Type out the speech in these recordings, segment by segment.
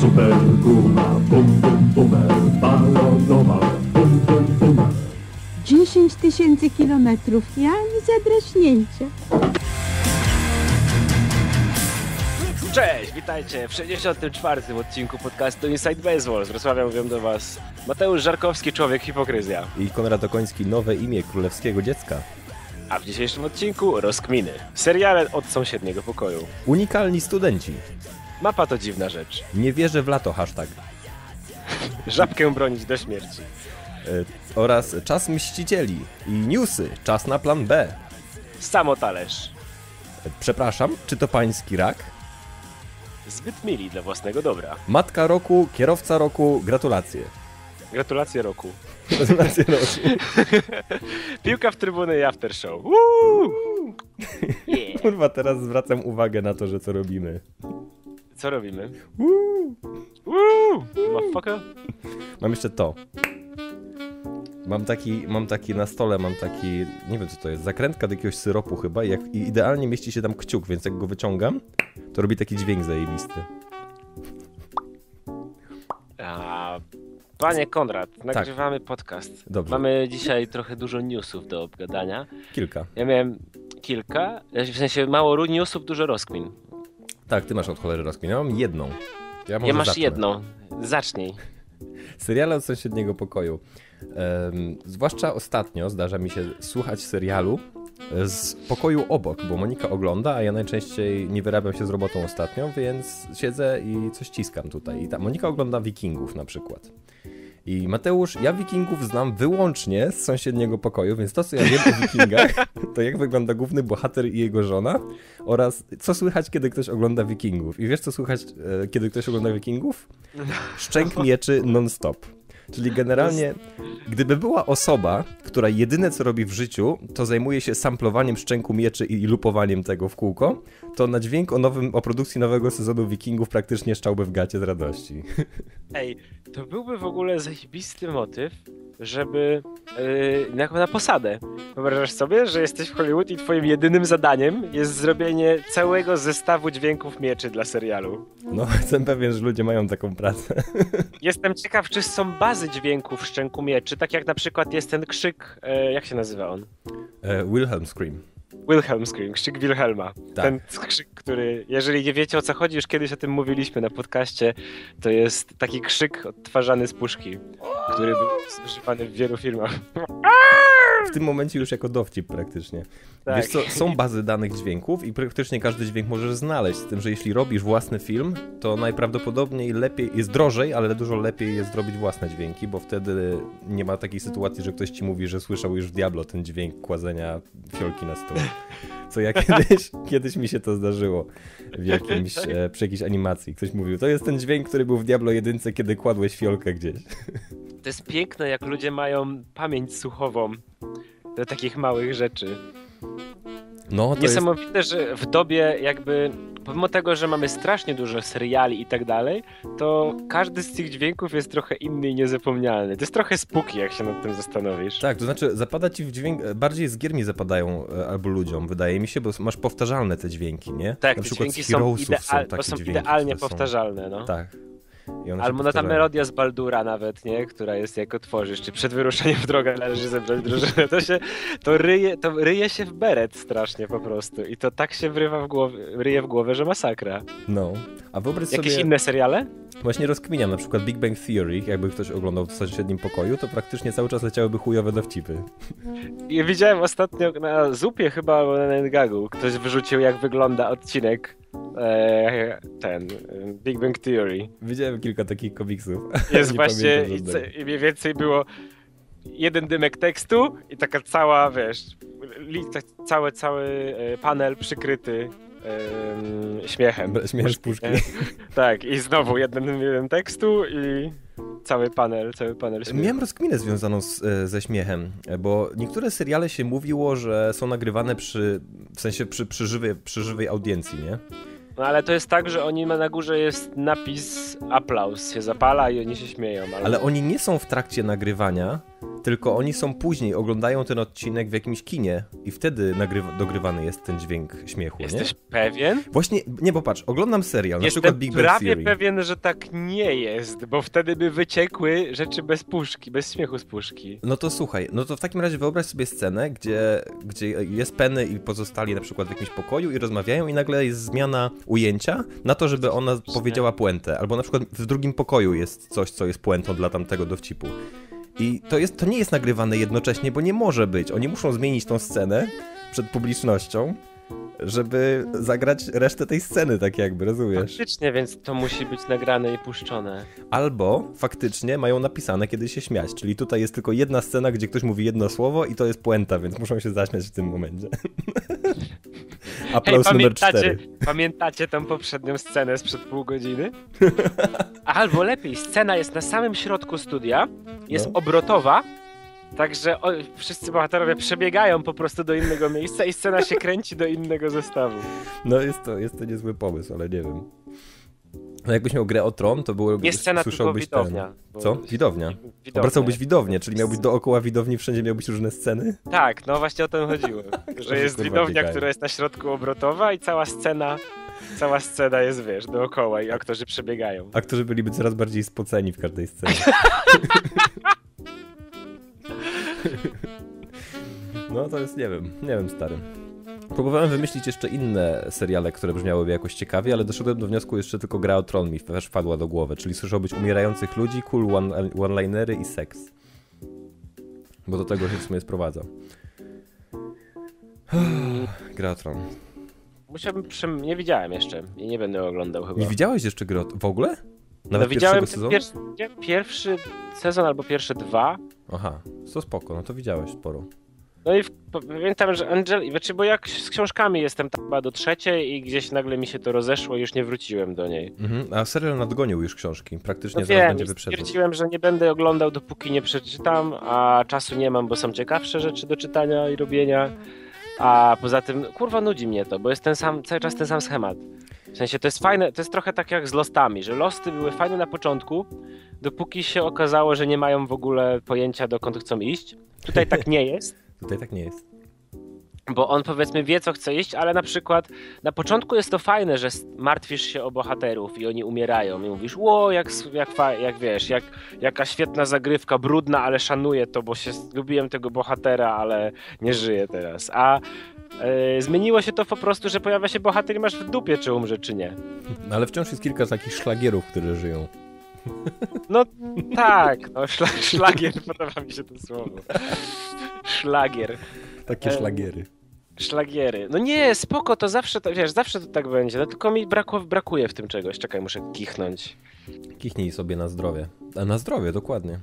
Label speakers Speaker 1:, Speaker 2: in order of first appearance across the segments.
Speaker 1: super guma, bum bum bumer, balonowa, bum bum bumer.
Speaker 2: 10 tysięcy kilometrów, ja ani zadraśnięcia.
Speaker 3: Cześć, witajcie w 64. odcinku podcastu Inside Baseball. Z Wrocławia mówią do Was Mateusz Żarkowski, człowiek hipokryzja.
Speaker 4: I Konrad Okoński nowe imię królewskiego dziecka.
Speaker 3: A w dzisiejszym odcinku rozkminy. Seriale od sąsiedniego pokoju.
Speaker 4: Unikalni studenci.
Speaker 3: Mapa to dziwna rzecz.
Speaker 4: Nie wierzę w lato hashtag.
Speaker 3: Żabkę bronić do śmierci.
Speaker 4: E, oraz czas mścicieli. I newsy. Czas na plan B.
Speaker 3: Samotalerz.
Speaker 4: E, przepraszam, czy to pański rak?
Speaker 3: Zbyt mili dla własnego dobra.
Speaker 4: Matka roku, kierowca roku, gratulacje.
Speaker 3: Gratulacje roku.
Speaker 4: Gratulacje roku.
Speaker 3: Piłka w trybuny i after show. Woo! Yeah.
Speaker 4: Kurwa, teraz zwracam uwagę na to, że co robimy.
Speaker 3: Co robimy?
Speaker 4: Uuu.
Speaker 3: Woo! Motherfucker.
Speaker 4: Mam jeszcze to. Mam taki, mam taki na stole, mam taki, nie wiem co to jest, zakrętka do jakiegoś syropu chyba i, jak, i idealnie mieści się tam kciuk, więc jak go wyciągam, to robi taki dźwięk zajebisty.
Speaker 3: A, panie Konrad, nagrywamy podcast.
Speaker 4: Dobrze.
Speaker 3: Mamy dzisiaj trochę dużo newsów do obgadania.
Speaker 4: Kilka.
Speaker 3: Ja miałem kilka, w sensie mało newsów, dużo rozkmin.
Speaker 4: Tak, ty masz od cholery rozkmin. Ja mam jedną. Ja,
Speaker 3: Ja masz
Speaker 4: zacznę.
Speaker 3: jedną. Zacznij.
Speaker 4: Seriale od sąsiedniego pokoju. Em, zwłaszcza ostatnio zdarza mi się słuchać serialu z pokoju obok, bo Monika ogląda, a ja najczęściej nie wyrabiam się z robotą ostatnio, więc siedzę i coś ciskam tutaj. I ta Monika ogląda Wikingów na przykład. I Mateusz, ja Wikingów znam wyłącznie z sąsiedniego pokoju, więc to, co ja wiem o Wikingach, to jak wygląda główny bohater i jego żona oraz co słychać, kiedy ktoś ogląda Wikingów. I wiesz, co słychać, e, kiedy ktoś ogląda Wikingów? Szczęk mieczy non-stop. Czyli generalnie, gdyby była osoba, która jedyne co robi w życiu, to zajmuje się samplowaniem szczęku mieczy i lupowaniem tego w kółko, to na dźwięk o, nowym, o produkcji nowego sezonu Wikingów praktycznie szczałby w gacie z radości.
Speaker 3: Ej, to byłby w ogóle zajebisty motyw, żeby yy, na, na posadę. Wyobrażasz sobie, że jesteś w Hollywood i twoim jedynym zadaniem jest zrobienie całego zestawu dźwięków mieczy dla serialu.
Speaker 4: No, jestem pewien, że ludzie mają taką pracę.
Speaker 3: Jestem ciekaw, czy są bazy dźwięków szczęku mieczy, tak jak na przykład jest ten krzyk, e, jak się nazywa on?
Speaker 4: E, Wilhelm Scream.
Speaker 3: Wilhelm Scream, krzyk Wilhelma.
Speaker 4: Tak.
Speaker 3: Ten krzyk, który, jeżeli nie wiecie o co chodzi, już kiedyś o tym mówiliśmy na podcaście, to jest taki krzyk odtwarzany z puszki, który był używany w wielu filmach.
Speaker 4: W tym momencie już jako dowcip praktycznie.
Speaker 3: Tak.
Speaker 4: Wiesz co, są bazy danych dźwięków i praktycznie każdy dźwięk możesz znaleźć, z tym, że jeśli robisz własny film, to najprawdopodobniej lepiej, jest drożej, ale dużo lepiej jest zrobić własne dźwięki, bo wtedy nie ma takiej sytuacji, że ktoś ci mówi, że słyszał już w Diablo ten dźwięk kładzenia fiolki na stół. Co ja kiedyś, kiedyś mi się to zdarzyło w jakimś, e, przy jakiejś animacji. Ktoś mówił, to jest ten dźwięk, który był w Diablo 1, kiedy kładłeś fiolkę gdzieś.
Speaker 3: To jest piękne, jak ludzie mają pamięć słuchową do takich małych rzeczy.
Speaker 4: No, to jest...
Speaker 3: Niesamowite, że w dobie jakby, pomimo tego, że mamy strasznie dużo seriali i tak dalej, to każdy z tych dźwięków jest trochę inny i niezapomnialny. To jest trochę spooky, jak się nad tym zastanowisz.
Speaker 4: Tak, to znaczy zapada ci w dźwięk, bardziej z gier mi zapadają e, albo ludziom, wydaje mi się, bo masz powtarzalne te dźwięki, nie?
Speaker 3: Tak,
Speaker 4: Na
Speaker 3: te
Speaker 4: przykład
Speaker 3: dźwięki są,
Speaker 4: Heroesów
Speaker 3: idea-
Speaker 4: takie
Speaker 3: bo są
Speaker 4: dźwięki,
Speaker 3: idealnie
Speaker 4: są-
Speaker 3: powtarzalne, no.
Speaker 4: Tak.
Speaker 3: Albo no ta melodia z Baldura nawet, nie? Która jest jak otworzysz, czy przed wyruszeniem w drogę należy zebrać drużynę. To się, to ryje, to ryje się w beret strasznie po prostu. I to tak się wrywa w głowę, ryje w głowę, że masakra.
Speaker 4: No. A wyobraź
Speaker 3: Jakieś
Speaker 4: sobie,
Speaker 3: inne seriale?
Speaker 4: Właśnie rozkminiam, na przykład Big Bang Theory, jakby ktoś oglądał w sąsiednim pokoju, to praktycznie cały czas leciałyby chujowe dowcipy.
Speaker 3: I widziałem ostatnio na Zupie chyba albo na Nerdgagu, ktoś wyrzucił jak wygląda odcinek e, ten, e, Big Bang Theory.
Speaker 4: Widziałem kilka takich komiksów.
Speaker 3: Jest
Speaker 4: Nie
Speaker 3: właśnie, i, co,
Speaker 4: żadnego.
Speaker 3: i mniej więcej było jeden dymek tekstu i taka cała, wiesz, li, cały, cały e, panel przykryty em, śmiechem.
Speaker 4: Bra- Śmiech z puszki.
Speaker 3: E, Tak, i znowu jeden, jeden tekstu i cały panel, cały panel śmiechu.
Speaker 4: Miałem rozkminę związaną z, e, ze śmiechem, e, bo niektóre seriale się mówiło, że są nagrywane przy, w sensie przy, przy, żywej, przy żywej audiencji, nie?
Speaker 3: No ale to jest tak, że oni ma na górze jest napis aplauz, się zapala i oni się śmieją. Ale,
Speaker 4: Ale oni nie są w trakcie nagrywania, tylko oni są później, oglądają ten odcinek w jakimś kinie i wtedy nagrywa, dogrywany jest ten dźwięk śmiechu,
Speaker 3: Jesteś
Speaker 4: nie?
Speaker 3: pewien?
Speaker 4: Właśnie, nie, bo patrz, oglądam serial, na
Speaker 3: Jestem
Speaker 4: przykład Big Bang
Speaker 3: prawie
Speaker 4: Theory.
Speaker 3: pewien, że tak nie jest, bo wtedy by wyciekły rzeczy bez puszki, bez śmiechu z puszki.
Speaker 4: No to słuchaj, no to w takim razie wyobraź sobie scenę, gdzie, gdzie jest Penny i pozostali na przykład w jakimś pokoju i rozmawiają i nagle jest zmiana ujęcia na to, żeby ona powiedziała puentę. Albo na przykład w drugim pokoju jest coś, co jest puentą dla tamtego dowcipu. I to, jest, to nie jest nagrywane jednocześnie, bo nie może być. Oni muszą zmienić tą scenę przed publicznością, żeby zagrać resztę tej sceny, tak jakby, rozumiesz?
Speaker 3: Faktycznie, więc to musi być nagrane i puszczone.
Speaker 4: Albo faktycznie mają napisane, kiedy się śmiać. Czyli tutaj jest tylko jedna scena, gdzie ktoś mówi jedno słowo i to jest puenta, więc muszą się zaśmiać w tym momencie. Aplauz
Speaker 3: Hej,
Speaker 4: numer
Speaker 3: pamiętacie,
Speaker 4: 4.
Speaker 3: pamiętacie tą poprzednią scenę sprzed pół godziny? Albo lepiej, scena jest na samym środku studia, jest
Speaker 4: No.
Speaker 3: obrotowa, także o, wszyscy bohaterowie przebiegają po prostu do innego miejsca i scena się kręci do innego zestawu.
Speaker 4: No jest to, jest to niezły pomysł, ale nie wiem. No jakbyś miał grę o tron, to byłoby...
Speaker 3: Nie scena, tylko
Speaker 4: słyszałbyś
Speaker 3: widownia.
Speaker 4: Ten... Co? Widownia?
Speaker 3: Widownia.
Speaker 4: Obracałbyś widownię, czyli miałbyś dookoła widowni, wszędzie miałbyś różne sceny?
Speaker 3: Tak, no właśnie o tym chodziło. Że jest widownia,
Speaker 4: biegają.
Speaker 3: która jest na środku obrotowa i cała scena, cała scena jest, wiesz, dookoła i aktorzy przebiegają.
Speaker 4: Aktorzy byliby coraz bardziej spoceni w każdej scenie. No to jest, nie wiem, nie wiem, stary. Próbowałem wymyślić jeszcze inne seriale, które brzmiałyby jakoś ciekawie, ale doszedłem do wniosku, jeszcze tylko Gra o Tron mi też wpadła do głowy, czyli słyszał być umierających ludzi, cool one- one-linery i seks. Bo do tego się w sumie sprowadza. Gra o Tron.
Speaker 3: Musiałbym, przem... nie widziałem jeszcze i nie będę oglądał chyba.
Speaker 4: Nie widziałeś jeszcze Gry o w ogóle?
Speaker 3: No
Speaker 4: Nawet
Speaker 3: widziałem
Speaker 4: sezonu?
Speaker 3: pierwszy, nie, pierwszy sezon albo pierwsze dwa.
Speaker 4: Aha, to spoko, no to widziałeś sporo.
Speaker 3: No i w, pamiętam, że Angel, znaczy, bo jak z książkami jestem chyba do trzeciej i gdzieś nagle mi się to rozeszło i już nie wróciłem do niej.
Speaker 4: Mhm, a serial nadgonił już książki, praktycznie
Speaker 3: No
Speaker 4: zaraz
Speaker 3: wiem,
Speaker 4: będzie wyprzedzał.
Speaker 3: stwierdziłem, że nie będę oglądał dopóki nie przeczytam, a czasu nie mam, bo są ciekawsze rzeczy do czytania i robienia. A poza tym, kurwa, nudzi mnie to, bo jest ten sam, cały czas ten sam schemat. W sensie to jest fajne, to jest trochę tak jak z Lostami, że Losty były fajne na początku, dopóki się okazało, że nie mają w ogóle pojęcia dokąd chcą iść. Tutaj tak nie jest.
Speaker 4: Tutaj tak nie jest.
Speaker 3: Bo on powiedzmy wie, co chce iść, ale na przykład na początku jest to fajne, że martwisz się o bohaterów i oni umierają. I mówisz, ło, jak, jak, jak wiesz, jak, jaka świetna zagrywka, brudna, ale szanuję to, bo się lubiłem tego bohatera, ale nie żyje teraz. A e, zmieniło się to po prostu, że pojawia się bohater i masz w dupie, czy umrze, czy nie.
Speaker 4: No ale wciąż jest kilka takich szlagierów, które żyją.
Speaker 3: No tak, no szla, szlagier, podoba mi się to słowo. Szlagier.
Speaker 4: Takie
Speaker 3: Em,
Speaker 4: szlagiery.
Speaker 3: Szlagiery. No nie, spoko, to zawsze, to, wiesz, zawsze to tak będzie, no tylko mi brakło, brakuje w tym czegoś. Czekaj, muszę kichnąć.
Speaker 4: Kichnij sobie na zdrowie. A na zdrowie, dokładnie.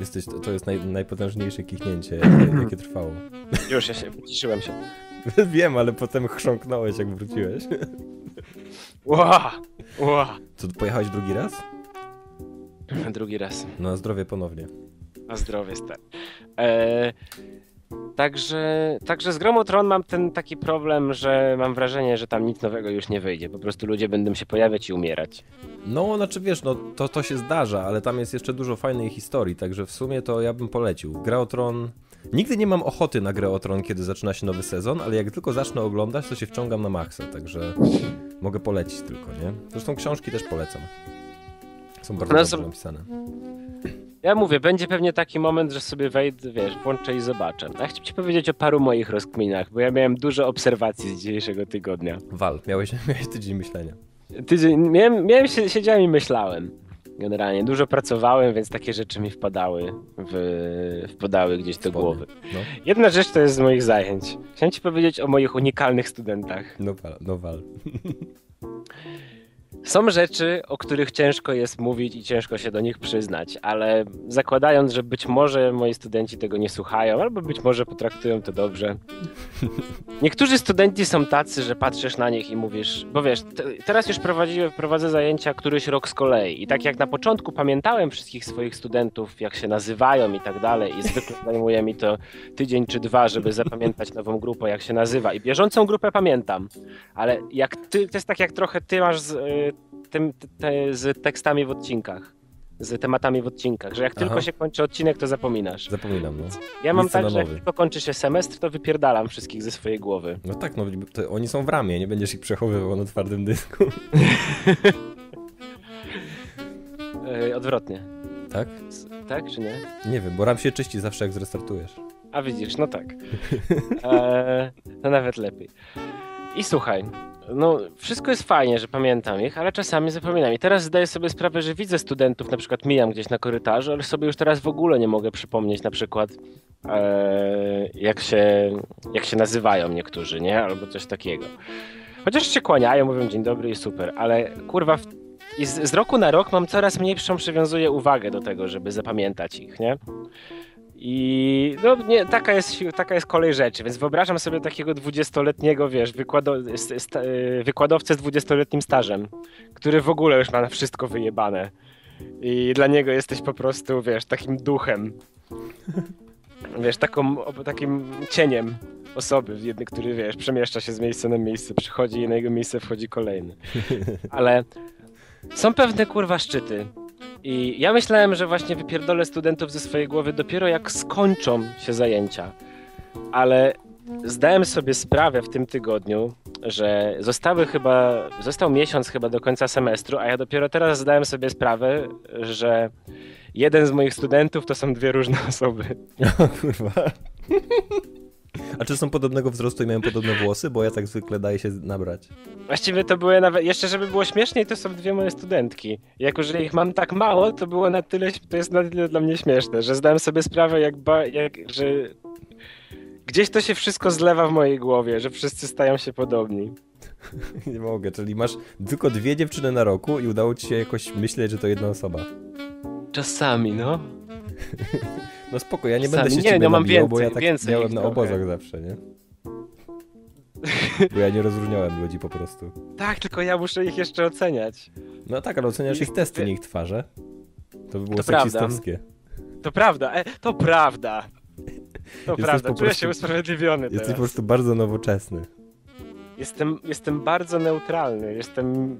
Speaker 4: Jesteś, to, to jest naj, najpotężniejsze kichnięcie, jakie, jakie trwało.
Speaker 3: Już, ja się, wyciszyłem się.
Speaker 4: Wiem, ale potem chrząknąłeś, jak wróciłeś.
Speaker 3: Ła, ła.
Speaker 4: Co, pojechałeś drugi raz?
Speaker 3: Drugi raz.
Speaker 4: No, na zdrowie ponownie.
Speaker 3: Na zdrowie, stary. E, także, także z Gromotron mam ten taki problem, że mam wrażenie, że tam nic nowego już nie wyjdzie. Po prostu ludzie będą się pojawiać i umierać.
Speaker 4: No, znaczy wiesz, no to, to się zdarza, ale tam jest jeszcze dużo fajnej historii, także w sumie to ja bym polecił. Gra o Tron... Nigdy nie mam ochoty na grę o Tron, kiedy zaczyna się nowy sezon, ale jak tylko zacznę oglądać, to się wciągam na maksa, także mogę polecić tylko, nie? Zresztą książki też polecam. Są bardzo
Speaker 3: No,
Speaker 4: dobrze napisane.
Speaker 3: Ja mówię, będzie pewnie taki moment, że sobie wejdę, wiesz, włączę i zobaczę. A chciałbym ci powiedzieć o paru moich rozkminach, bo ja miałem dużo obserwacji z dzisiejszego tygodnia.
Speaker 4: Wal, miałeś, miałeś tydzień myślenia.
Speaker 3: Tydzień, miałem, miałem siedziałem i myślałem. Generalnie dużo pracowałem, więc takie rzeczy mi wpadały, w, wpadały gdzieś do głowy.
Speaker 4: No,
Speaker 3: Jedna rzecz to jest z moich zajęć. Chciałem ci powiedzieć o moich unikalnych studentach.
Speaker 4: no wal, no wal.
Speaker 3: Są rzeczy, o których ciężko jest mówić i ciężko się do nich przyznać, ale zakładając, że być może moi studenci tego nie słuchają, albo być może potraktują to dobrze. Niektórzy studenci są tacy, że patrzysz na nich i mówisz, bo wiesz, te, teraz już prowadzi, prowadzę zajęcia któryś rok z kolei i tak jak na początku pamiętałem wszystkich swoich studentów, jak się nazywają i tak dalej i zwykle zajmuje mi to tydzień czy dwa, żeby zapamiętać nową grupę, jak się nazywa i bieżącą grupę pamiętam, ale jak ty, to jest tak jak trochę ty masz z, y, tym, te, z tekstami w odcinkach. z tematami w odcinkach, że jak
Speaker 4: Aha.
Speaker 3: tylko się kończy odcinek, to zapominasz.
Speaker 4: Zapominam, no.
Speaker 3: Ja mam tak, że jak tylko kończy się semestr, to wypierdalam wszystkich ze swojej głowy.
Speaker 4: No tak, no oni są w ramie, nie będziesz ich przechowywał na twardym dysku.
Speaker 3: Yy, odwrotnie.
Speaker 4: Tak?
Speaker 3: Tak czy nie?
Speaker 4: Nie wiem, bo RAM się czyści zawsze jak zrestartujesz.
Speaker 3: A widzisz, no tak. Eee, to nawet lepiej. I słuchaj, no wszystko jest fajnie, że pamiętam ich, ale czasami zapominam. I teraz zdaję sobie sprawę, że widzę studentów, na przykład mijam gdzieś na korytarzu, ale sobie już teraz w ogóle nie mogę przypomnieć na przykład eee, jak, się, jak się nazywają niektórzy, nie? Albo coś takiego. Chociaż się kłaniają, mówią dzień dobry i super, ale kurwa w, z, z roku na rok mam coraz mniejszą przywiązuję uwagę do tego, żeby zapamiętać ich, nie? I no, nie, taka, jest, taka jest kolej rzeczy, więc wyobrażam sobie takiego dwudziestoletniego, wiesz, wykłado, st, sta- y, wykładowcę z dwudziestoletnim stażem, który w ogóle już ma na wszystko wyjebane. I dla niego jesteś po prostu, wiesz, takim duchem. Wiesz, taką, takim cieniem osoby, jedny, który, wiesz, przemieszcza się z miejsca na miejsce, przychodzi i na jego miejsce wchodzi kolejny. Ale są pewne, kurwa, szczyty. I ja myślałem, że właśnie wypierdolę studentów ze swojej głowy dopiero jak skończą się zajęcia. Ale zdałem sobie sprawę w tym tygodniu, że zostały chyba, został miesiąc chyba do końca semestru, a ja dopiero teraz zdałem sobie sprawę, że jeden z moich studentów to są dwie różne osoby.
Speaker 4: O kurwa. A czy są podobnego wzrostu i mają podobne włosy? Bo ja tak zwykle daję się nabrać.
Speaker 3: Właściwie to były nawet, jeszcze żeby było śmieszniej, to są dwie moje studentki. Jako, że ich mam tak mało, to było na tyle, to jest na tyle dla mnie śmieszne, że zdałem sobie sprawę, jak, ba, jak że gdzieś to się wszystko zlewa w mojej głowie, że wszyscy stają się podobni.
Speaker 4: Nie mogę, czyli masz tylko dwie dziewczyny na roku i udało ci się jakoś myśleć, że to jedna osoba.
Speaker 3: Czasami, no.
Speaker 4: No spoko, ja nie będę się
Speaker 3: Nie, no mam
Speaker 4: nabijał, bo ja
Speaker 3: więcej,
Speaker 4: tak
Speaker 3: więcej
Speaker 4: miałem na obozach zawsze, nie? Bo ja nie rozróżniałem ludzi po prostu.
Speaker 3: Tak, tylko ja muszę ich jeszcze oceniać.
Speaker 4: No tak, ale oceniasz ich testy, nie ich twarze. To by było
Speaker 3: To prawda.
Speaker 4: seksistowskie.
Speaker 3: To prawda, e, to prawda. To
Speaker 4: Jesteś
Speaker 3: prawda,
Speaker 4: po
Speaker 3: czuję
Speaker 4: prostu-
Speaker 3: się usprawiedliwiony
Speaker 4: Jesteś
Speaker 3: teraz.
Speaker 4: po prostu bardzo nowoczesny.
Speaker 3: Jestem, jestem bardzo neutralny, jestem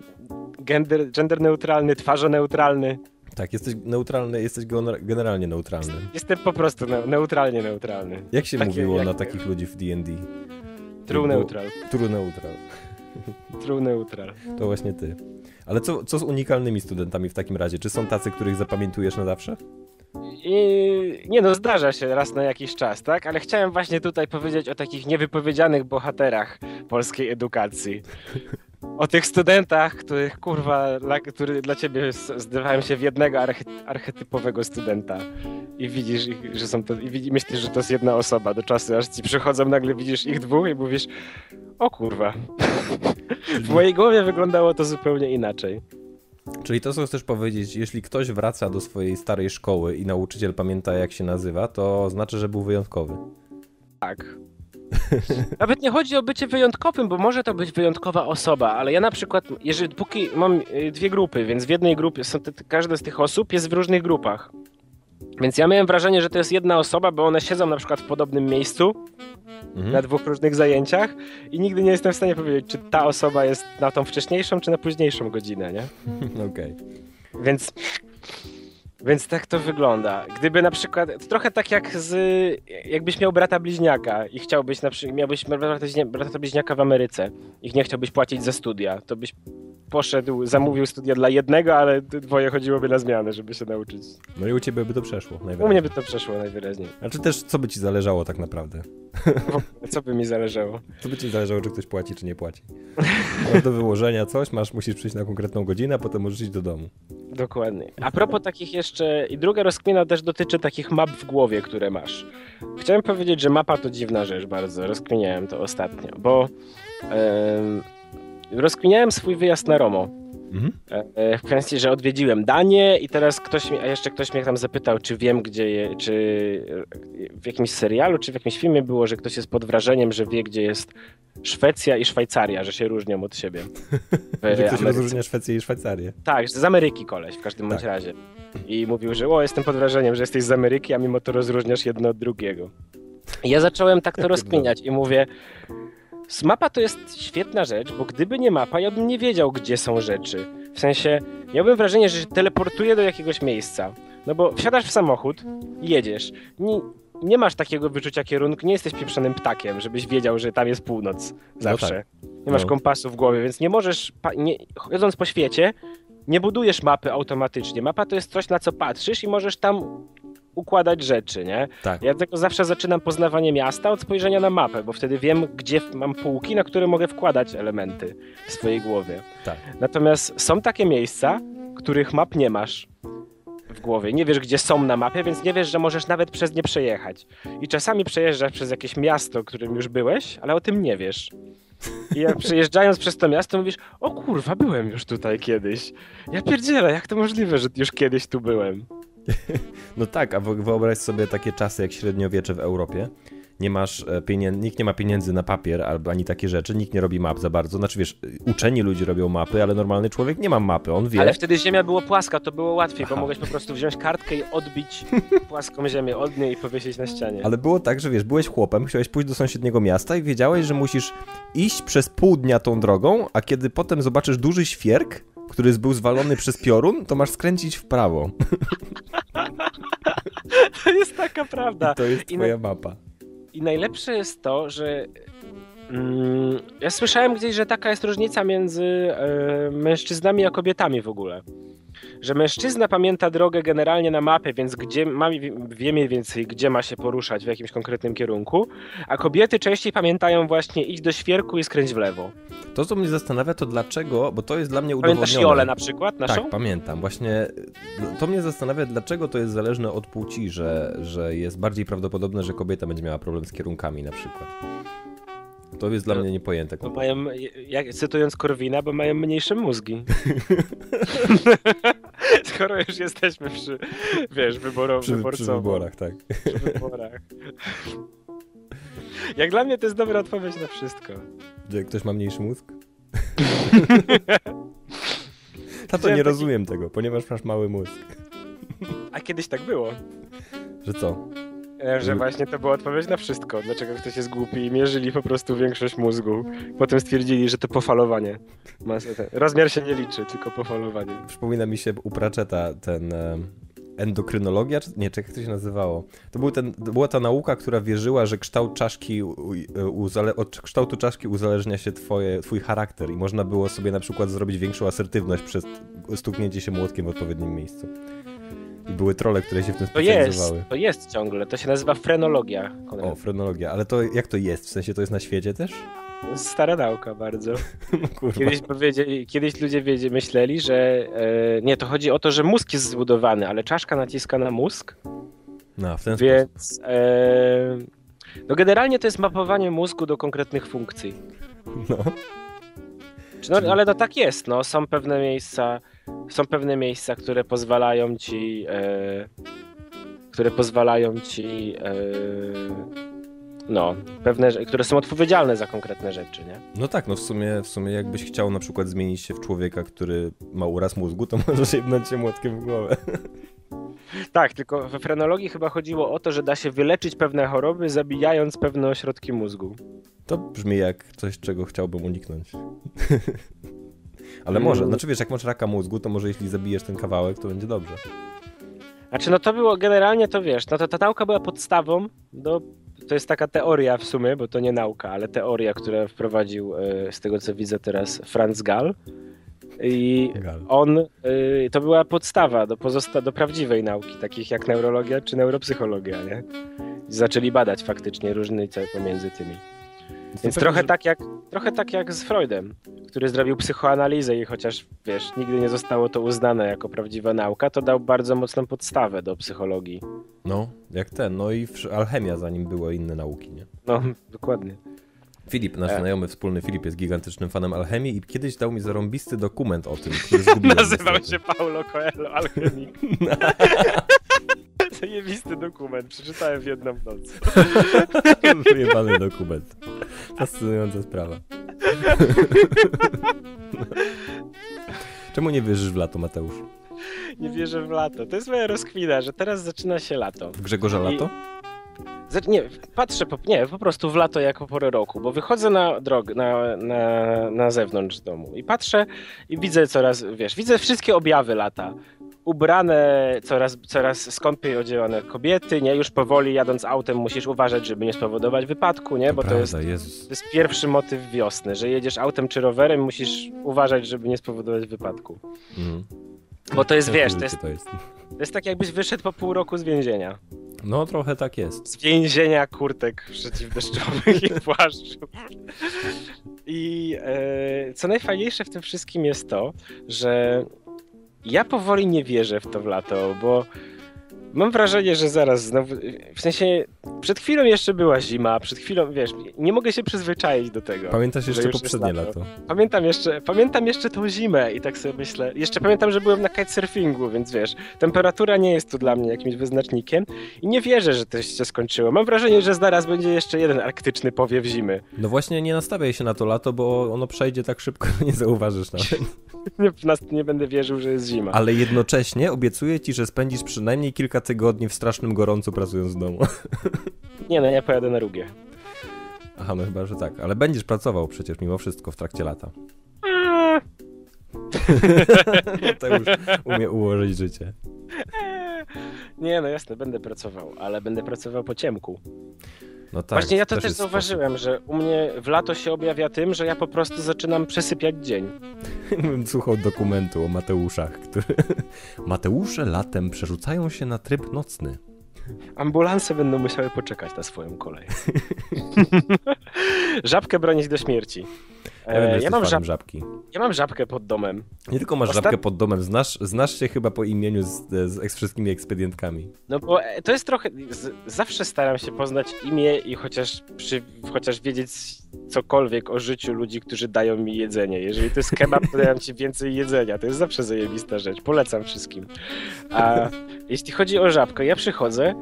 Speaker 3: gender, gender neutralny, twarzoneutralny.
Speaker 4: Tak, jesteś neutralny, jesteś gener- generalnie neutralny.
Speaker 3: Jestem po prostu ne neutralnie neutralny.
Speaker 4: Jak się
Speaker 3: Takie
Speaker 4: mówiło
Speaker 3: jak-
Speaker 4: na takich ludzi w D&D?
Speaker 3: True neutral.
Speaker 4: True neutral.
Speaker 3: True neutral.
Speaker 4: To właśnie ty. Ale co, co z unikalnymi studentami w takim razie? Czy są tacy, których zapamiętujesz na zawsze?
Speaker 3: I nie no, zdarza się raz na jakiś czas, tak? Ale chciałem właśnie tutaj powiedzieć o takich niewypowiedzianych bohaterach polskiej edukacji. O tych studentach, których kurwa, dla, który dla ciebie zdawają się w jednego arche, archetypowego studenta. I widzisz, ich, że są to. I myślisz, że to jest jedna osoba do czasu, aż ci przychodzą, nagle widzisz ich dwóch i mówisz: O kurwa. W mojej głowie wyglądało to zupełnie inaczej.
Speaker 4: Czyli to, co chcesz powiedzieć, jeśli ktoś wraca do swojej starej szkoły i nauczyciel pamięta, jak się nazywa, to znaczy, że był wyjątkowy.
Speaker 3: Tak. Nawet nie chodzi o bycie wyjątkowym, bo może to być wyjątkowa osoba, ale ja na przykład, jeżeli póki mam y, dwie grupy, więc w jednej grupie są te, każda z tych osób jest w różnych grupach. Więc ja miałem wrażenie, że to jest jedna osoba, bo one siedzą na przykład w podobnym miejscu
Speaker 4: Mhm.
Speaker 3: na dwóch różnych zajęciach i nigdy nie jestem w stanie powiedzieć, czy ta osoba jest na tą wcześniejszą, czy na późniejszą godzinę, nie?
Speaker 4: Okej.
Speaker 3: Więc, więc tak to wygląda. Gdyby na przykład, trochę tak jak z, jakbyś miał brata bliźniaka i chciałbyś na przykład, miałbyś brata, brata bliźniaka w Ameryce i nie chciałbyś płacić za studia, to byś poszedł, zamówił studia dla jednego, ale dwoje chodziłoby na zmianę, żeby się nauczyć.
Speaker 4: No i u ciebie by to przeszło,
Speaker 3: U
Speaker 4: najwyraźniej.
Speaker 3: mnie by to przeszło najwyraźniej.
Speaker 4: Znaczy też, co by ci zależało tak naprawdę?
Speaker 3: Co by mi zależało?
Speaker 4: Co by ci zależało, czy ktoś płaci, czy nie płaci? Masz do wyłożenia coś, masz, musisz przyjść na konkretną godzinę, a potem możesz iść do domu.
Speaker 3: Dokładnie. A propos takich jeszcze, i druga rozkmina też dotyczy takich map w głowie, które masz. Chciałem powiedzieć, że mapa to dziwna rzecz bardzo, rozkminiałem to ostatnio, bo em, rozkminiałem swój wyjazd na Romo.
Speaker 4: Mhm.
Speaker 3: E, W kwestii, że odwiedziłem Danię i teraz ktoś mi, a jeszcze ktoś mnie tam zapytał, czy wiem gdzie je, czy w jakimś serialu, czy w jakimś filmie było, że ktoś jest pod wrażeniem, że wie gdzie jest Szwecja i Szwajcaria, że się różnią od siebie. w
Speaker 4: Że ktoś rozróżnia Szwecję i Szwajcarię.
Speaker 3: Tak, z Ameryki koleś w każdym bądź
Speaker 4: Tak.
Speaker 3: razie. I mówił, że o, jestem pod wrażeniem, że jesteś z Ameryki, a mimo to rozróżniasz jedno od drugiego. I ja zacząłem tak to rozkminiać i mówię, mapa to jest świetna rzecz, bo gdyby nie mapa, ja bym nie wiedział, gdzie są rzeczy. W sensie, miałbym wrażenie, że się teleportuje do jakiegoś miejsca. No bo wsiadasz w samochód i jedziesz. Nie, nie masz takiego wyczucia kierunku, nie jesteś pieprzonym ptakiem, żebyś wiedział, że tam jest północ. Zawsze. Nie masz
Speaker 4: No.
Speaker 3: kompasu w głowie, więc nie możesz, nie, chodząc po świecie, nie budujesz mapy automatycznie. Mapa to jest coś, na co patrzysz i możesz tam układać rzeczy, nie?
Speaker 4: Tak.
Speaker 3: Ja tylko zawsze zaczynam poznawanie miasta od spojrzenia na mapę, bo wtedy wiem, gdzie mam półki, na które mogę wkładać elementy w swojej głowie.
Speaker 4: Tak.
Speaker 3: Natomiast są takie miejsca, których map nie masz w głowie. Nie wiesz, gdzie są na mapie, więc nie wiesz, że możesz nawet przez nie przejechać. I czasami przejeżdżasz przez jakieś miasto, którym już byłeś, ale o tym nie wiesz. I jak przejeżdżając przez to miasto mówisz, o kurwa, byłem już tutaj kiedyś. Ja pierdzielę, jak to możliwe, że już kiedyś tu byłem?
Speaker 4: No tak, a wyobraź sobie takie czasy jak średniowiecze w Europie. Nie masz pieniędzy, nikt nie ma pieniędzy na papier albo ani takie rzeczy, nikt nie robi map za bardzo. Znaczy wiesz, uczeni ludzie robią mapy, ale normalny człowiek nie ma mapy, on wie.
Speaker 3: Ale wtedy ziemia była płaska, to było łatwiej, bo
Speaker 4: Aha.
Speaker 3: mogłeś po prostu wziąć kartkę i odbić płaską ziemię od niej i powiesić na ścianie.
Speaker 4: Ale było tak, że wiesz, byłeś chłopem, chciałeś pójść do sąsiedniego miasta i wiedziałeś, że musisz iść przez pół dnia tą drogą, a kiedy potem zobaczysz duży świerk, który był zwalony przez piorun, to masz skręcić w prawo.
Speaker 3: To jest taka prawda.
Speaker 4: To jest
Speaker 3: I
Speaker 4: twoja mapa.
Speaker 3: I najlepsze jest to, że mm, ja słyszałem gdzieś, że taka jest różnica między e, mężczyznami a kobietami w ogóle. Że mężczyzna pamięta drogę generalnie na mapie, więc gdzie ma, wie mniej więcej, gdzie ma się poruszać w jakimś konkretnym kierunku, a kobiety częściej pamiętają właśnie idź do świerku i skręć w lewo.
Speaker 4: To, co mnie zastanawia, to dlaczego, bo to jest dla mnie udowodnione.
Speaker 3: Pamiętasz Jolę na przykład, naszą?
Speaker 4: Tak, pamiętam. Właśnie y, to mnie zastanawia, dlaczego to jest zależne od płci, że, że jest bardziej prawdopodobne, że kobieta będzie miała problem z kierunkami na przykład. To jest dla
Speaker 3: No,
Speaker 4: mnie niepojęte.
Speaker 3: Bo mają, jak, cytując Korwina, bo mają mniejsze mózgi. Skoro już jesteśmy przy, wiesz,
Speaker 4: Przy, przy wyborach, tak.
Speaker 3: Przy wyborach. Jak dla mnie to jest dobra odpowiedź na wszystko.
Speaker 4: Że ktoś ma mniejszy mózg? Tato, nie rozumiem tego, ponieważ masz mały mózg.
Speaker 3: A kiedyś tak było.
Speaker 4: Że co?
Speaker 3: E, Że właśnie to była odpowiedź na wszystko. Dlaczego ktoś jest głupi i mierzyli po prostu większość mózgu. Potem stwierdzili, że to pofalowanie. Rozmiar się nie liczy, tylko pofalowanie.
Speaker 4: Przypomina mi się u Pratchetta ten e, endokrynologia, czy, nie, czekaj, jak to się nazywało? To, był ten, to była ta nauka, która wierzyła, że kształt czaszki, u, uzale, od kształtu czaszki uzależnia się twoje, twój charakter i można było sobie na przykład zrobić większą asertywność przez stuknięcie się młotkiem w odpowiednim miejscu. I były trole, które się w tym
Speaker 3: To jest,
Speaker 4: specjalizowały.
Speaker 3: to jest ciągle. To się nazywa frenologia. Konrad.
Speaker 4: O, frenologia. Ale to jak to jest? W sensie to jest na świecie też?
Speaker 3: Stara nauka bardzo.
Speaker 4: No.
Speaker 3: Kiedyś, kiedyś ludzie wiedzie, myśleli, że e, nie, to chodzi o to, że mózg jest zbudowany, ale czaszka naciska na mózg,
Speaker 4: No, w ten sposób.
Speaker 3: więc e, no generalnie to jest mapowanie mózgu do konkretnych funkcji.
Speaker 4: No.
Speaker 3: Czy No, ale no tak jest, no. Są pewne miejsca, są pewne miejsca, które pozwalają ci, e, które pozwalają ci, e, no, pewne, które są odpowiedzialne za konkretne rzeczy, nie?
Speaker 4: No tak, no w sumie, w sumie jakbyś chciał na przykład zmienić się w człowieka, który ma uraz mózgu, to możesz jebnąć się młotkiem w głowę.
Speaker 3: Tak, tylko we frenologii chyba chodziło o to, że da się wyleczyć pewne choroby, zabijając pewne ośrodki mózgu.
Speaker 4: To brzmi jak coś, czego chciałbym uniknąć. Ale
Speaker 3: Mm.
Speaker 4: może, znaczy wiesz, jak masz raka mózgu, to może jeśli zabijesz ten kawałek, to będzie dobrze.
Speaker 3: Znaczy, no to było generalnie, to wiesz, no to ta nauka była podstawą do. To jest taka teoria w sumie, bo to nie nauka, ale teoria, którą wprowadził, e, z tego co widzę teraz, Franz Gall. I on, y, to była podstawa do, pozosta- do prawdziwej nauki, takich jak neurologia czy neuropsychologia, nie? Zaczęli badać faktycznie różnice pomiędzy tymi. Więc trochę tak, jak, trochę tak jak z Freudem, który zrobił psychoanalizę i chociaż, wiesz, nigdy nie zostało to uznane jako prawdziwa nauka, to dał bardzo mocną podstawę do psychologii.
Speaker 4: No, jak ten, no i alchemia zanim były inne nauki, nie?
Speaker 3: No, dokładnie.
Speaker 4: Filip, nasz
Speaker 3: E.
Speaker 4: znajomy wspólny Filip jest gigantycznym fanem alchemii i kiedyś dał mi zarąbisty dokument o tym, który zgubiłem.
Speaker 3: Nazywał
Speaker 4: niestety.
Speaker 3: się Paulo Coelho, alchemik. Zajebisty dokument, przeczytałem w jedną noc.
Speaker 4: Wyjebany dokument. Fascynująca sprawa. Czemu nie wierzysz w lato, Mateusz?
Speaker 3: Nie wierzę w lato. To jest moja rozkwina, że teraz zaczyna się lato.
Speaker 4: W Grzegorza
Speaker 3: I-
Speaker 4: Lato?
Speaker 3: Nie, patrzę, po, nie, po prostu w lato jako porę roku, bo wychodzę na drogę, na, na, na zewnątrz domu i patrzę i widzę coraz, wiesz, widzę wszystkie objawy lata. Ubrane, coraz, coraz skąpiej odziewane kobiety, nie? Już powoli jadąc autem musisz uważać, żeby nie spowodować wypadku, nie? Bo to jest,
Speaker 4: Prawda, Jezus.
Speaker 3: to jest pierwszy motyw wiosny, że jedziesz autem czy rowerem, musisz uważać, żeby nie spowodować wypadku.
Speaker 4: Mhm.
Speaker 3: Bo to jest, wiesz, to jest,
Speaker 4: to jest.
Speaker 3: to jest tak jakbyś wyszedł po pół roku z więzienia.
Speaker 4: No trochę tak jest.
Speaker 3: z więzienia kurtek przeciwdeszczowych i płaszczów. I e, co najfajniejsze w tym wszystkim jest to, że ja powoli nie wierzę w to w lato, bo mam wrażenie, że zaraz znowu. W sensie, przed chwilą jeszcze była zima, przed chwilą, wiesz, nie mogę się przyzwyczaić do tego.
Speaker 4: Pamiętasz jeszcze poprzednie lato?
Speaker 3: Pamiętam jeszcze, pamiętam jeszcze tą zimę i tak sobie myślę. Jeszcze pamiętam, że byłem na kitesurfingu, więc wiesz, temperatura nie jest tu dla mnie jakimś wyznacznikiem i nie wierzę, że to się skończyło. Mam wrażenie, że zaraz będzie jeszcze jeden arktyczny powiew zimy.
Speaker 4: No właśnie nie nastawiaj się na to lato, bo ono przejdzie tak szybko, nie zauważysz nawet.
Speaker 3: Nie, nie będę wierzył, że jest zima.
Speaker 4: Ale jednocześnie obiecuję ci, że spędzisz przynajmniej kilka tygodni w strasznym gorącu pracując w domu.
Speaker 3: Nie no, ja pojadę na rugie.
Speaker 4: Aha, no chyba, że tak. Ale będziesz pracował przecież mimo wszystko w trakcie lata. To już umie ułożyć życie.
Speaker 3: Nie no, jasne, będę pracował, ale będę pracował po ciemku.
Speaker 4: No tak.
Speaker 3: Właśnie ja to też, zauważyłem, że u mnie w lato się objawia tym, że ja po prostu zaczynam przesypiać dzień.
Speaker 4: Bym słuchał dokumentu o Mateuszach, który... Mateusze latem przerzucają się na tryb nocny.
Speaker 3: Ambulanse będą musiały poczekać na swoją kolej. Żabkę bronić do śmierci.
Speaker 4: Ja, wiem, że
Speaker 3: E, ja, mam żab...
Speaker 4: żabki.
Speaker 3: ja mam żabkę pod domem.
Speaker 4: Nie tylko masz
Speaker 3: Ostat-
Speaker 4: żabkę pod domem, znasz, znasz się chyba po imieniu z, z, z wszystkimi ekspedientkami.
Speaker 3: No bo e, to jest trochę. Z, zawsze staram się poznać imię i chociaż, przy, chociaż wiedzieć cokolwiek o życiu ludzi, którzy dają mi jedzenie. Jeżeli to jest kebab, to ci więcej jedzenia. To jest zawsze zajebista rzecz. Polecam wszystkim. A jeśli chodzi o żabkę, ja przychodzę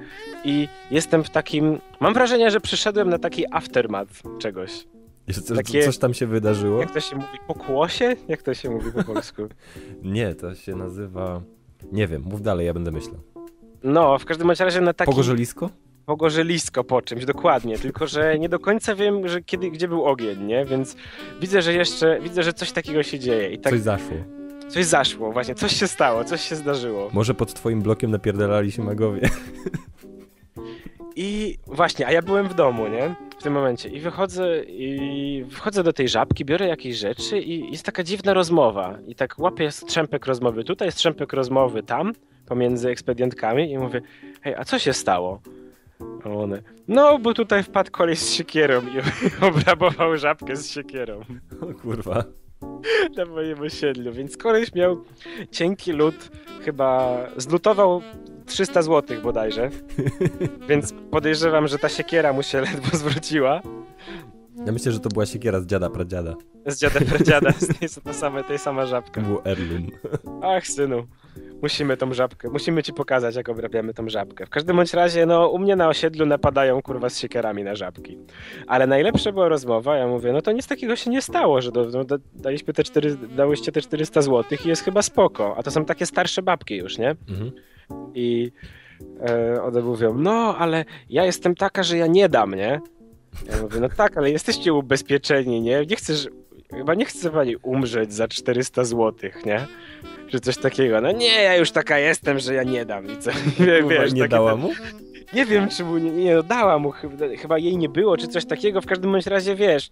Speaker 3: i jestem w takim. Mam wrażenie, że przyszedłem na taki aftermath czegoś.
Speaker 4: Coś,
Speaker 3: Takie-
Speaker 4: coś tam się wydarzyło?
Speaker 3: Jak to się mówi? Pokłosie? Jak to się mówi po polsku?
Speaker 4: Nie, to się nazywa... Nie wiem, mów dalej, ja będę myślał.
Speaker 3: No, w każdym razie na takim.
Speaker 4: Pogorzelisko?
Speaker 3: pogorzelisko po czymś, dokładnie, tylko że nie do końca wiem, że kiedy, gdzie był ogień, nie? Więc widzę, że jeszcze, widzę, że coś takiego się dzieje i tak
Speaker 4: Coś zaszło.
Speaker 3: coś zaszło, właśnie, coś się stało, coś się zdarzyło.
Speaker 4: Może pod twoim blokiem napierdalali się magowie.
Speaker 3: I właśnie, a ja byłem w domu, nie? W tym momencie i wychodzę i wchodzę do tej żabki, biorę jakieś rzeczy i jest taka dziwna rozmowa i tak łapię strzępek rozmowy tutaj, strzępek rozmowy tam, pomiędzy ekspedientkami i mówię, hej, a co się stało? A one, no bo tutaj wpadł koleś z siekierą i obrabował żabkę z siekierą
Speaker 4: O kurwa.
Speaker 3: Na moim osiedlu, więc koleś miał cienki lód, chyba zlutował 300 zł bodajże, więc podejrzewam, że ta siekiera mu się ledwo zwróciła
Speaker 4: Ja myślę, że to była siekiera z dziada, pradziada.
Speaker 3: z dziada pradziada, z tej, to same, tej sama żabka.
Speaker 4: To był Erlum.
Speaker 3: Ach, synu, musimy tą żabkę, musimy ci pokazać, jak obrabiamy tą żabkę. W każdym bądź razie, no, u mnie na osiedlu napadają, kurwa, z siekierami na żabki. Ale najlepsza była rozmowa, ja mówię, no to nic takiego się nie stało, że do, no, da, daliśmy te 4, dałyście te 400 zł i jest chyba spoko. A to są takie starsze babki już, nie?
Speaker 4: Mhm.
Speaker 3: I e, one mówią, no, ale ja jestem taka, że ja nie dam, nie? Ja mówię, no tak, ale jesteście ubezpieczeni, nie? Nie chcesz, chyba nie chce pani umrzeć za 400 zł, nie? Czy coś takiego. No nie, ja już taka jestem, że ja nie dam. I co? Wie- wiesz,
Speaker 4: nie dała mu?
Speaker 3: Nie wiem, czy mu nie, nie dała mu, chyba, jej nie było, czy coś takiego. W każdym bądź razie, wiesz,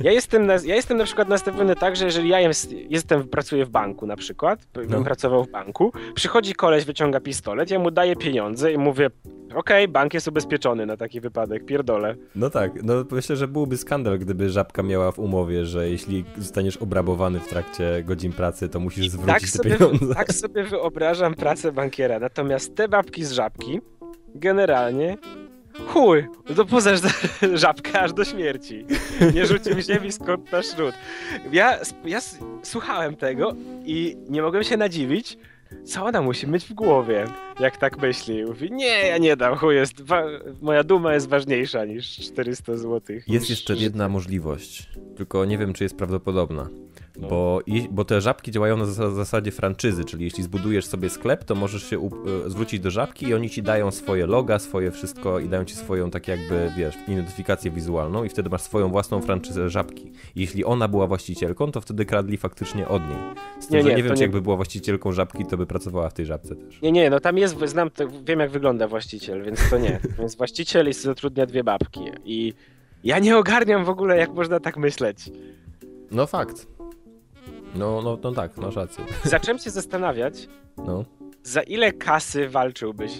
Speaker 3: ja jestem, na, ja jestem na przykład nastawiony tak, że jeżeli ja jest, jestem, pracuję w banku na przykład,
Speaker 4: No.
Speaker 3: pracował w banku, przychodzi koleś, wyciąga pistolet, ja mu daję pieniądze i mówię, okej, bank jest ubezpieczony na taki wypadek, pierdolę.
Speaker 4: No tak, no myślę, że byłby skandal, gdyby żabka miała w umowie, że jeśli zostaniesz obrabowany w trakcie godzin pracy, to musisz zwrócić
Speaker 3: Tak
Speaker 4: te
Speaker 3: sobie,
Speaker 4: pieniądze.
Speaker 3: tak sobie wyobrażam pracę bankiera, natomiast te babki z żabki, generalnie, chuj, poza żabkę aż do śmierci. Nie rzucił ziemi skąd na szrut. Ja, ja słuchałem tego i nie mogłem się nadziwić, co ona musi mieć w głowie, jak tak myśli. Mówi, nie, ja nie dam, chuj, jest, moja duma jest ważniejsza niż 400 zł.
Speaker 4: Jest jeszcze jedna możliwość, tylko nie wiem, czy jest prawdopodobna.
Speaker 3: No.
Speaker 4: Bo, bo te żabki działają na zas- zasadzie franczyzy, czyli jeśli zbudujesz sobie sklep, to możesz się e, zwrócić do żabki i oni ci dają swoje loga, swoje wszystko i dają ci swoją tak jakby, wiesz, identyfikację wizualną i wtedy masz swoją własną franczyzę żabki. Jeśli ona była właścicielką, to wtedy kradli faktycznie od niej. Z tym,
Speaker 3: Nie,
Speaker 4: że
Speaker 3: nie,
Speaker 4: nie
Speaker 3: to
Speaker 4: wiem, czy
Speaker 3: nie-
Speaker 4: jakby była właścicielką żabki, to by pracowała w tej żabce też.
Speaker 3: Nie, nie, no tam jest, znam, to, wiem jak wygląda właściciel, więc to nie. Więc właściciel jest, zatrudnia dwie babki i ja nie ogarniam w ogóle, jak można tak myśleć.
Speaker 4: No fakt. No, no, no tak, masz rację.
Speaker 3: Zacząłem się zastanawiać,
Speaker 4: No.
Speaker 3: za ile kasy walczyłbyś?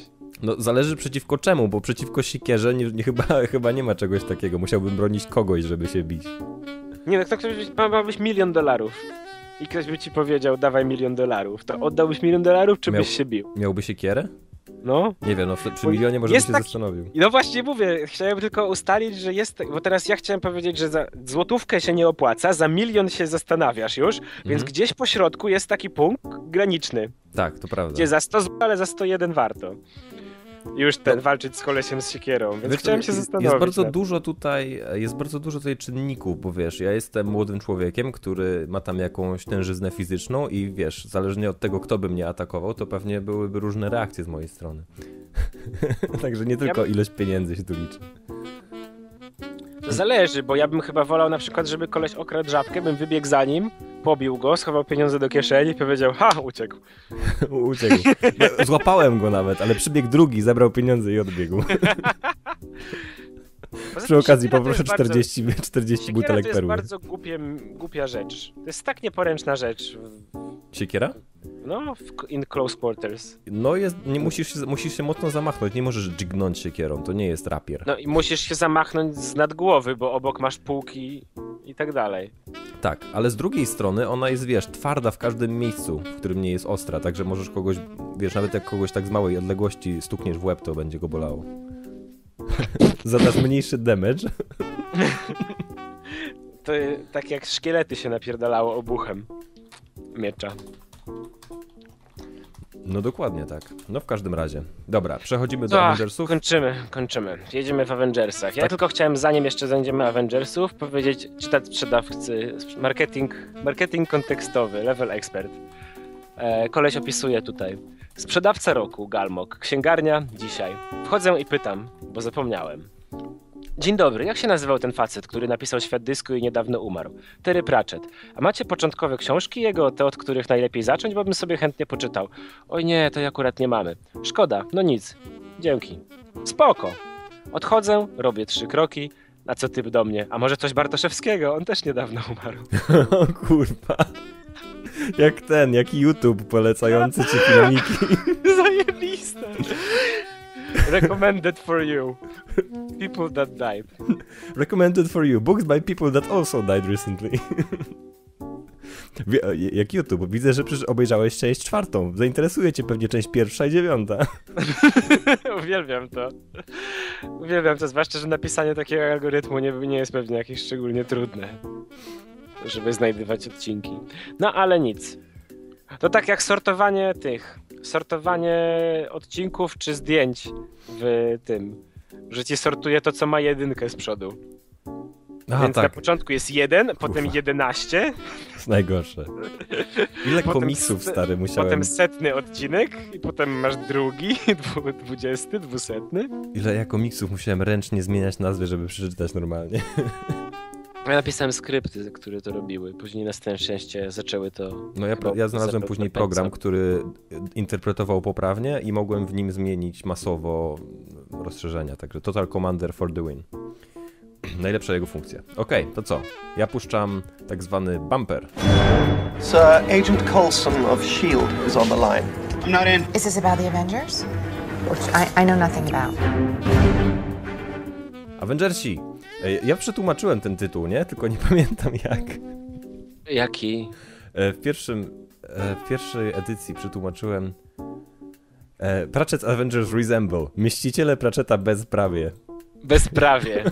Speaker 4: No, zależy przeciwko czemu, bo przeciwko sikierze nie, nie, chyba, chyba nie ma czegoś takiego. Musiałbym bronić kogoś, żeby się bić.
Speaker 3: Nie no, ktoś miałbyś milion dolarów i ktoś by ci powiedział, dawaj milion dolarów, to oddałbyś milion dolarów, czy
Speaker 4: Miał-
Speaker 3: byś się bił?
Speaker 4: Miałby siekierę?
Speaker 3: No.
Speaker 4: Nie wiem, no przy milionie może
Speaker 3: jest
Speaker 4: bym się
Speaker 3: taki-
Speaker 4: zastanowił.
Speaker 3: No właśnie mówię, chciałem tylko ustalić, że jest, bo teraz ja chciałem powiedzieć, że za złotówkę się nie opłaca, za milion się zastanawiasz już, więc
Speaker 4: Mhm.
Speaker 3: gdzieś po środku jest taki punkt graniczny,
Speaker 4: Tak, to prawda.
Speaker 3: gdzie za 100 zł, ale za 101 warto. Już ten, walczyć z kolesiem z siekierą, więc
Speaker 4: Wiesz,
Speaker 3: chciałem się zastanowić.
Speaker 4: Jest bardzo dużo tutaj, jest bardzo dużo tutaj czynników, bo wiesz, ja jestem młodym człowiekiem, który ma tam jakąś tężyznę fizyczną i wiesz, zależnie od tego, kto by mnie atakował, to pewnie byłyby różne reakcje z mojej strony. Także nie tylko
Speaker 3: bym-
Speaker 4: ilość pieniędzy się tu liczy.
Speaker 3: Zależy, bo ja bym chyba wolał na przykład, żeby koleś okradł żabkę, bym wybiegł za nim, pobił go, schował pieniądze do kieszeni i powiedział, ha, uciekł.
Speaker 4: Uciekł. Złapałem go nawet, ale przybiegł drugi, zabrał pieniądze i odbiegł. Przy okazji poproszę
Speaker 3: jest bardzo-
Speaker 4: 40, 40
Speaker 3: Siekiera
Speaker 4: butelek
Speaker 3: to jest
Speaker 4: perły.
Speaker 3: bardzo głupie, głupia rzecz. To jest tak nieporęczna rzecz.
Speaker 4: Siekiera?
Speaker 3: No, w, in close quarters.
Speaker 4: No jest, nie musisz, się- musisz się mocno zamachnąć, nie możesz dźgnąć siekierą, to nie jest rapier.
Speaker 3: No i musisz się zamachnąć z nad głowy, bo obok masz półki i tak dalej.
Speaker 4: Tak, ale z drugiej strony ona jest, wiesz, twarda w każdym miejscu, w którym nie jest ostra, także możesz kogoś, wiesz, nawet jak kogoś tak z małej odległości stukniesz w łeb, to będzie go bolało. Zadasz mniejszy damage.
Speaker 3: To tak jak szkielety się napierdalało obuchem miecza.
Speaker 4: No dokładnie tak. No w każdym razie. Dobra, przechodzimy do
Speaker 3: Ach,
Speaker 4: Avengersów.
Speaker 3: kończymy, kończymy. Jedziemy w Avengersach. Ja
Speaker 4: Tak.
Speaker 3: tylko chciałem, zanim jeszcze zajdziemy Avengersów, powiedzieć, czytać sprzedawcy, marketing, marketing kontekstowy, level expert. E, koleś opisuje tutaj. Sprzedawca roku, Galmok, księgarnia, dzisiaj. Wchodzę i pytam, bo zapomniałem. Dzień dobry, jak się nazywał ten facet, który napisał Świat Dysku i niedawno umarł? Terry Pratchett. A macie początkowe książki jego, te od których najlepiej zacząć, bo bym sobie chętnie poczytał. Oj nie, to akurat nie mamy. Szkoda, no nic. Dzięki. Spoko. Odchodzę, robię trzy kroki, na co typ do mnie? A może coś Bartoszewskiego? On też niedawno umarł.
Speaker 4: O kurwa. Jak ten, jak YouTube polecający ci filmiki.
Speaker 3: Zajebiste. Recommended for you. People that died.
Speaker 4: Recommended for you. Books by people that also died recently. Wie- Jak YouTube. Widzę, że przecież obejrzałeś część czwartą. Zainteresuje cię pewnie część pierwsza i dziewiąta.
Speaker 3: Uwielbiam to. Uwielbiam to, zwłaszcza, że napisanie takiego algorytmu nie, nie jest pewnie jakieś szczególnie trudne, żeby znajdywać odcinki. No ale nic. To tak jak sortowanie tych, sortowanie odcinków czy zdjęć w tym, że ci sortuje to, co ma jedynkę z przodu.
Speaker 4: A
Speaker 3: Więc na
Speaker 4: tak,
Speaker 3: początku jest jeden, potem jedenaście,
Speaker 4: jest najgorsze. Ile
Speaker 3: Potem
Speaker 4: komisów,
Speaker 3: se-
Speaker 4: stary, musiałem...
Speaker 3: potem setny odcinek i potem masz drugi, dwu, dwudziesty, dwusetny.
Speaker 4: Ile ja komiksów musiałem ręcznie zmieniać nazwy, żeby przeczytać normalnie.
Speaker 3: Ja napisałem skrypty, które to robiły. Później na szczęście zaczęły to.
Speaker 4: No ja, ja znalazłem później program, który interpretował poprawnie i mogłem w nim zmienić masowo rozszerzenia, także Total Commander for the win. Najlepsza jego funkcja. Okej, to co? Ja puszczam tak zwany bumper.
Speaker 5: Sir, Agent Coulson of S.H.I.E.L.D. is on the line.
Speaker 6: I'm not in.
Speaker 7: Is this about the Avengers? Which I, I know nothing about.
Speaker 4: Avengersi! Ej, Ja przetłumaczyłem ten tytuł, nie? Tylko nie pamiętam jak.
Speaker 3: Jaki?
Speaker 4: E, W pierwszym, e, w pierwszej edycji przetłumaczyłem e, Pratchett Avengers Resemble. Mściciele Pratchetta bezprawie.
Speaker 3: Bezprawie.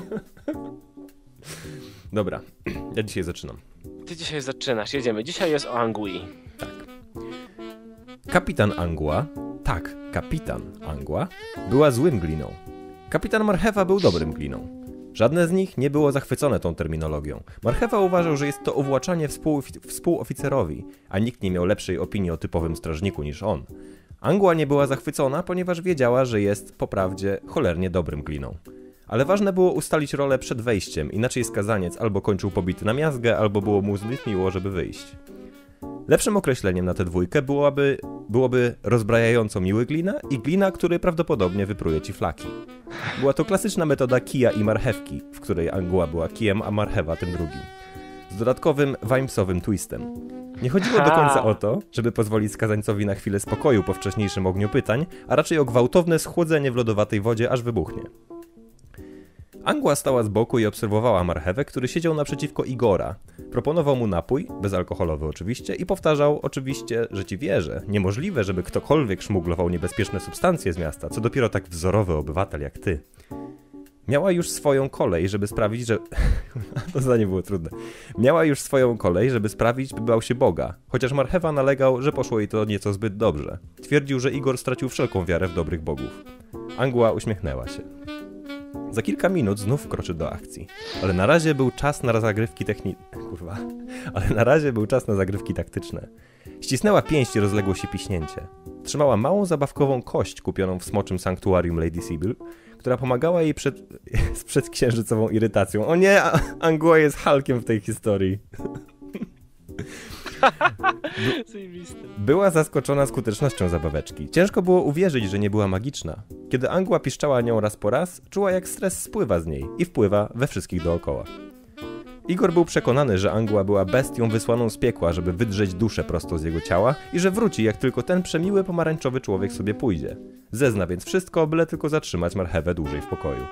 Speaker 4: Dobra, ja dzisiaj zaczynam.
Speaker 3: Ty dzisiaj zaczynasz, jedziemy. Dzisiaj jest o Angui.
Speaker 4: Kapitan Angła, tak, kapitan Angła, była złym gliną. Kapitan Marchewa był dobrym gliną. Żadne z nich nie było zachwycone tą terminologią. Marchewa uważał, że jest to uwłaczanie współofi- współoficerowi, a nikt nie miał lepszej opinii o typowym strażniku niż on. Angła nie była zachwycona, ponieważ wiedziała, że jest, po prawdzie, cholernie dobrym gliną. Ale ważne było ustalić rolę przed wejściem, inaczej skazaniec albo kończył pobity na miazgę, albo było mu zbyt miło, żeby wyjść. Lepszym określeniem na tę dwójkę byłoby, byłoby rozbrajająco miły glina i glina, który prawdopodobnie wypruje ci flaki. Była to klasyczna metoda kija i marchewki, w której Angua była kijem, a marchewa tym drugim. Z dodatkowym wimesowym twistem. Nie chodziło do końca o to, żeby pozwolić skazańcowi na chwilę spokoju po wcześniejszym ogniu pytań, a raczej o gwałtowne schłodzenie w lodowatej wodzie, aż wybuchnie. Angła stała z boku i obserwowała marchewę, który siedział naprzeciwko Igora. Proponował mu napój, bezalkoholowy oczywiście, i powtarzał oczywiście, że ci wierzę. Niemożliwe, żeby ktokolwiek szmuglował niebezpieczne substancje z miasta, co dopiero tak wzorowy obywatel jak ty. Miała już swoją kolej, żeby sprawić, że. to zdanie było trudne. Miała już swoją kolej, żeby sprawić, by bał się Boga. Chociaż marchewa nalegał, że poszło jej to nieco zbyt dobrze. Twierdził, że Igor stracił wszelką wiarę w dobrych bogów. Angła uśmiechnęła się. Za kilka minut znów wkroczy do akcji. Ale na razie był czas na zagrywki techniczne. Kurwa. Ale na razie był czas na zagrywki taktyczne. Ścisnęła pięść i rozległo się piśnięcie. Trzymała małą zabawkową kość kupioną w smoczym sanktuarium Lady Sibyl, która pomagała jej przed, z przedksiężycową irytacją. O nie, Angua jest Hulkiem w tej historii. Była zaskoczona skutecznością zabaweczki. Ciężko było uwierzyć, że nie była magiczna. Kiedy Angła piszczała nią raz po raz, czuła jak stres spływa z niej i wpływa we wszystkich dookoła. Igor był przekonany, że Angła była bestią wysłaną z piekła, żeby wydrzeć duszę prosto z jego ciała i że wróci, jak tylko ten przemiły pomarańczowy człowiek sobie pójdzie. Zezna więc wszystko, byle tylko zatrzymać marchewę dłużej w pokoju.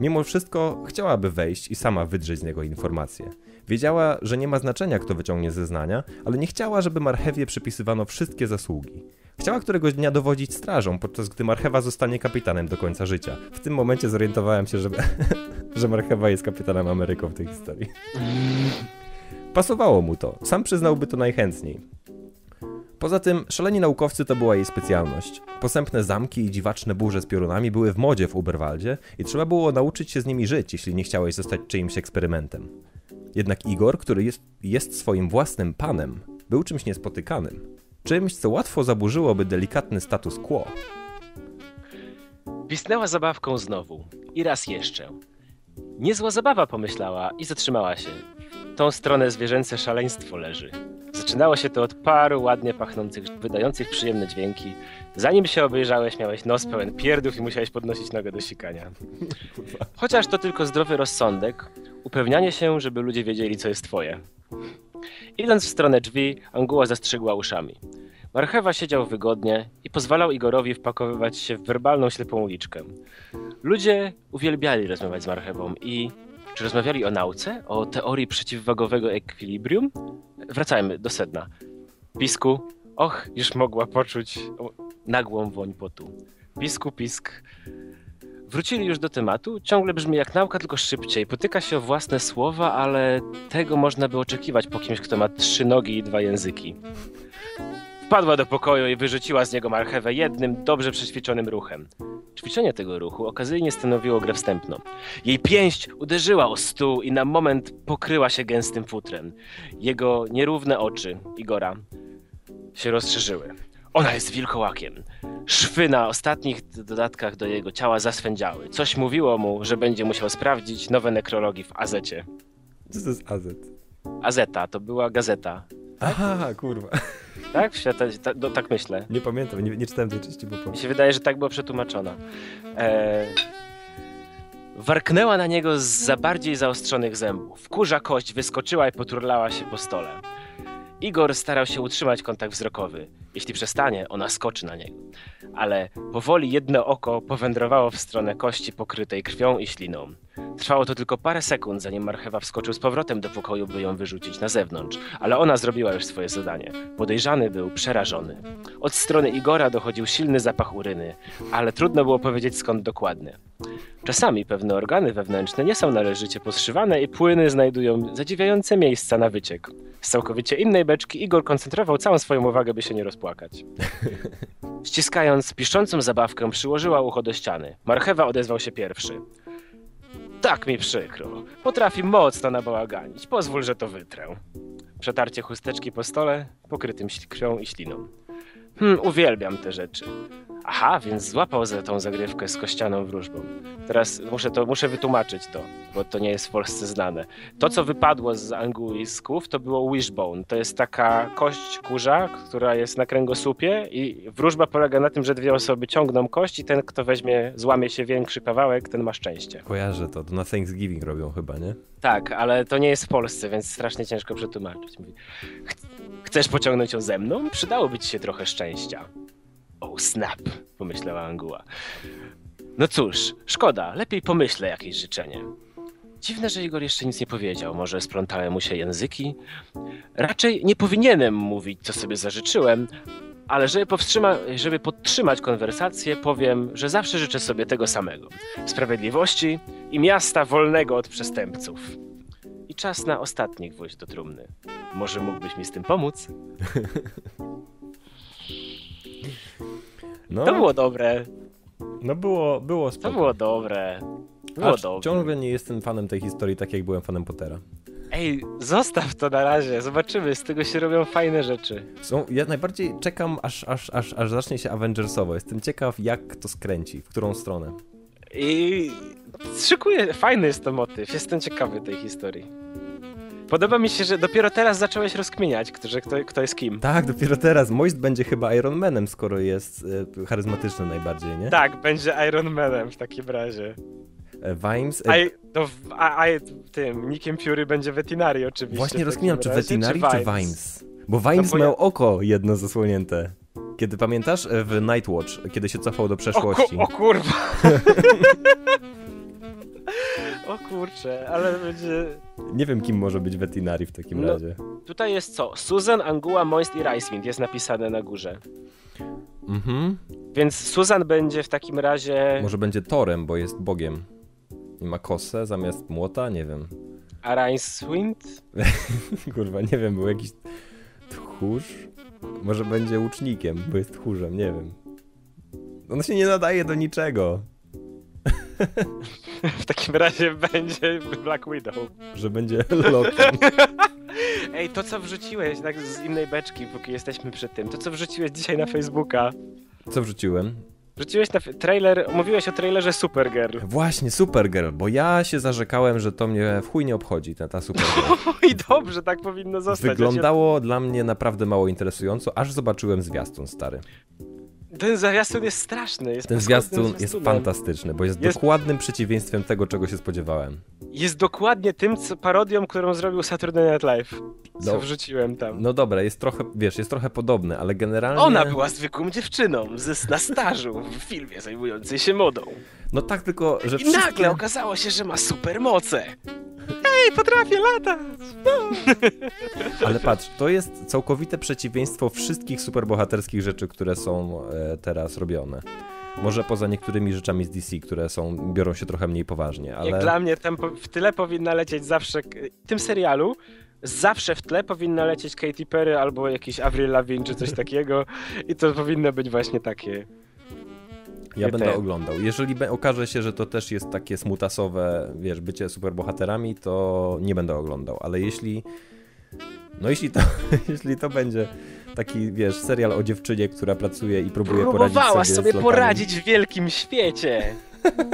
Speaker 4: Mimo wszystko chciałaby wejść i sama wydrzeć z niego informacje. Wiedziała, że nie ma znaczenia, kto wyciągnie zeznania, ale nie chciała, żeby marchewie przypisywano wszystkie zasługi. Chciała któregoś dnia dowodzić strażą, podczas gdy marchewa zostanie kapitanem do końca życia. W tym momencie zorientowałem się, że, że marchewa jest kapitanem Ameryką w tej historii. Pasowało mu to, sam przyznałby to najchętniej. Poza tym, szaleni naukowcy to była jej specjalność. Posępne zamki i dziwaczne burze z piorunami były w modzie w Uberwaldzie i trzeba było nauczyć się z nimi żyć, jeśli nie chciałeś zostać czyimś eksperymentem. Jednak Igor, który jest, jest swoim własnym panem, był czymś niespotykanym. Czymś, co łatwo zaburzyłoby delikatny status quo.
Speaker 3: Pisnęła zabawką znowu. I raz jeszcze. Niezła zabawa, pomyślała i zatrzymała się. Tą stronę zwierzęce szaleństwo leży. Zaczynało się to od paru ładnie pachnących, wydających przyjemne dźwięki. Zanim się obejrzałeś, miałeś nos pełen pierdów i musiałeś podnosić nogę do sikania. Chociaż to tylko zdrowy rozsądek, upewnianie się, żeby ludzie wiedzieli, co jest twoje. Idąc w stronę drzwi, Anguła zastrzygła uszami. Marchewa siedział wygodnie i pozwalał Igorowi wpakowywać się w werbalną ślepą uliczkę. Ludzie uwielbiali rozmawiać z Marchewą i... Czy rozmawiali o nauce? O teorii przeciwwagowego ekwilibrium? Wracajmy do sedna. Pisku, och, już mogła poczuć nagłą woń potu. Pisku, pisk. Wrócili już do tematu. Ciągle brzmi jak nauka, tylko szybciej. Potyka się o własne słowa, ale tego można by oczekiwać po kimś, kto ma trzy nogi i dwa języki. Wpadła do pokoju i wyrzuciła z niego marchewę jednym, dobrze przećwiczonym ruchem. Ćwiczenie tego ruchu okazyjnie stanowiło grę wstępną. Jej pięść uderzyła o stół i na moment pokryła się gęstym futrem. Jego nierówne oczy, Igora, się rozszerzyły. Ona jest wilkołakiem. Szwy na ostatnich dodatkach do jego ciała zaswędziały. Coś mówiło mu, że będzie musiał sprawdzić nowe nekrologi w Azecie.
Speaker 4: Co to jest AZ?
Speaker 3: Azeta to była gazeta.
Speaker 4: Aha, kurwa.
Speaker 3: Tak? Świecie, ta, no, tak myślę.
Speaker 4: Nie pamiętam, nie, nie czytałem tej części, bo po...
Speaker 3: Mi się wydaje, że tak była przetłumaczona. E... Warknęła na niego z za bardziej zaostrzonych zębów. Kurza kość wyskoczyła i poturlała się po stole. Igor starał się utrzymać kontakt wzrokowy. Jeśli przestanie, ona skoczy na niego. Ale powoli jedno oko powędrowało w stronę kości pokrytej krwią i śliną. Trwało to tylko parę sekund, zanim marchewa wskoczył z powrotem do pokoju, by ją wyrzucić na zewnątrz, ale ona zrobiła już swoje zadanie. Podejrzany był przerażony. Od strony Igora dochodził silny zapach uryny, ale trudno było powiedzieć skąd dokładnie. Czasami pewne organy wewnętrzne nie są należycie poszywane i płyny znajdują zadziwiające miejsca na wyciek. Z całkowicie innej beczki Igor koncentrował całą swoją uwagę, by się nie rozpłakać. Ściskając piszczącą zabawkę, przyłożyła ucho do ściany. Marchewa odezwał się pierwszy. Tak mi przykro. Potrafi mocno nabałaganić. Pozwól, że to wytrę. Przetarcie chusteczki po stole, pokrytym krwią i śliną. Hmm, uwielbiam te rzeczy. Aha, więc złapał za tą zagrywkę z kościaną wróżbą. Teraz muszę to muszę wytłumaczyć to, bo to nie jest w Polsce znane. To, co wypadło z angielsków, to było wishbone. To jest taka kość kurza, która jest na kręgosłupie i wróżba polega na tym, że dwie osoby ciągną kość i ten, kto weźmie, złamie się większy kawałek, ten ma szczęście.
Speaker 4: Kojarzę to, to na Thanksgiving robią chyba, nie?
Speaker 3: Tak, ale to nie jest w Polsce, więc strasznie ciężko przetłumaczyć. Mówi, "Ch- chcesz pociągnąć ją ze mną? Przydałoby ci się trochę szczęścia. Oh snap, pomyślała Anguła. No cóż, szkoda, lepiej pomyślę jakieś życzenie. Dziwne, że Igor jeszcze nic nie powiedział. Może splątały mu się języki? Raczej nie powinienem mówić, co sobie zażyczyłem, ale żeby, powstrzyma, żeby podtrzymać konwersację, powiem, że zawsze życzę sobie tego samego. Sprawiedliwości i miasta wolnego od przestępców. I czas na ostatni gwóźdź do trumny. Może mógłbyś mi z tym pomóc?
Speaker 4: No,
Speaker 3: To było dobre,
Speaker 4: no było, było
Speaker 3: to
Speaker 4: spoko.
Speaker 3: było dobre. Było
Speaker 4: Acz
Speaker 3: dobre.
Speaker 4: ciągle nie jestem fanem tej historii, tak jak byłem fanem Pottera.
Speaker 3: Ej, zostaw to na razie, zobaczymy, z tego się robią fajne rzeczy.
Speaker 4: Są, ja najbardziej czekam, aż, aż, aż, aż zacznie się Avengersowo. Jestem ciekaw, jak to skręci, w którą stronę.
Speaker 3: I szykuję, fajny jest to motyw, jestem ciekawy tej historii. Podoba mi się, że dopiero teraz zacząłeś rozkminiać, kto, że kto, kto jest kim.
Speaker 4: Tak, dopiero teraz. Moist będzie chyba Iron Manem, skoro jest e, charyzmatyczny najbardziej, nie?
Speaker 3: Tak, będzie Iron Manem w takim razie.
Speaker 4: E, Vimes.
Speaker 3: A,
Speaker 4: E,
Speaker 3: no, a, a tym, Nikiem Fury będzie Vetinari oczywiście.
Speaker 4: właśnie rozkminiam, czy Vetinari, czy Vimes. Bo Vimes
Speaker 3: No bo ja-
Speaker 4: miał oko jedno zasłonięte. Kiedy pamiętasz e, w Nightwatch, kiedy się cofał do
Speaker 3: O,
Speaker 4: przeszłości.
Speaker 3: ku, o kurwa. o kurcze, ale będzie...
Speaker 4: Nie wiem, kim może być Vetinari w takim
Speaker 3: No.
Speaker 4: razie.
Speaker 3: Tutaj jest co? Susan, Angua, Moist i Ricewind jest napisane na górze.
Speaker 4: Mhm.
Speaker 3: Więc Susan będzie w takim razie...
Speaker 4: Może będzie Torem, bo jest bogiem. I ma kosę zamiast młota? Nie wiem.
Speaker 3: A Ricewind?
Speaker 4: Kurwa, nie wiem, był jakiś tchórz? Może będzie łucznikiem, bo jest tchórzem, nie wiem. On się nie nadaje do niczego,
Speaker 3: W takim razie będzie Black Widow.
Speaker 4: że będzie lokiem.
Speaker 3: Ej, to co wrzuciłeś tak z innej beczki, póki jesteśmy przy tym, to co wrzuciłeś dzisiaj na Facebooka.
Speaker 4: Co wrzuciłem?
Speaker 3: Wrzuciłeś na trailer, mówiłeś o trailerze Supergirl.
Speaker 4: Właśnie, Supergirl, bo ja się zarzekałem, że to mnie w chuj nie obchodzi, ta, ta Supergirl.
Speaker 3: I dobrze, tak powinno zostać.
Speaker 4: Wyglądało dla mnie naprawdę mało interesująco, aż zobaczyłem zwiastun stary.
Speaker 3: Ten zwiastun jest straszny. Jest
Speaker 4: Ten zwiastun jest fantastyczny, bo jest,
Speaker 3: Jest-
Speaker 4: dokładnym przeciwieństwem tego, czego się spodziewałem.
Speaker 3: Jest dokładnie tym co parodią, którą zrobił Saturday Night Live. Co
Speaker 4: No.
Speaker 3: wrzuciłem tam.
Speaker 4: No dobra, jest trochę, wiesz, jest trochę podobny, ale generalnie...
Speaker 3: Ona była zwykłą dziewczyną z, na stażu w filmie zajmującej się modą.
Speaker 4: No tak, tylko, że
Speaker 3: I
Speaker 4: wszystkie...
Speaker 3: nagle okazało się, że ma supermoce. Ej, potrafię latać!
Speaker 4: Ale patrz, to jest całkowite przeciwieństwo wszystkich superbohaterskich rzeczy, które są e, teraz robione. Może poza niektórymi rzeczami z DC, które są, biorą się trochę mniej poważnie, ale...
Speaker 3: Jak dla mnie tam w tyle powinna lecieć zawsze, w tym serialu, zawsze w tle powinna lecieć Katy Perry albo jakiś Avril Lavigne czy coś takiego i to powinno być właśnie takie.
Speaker 4: Ja będę oglądał. Jeżeli be- okaże się, że to też jest takie smutasowe, wiesz, bycie superbohaterami, to nie będę oglądał, ale jeśli... No jeśli to, jeśli to będzie taki, wiesz, serial o dziewczynie, która pracuje i próbuje poradzić
Speaker 3: Próbowała
Speaker 4: sobie,
Speaker 3: sobie
Speaker 4: lokalnym-
Speaker 3: poradzić w wielkim świecie.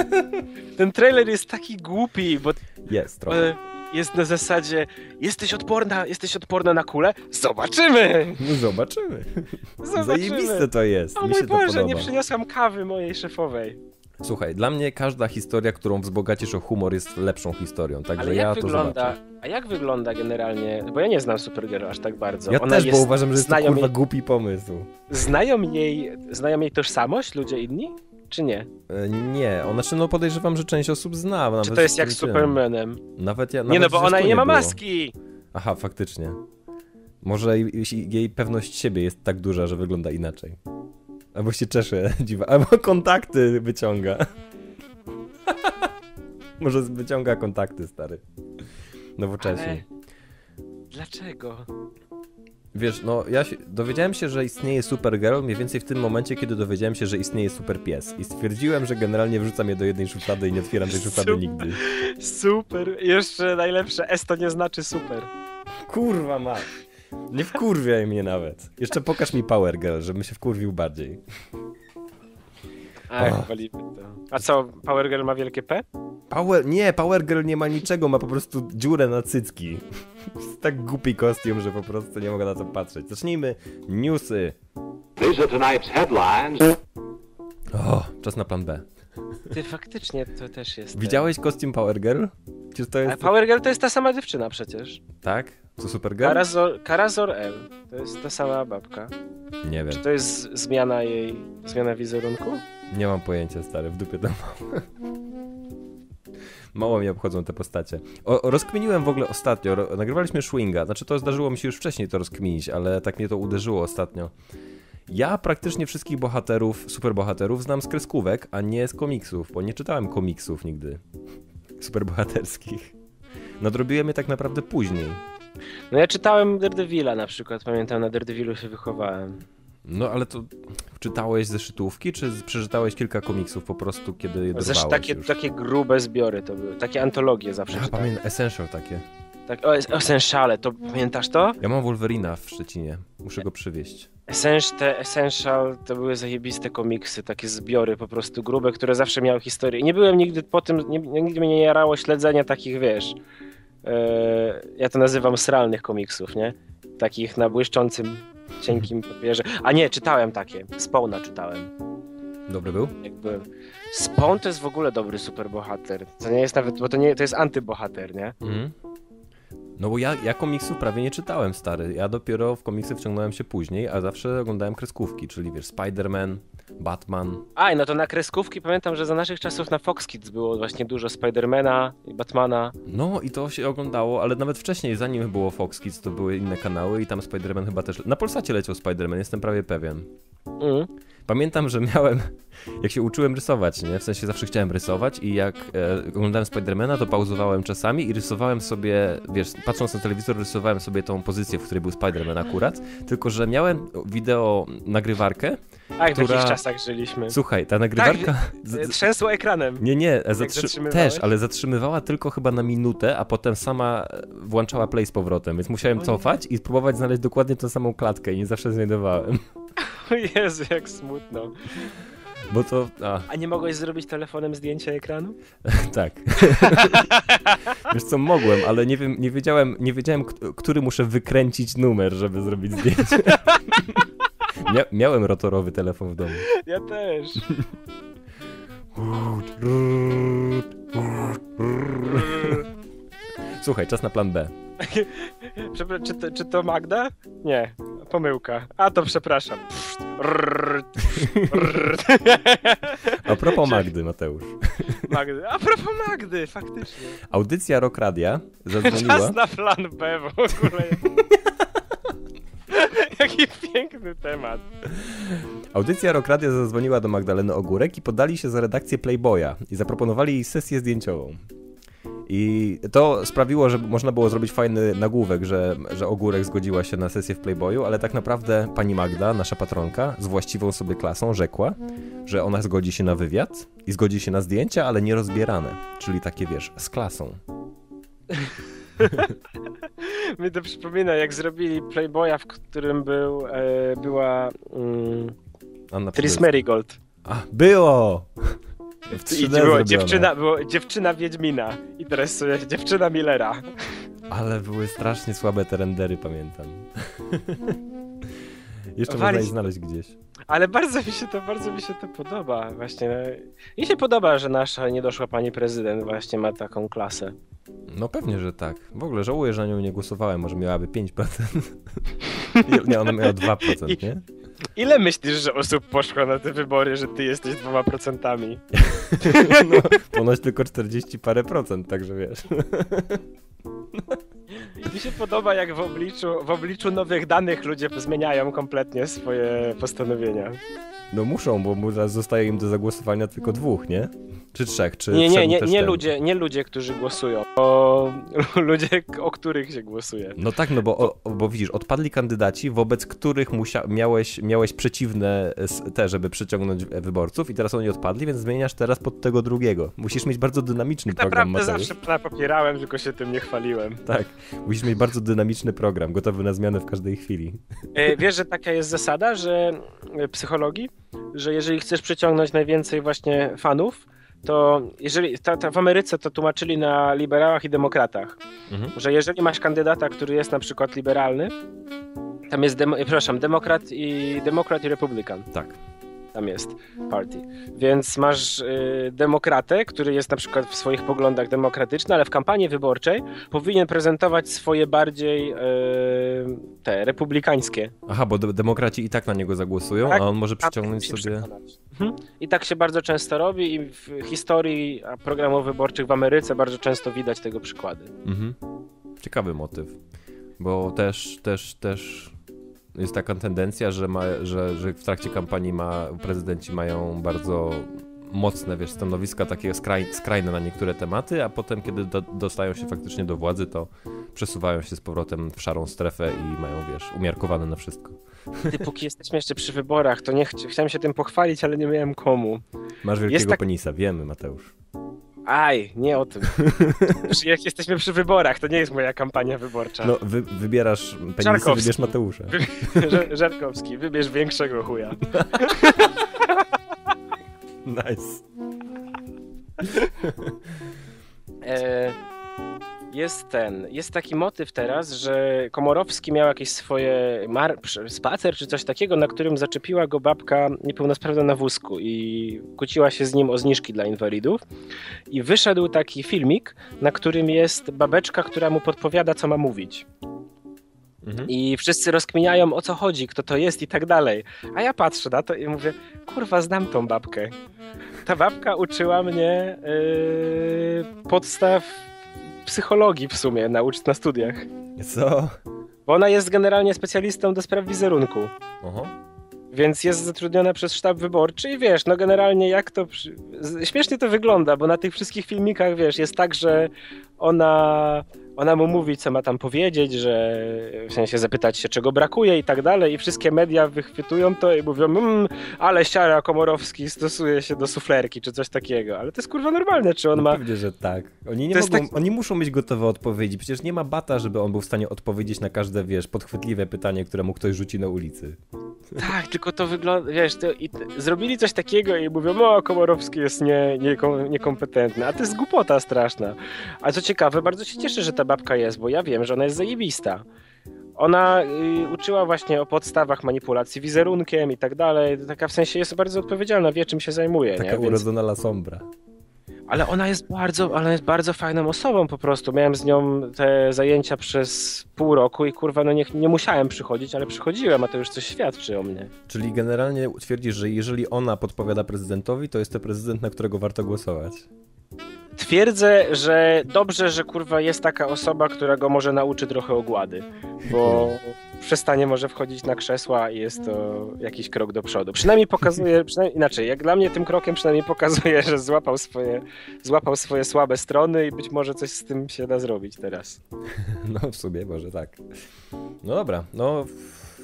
Speaker 3: Ten trailer jest taki głupi, bo
Speaker 4: Jest trochę.
Speaker 3: e, jest na zasadzie jesteś odporna, jesteś odporna na kulę? Zobaczymy!
Speaker 4: No zobaczymy.
Speaker 3: Zobaczymy.
Speaker 4: Zajebiste to jest.
Speaker 3: O
Speaker 4: Mi
Speaker 3: mój Boże, nie przyniosłam kawy mojej szefowej.
Speaker 4: Słuchaj, dla mnie każda historia, którą wzbogacisz o humor jest lepszą historią, także
Speaker 3: Ale
Speaker 4: ja to
Speaker 3: wygląda,
Speaker 4: zobaczę.
Speaker 3: a jak wygląda generalnie, bo ja nie znam Supergirl aż tak bardzo.
Speaker 4: Ja
Speaker 3: Ona
Speaker 4: też, bo
Speaker 3: jest,
Speaker 4: uważam, że jest to kurwa
Speaker 3: jej,
Speaker 4: głupi pomysł.
Speaker 3: znają, jej, znają jej tożsamość ludzie inni? Czy nie?
Speaker 4: E, Nie, ona znaczy no podejrzewam, że część osób zna. Nawet
Speaker 3: Czy to jest jak z. Supermanem?
Speaker 4: Nawet ja,
Speaker 3: Nie
Speaker 4: nawet
Speaker 3: no, bo ona nie ma
Speaker 4: było.
Speaker 3: maski!
Speaker 4: Aha, faktycznie. Może jej pewność siebie jest tak duża, że wygląda inaczej. Albo się czesze, dziwa. Albo kontakty wyciąga. Może wyciąga kontakty, stary. Nowocześnie.
Speaker 3: Ale... Dlaczego?
Speaker 4: Wiesz, no ja się, dowiedziałem się, że istnieje Supergirl mniej więcej w tym momencie, kiedy dowiedziałem się, że istnieje Super Pies. I stwierdziłem, że generalnie wrzucam je do jednej szuflady i nie otwieram tej szuflady
Speaker 3: Super.
Speaker 4: nigdy.
Speaker 3: Super. Jeszcze najlepsze, S to nie znaczy super.
Speaker 4: Kurwa ma. Nie wkurwiaj mnie nawet. Jeszcze pokaż mi Power Girl, żebym się wkurwił bardziej.
Speaker 3: Ach, to. A co, Power Girl ma wielkie P?
Speaker 4: Power... Nie, Power Girl nie ma niczego, ma po prostu dziurę na cycki. Jest tak głupi kostium, że po prostu nie mogę na to patrzeć. Zacznijmy newsy.
Speaker 6: These are tonight's headlines.
Speaker 4: O, czas na plan B.
Speaker 3: Ty faktycznie to też jest.
Speaker 4: Widziałeś kostium Power Girl? Czy to jest...
Speaker 3: Power Girl to jest ta sama dziewczyna przecież.
Speaker 4: Tak? Co Supergirl?
Speaker 3: Karazor, Karazor L. To jest ta sama babka.
Speaker 4: Nie wiem.
Speaker 3: Czy to jest zmiana jej, zmiana wizerunku?
Speaker 4: Nie mam pojęcia, stary, w dupie to mam. Mało mnie obchodzą te postacie. O, rozkminiłem w ogóle ostatnio, nagrywaliśmy Schwinga, znaczy to zdarzyło mi się już wcześniej to rozkminić, ale tak mnie to uderzyło ostatnio. Ja praktycznie wszystkich bohaterów, superbohaterów znam z kreskówek, a nie z komiksów, bo nie czytałem komiksów nigdy. Superbohaterskich. Nadrobiłem je tak naprawdę później.
Speaker 3: No ja czytałem Daredevila na przykład, pamiętam, na Daredevilu się wychowałem.
Speaker 4: No ale to czytałeś zeszytówki, czy z- przeczytałeś kilka komiksów po prostu, kiedy je
Speaker 3: Zresztą takie,
Speaker 4: już?
Speaker 3: takie grube zbiory to były, takie antologie zawsze
Speaker 4: Ja pamiętam, Essential takie.
Speaker 3: Tak, o, Essentiale, to pamiętasz to?
Speaker 4: Ja mam Wolverina w Szczecinie. Muszę go przywieźć.
Speaker 3: Essential, Essential to były zajebiste komiksy, takie zbiory po prostu grube, które zawsze miały historię. I nie byłem nigdy po tym, nie, nigdy mnie nie jarało śledzenie takich, wiesz, e, ja to nazywam sralnych komiksów, nie? Takich na błyszczącym, cienkim papierze. A nie, czytałem takie, Spawna czytałem,
Speaker 4: Dobry był?
Speaker 3: jak byłem. Spawn to jest w ogóle dobry superbohater. To nie jest nawet, bo to nie, to jest antybohater, nie?
Speaker 4: Mhm. No bo ja, ja komiksów prawie nie czytałem, stary. Ja dopiero w komiksy wciągnąłem się później, a zawsze oglądałem kreskówki, czyli wiesz, Spider-Man, Batman.
Speaker 3: Aj, no to na kreskówki pamiętam, że za naszych czasów na Fox Kids było właśnie dużo Spidermana i Batmana.
Speaker 4: No i to się oglądało, ale nawet wcześniej, zanim było Fox Kids, to były inne kanały i tam Spider-Man chyba też... Na Polsacie leciał Spider-Man, jestem prawie pewien.
Speaker 3: Mm.
Speaker 4: Pamiętam, że miałem, jak się uczyłem rysować, nie? W sensie zawsze chciałem rysować i jak e, oglądałem Spidermana, to pauzowałem czasami i rysowałem sobie, wiesz, patrząc na telewizor, rysowałem sobie tą pozycję, w której był Spiderman akurat, tylko że miałem wideo nagrywarkę.
Speaker 3: A, jak w
Speaker 4: Która-
Speaker 3: jakichś czasach żyliśmy.
Speaker 4: Słuchaj, ta nagrywarka... z-
Speaker 3: Trzęsło ekranem.
Speaker 4: Nie, nie, zatrzy... też, ale zatrzymywała tylko chyba na minutę, a potem sama e, włączała play z powrotem, więc musiałem cofać i próbować znaleźć dokładnie tą samą klatkę i nie zawsze znajdowałem.
Speaker 3: Jezu, jak smutno.
Speaker 4: Bo to... A,
Speaker 3: A nie mogłeś zrobić telefonem zdjęcia ekranu?
Speaker 4: tak. Wiesz co, mogłem, ale nie wiem, nie wiedziałem, nie wiedziałem, który muszę wykręcić numer, żeby zrobić zdjęcie. Mia miałem rotorowy telefon w domu.
Speaker 3: Ja też.
Speaker 4: Słuchaj, czas na plan B.
Speaker 3: Przepra- czy, to, czy to Magda? Nie, pomyłka. A to przepraszam.
Speaker 4: A propos Magdy, Mateusz.
Speaker 3: Magdy. A propos Magdy, faktycznie.
Speaker 4: Audycja Rock Radia zadzwoniła...
Speaker 3: Czas na plan B w ogóle. Jaki piękny temat.
Speaker 4: Audycja Rock Radia zadzwoniła do Magdaleny Ogórek i podali się za redakcję Playboya i zaproponowali jej sesję zdjęciową. I to sprawiło, że można było zrobić fajny nagłówek, że, że Ogórek zgodziła się na sesję w Playboyu, ale tak naprawdę pani Magda, nasza patronka, z właściwą sobie klasą rzekła, że ona zgodzi się na wywiad i zgodzi się na zdjęcia, ale nie rozbierane. Czyli takie, wiesz, z klasą.
Speaker 3: Mi to przypomina, jak zrobili Playboya, w którym był, e, była mm, Tris. Marigold.
Speaker 4: A, było! W
Speaker 3: I
Speaker 4: 3D
Speaker 3: było
Speaker 4: zrobione.
Speaker 3: dziewczyna, było dziewczyna Wiedźmina. I teraz dziewczyna Millera.
Speaker 4: Ale były strasznie słabe te rendery, pamiętam. Jeszcze
Speaker 3: Walić-
Speaker 4: można je znaleźć gdzieś.
Speaker 3: Ale bardzo mi się to, bardzo mi się to podoba właśnie. Mi się podoba, że nasza niedoszła pani prezydent właśnie ma taką klasę.
Speaker 4: No pewnie, że tak. W ogóle żałuję, że na nią nie głosowałem, może miałaby 5%. nie, ona miała 2%, nie?
Speaker 3: Ile myślisz, że osób poszło na te wybory, że ty jesteś dwoma procentami?
Speaker 4: No, ponoć tylko 40 parę procent, także wiesz.
Speaker 3: Mi się podoba, jak w obliczu, w obliczu nowych danych ludzie zmieniają kompletnie swoje postanowienia.
Speaker 4: No muszą, bo mu zostaje im do zagłosowania tylko dwóch, nie? Czy trzech? Czy
Speaker 3: Nie, nie, nie, nie ludzie, nie ludzie, którzy głosują, o ludzie, o których się głosuje.
Speaker 4: No tak, no bo, o, bo widzisz, odpadli kandydaci, wobec których musia, miałeś, miałeś przeciwne s- te, żeby przyciągnąć wyborców i teraz oni odpadli, więc zmieniasz teraz pod tego drugiego. Musisz mieć bardzo dynamiczny program,
Speaker 3: Naprawdę
Speaker 4: Mateusz.
Speaker 3: zawsze napopierałem, tylko się tym nie chwaliłem.
Speaker 4: Tak, musisz mieć bardzo dynamiczny program, gotowy na zmianę w każdej chwili.
Speaker 3: E, Wiesz, że taka jest zasada, że e, psychologii, że jeżeli chcesz przyciągnąć najwięcej właśnie fanów, to jeżeli ta, ta w Ameryce to tłumaczyli na liberałach i demokratach,
Speaker 4: Mhm.
Speaker 3: że jeżeli masz kandydata, który jest na przykład liberalny, tam jest, demo, przepraszam, demokrat i demokrat i republikan.
Speaker 4: Tak.
Speaker 3: Tam jest party. Więc masz y, demokratę, który jest na przykład w swoich poglądach demokratyczny, ale w kampanii wyborczej powinien prezentować swoje bardziej y, te republikańskie.
Speaker 4: Aha, bo de- demokraci i tak na niego zagłosują,
Speaker 3: Tak,
Speaker 4: a on może
Speaker 3: A
Speaker 4: przyciągnąć sobie...
Speaker 3: Mhm. I tak się bardzo często robi i w historii programów wyborczych w Ameryce bardzo często widać tego przykłady.
Speaker 4: Mhm. Ciekawy motyw, bo też, też, też jest taka tendencja, że, ma, że, że w trakcie kampanii ma, prezydenci mają bardzo mocne, wiesz, stanowiska takie skraj, skrajne na niektóre tematy, a potem, kiedy do, dostają się faktycznie do władzy, to przesuwają się z powrotem w szarą strefę i mają, wiesz, umiarkowane na wszystko.
Speaker 3: Ty, póki jesteśmy jeszcze przy wyborach, to nie chci- chciałem się tym pochwalić, ale nie miałem komu.
Speaker 4: Masz wielkiego
Speaker 3: tak-
Speaker 4: penisa, wiemy, Mateusz.
Speaker 3: Aj, nie o tym. Już Jak jesteśmy przy wyborach, to nie jest moja kampania wyborcza.
Speaker 4: No, wy, wybierasz penisy, wybierz Mateusza.
Speaker 3: Żar- Żarkowski, wybierz większego chuja.
Speaker 4: Nice.
Speaker 3: E, jest ten, jest taki motyw teraz, że Komorowski miał jakieś swoje mar- spacer czy coś takiego, na którym zaczepiła go babka niepełnosprawna na wózku i kłóciła się z nim o zniżki dla inwalidów i wyszedł taki filmik, na którym jest babeczka, która mu podpowiada, co ma mówić.
Speaker 4: Mhm.
Speaker 3: I wszyscy rozkminiają o co chodzi, kto to jest i tak dalej. A ja patrzę na to i mówię, kurwa, znam tą babkę. Ta babka uczyła mnie yy, podstaw psychologii w sumie nauczyć na studiach.
Speaker 4: Co?
Speaker 3: Bo ona jest generalnie specjalistą do spraw wizerunku.
Speaker 4: Oho.
Speaker 3: Więc jest zatrudniona przez sztab wyborczy i wiesz, no generalnie jak to... Śmiesznie to wygląda, bo na tych wszystkich filmikach, wiesz, jest tak, że ona, ona mu mówi, co ma tam powiedzieć, że w sensie zapytać się, czego brakuje i tak dalej i wszystkie media wychwytują to i mówią, mmm, ale siara Komorowski stosuje się do suflerki, czy coś takiego. Ale to jest kurwa normalne, czy on
Speaker 4: No
Speaker 3: ma...
Speaker 4: Pewnie, że tak. Oni, nie mogą,
Speaker 3: taki-
Speaker 4: oni muszą mieć gotowe odpowiedzi. Przecież nie ma bata, żeby on był w stanie odpowiedzieć na każde, wiesz, podchwytliwe pytanie, które mu ktoś rzuci na ulicy.
Speaker 3: Tak, tylko to wygląda, wiesz, to, i zrobili coś takiego i mówią, o, Komorowski jest nie, niekom, niekompetentny, a to jest głupota straszna. A co ciekawe, bardzo się cieszę, że ta babka jest, bo ja wiem, że ona jest zajebista. Ona y, uczyła właśnie o podstawach manipulacji wizerunkiem i tak dalej, taka w sensie jest bardzo odpowiedzialna, wie czym się zajmuje,
Speaker 4: Taka
Speaker 3: nie? Więc,
Speaker 4: urodzona La Sombra.
Speaker 3: Ale ona jest bardzo, ale jest bardzo fajną osobą po prostu. Miałem z nią te zajęcia przez pół roku i kurwa, no nie, nie musiałem przychodzić, ale przychodziłem, a to już coś świadczy o mnie.
Speaker 4: Czyli generalnie twierdzisz, że jeżeli ona podpowiada prezydentowi, to jest to prezydent, na którego warto głosować.
Speaker 3: Twierdzę, że dobrze, że kurwa jest taka osoba, która go może nauczy trochę ogłady, bo przestanie może wchodzić na krzesła i jest to jakiś krok do przodu. Przynajmniej pokazuje, przynajmniej, inaczej, jak dla mnie tym krokiem przynajmniej pokazuje, że złapał swoje, złapał swoje słabe strony i być może coś z tym się da zrobić teraz.
Speaker 4: No w sumie może tak. No dobra, no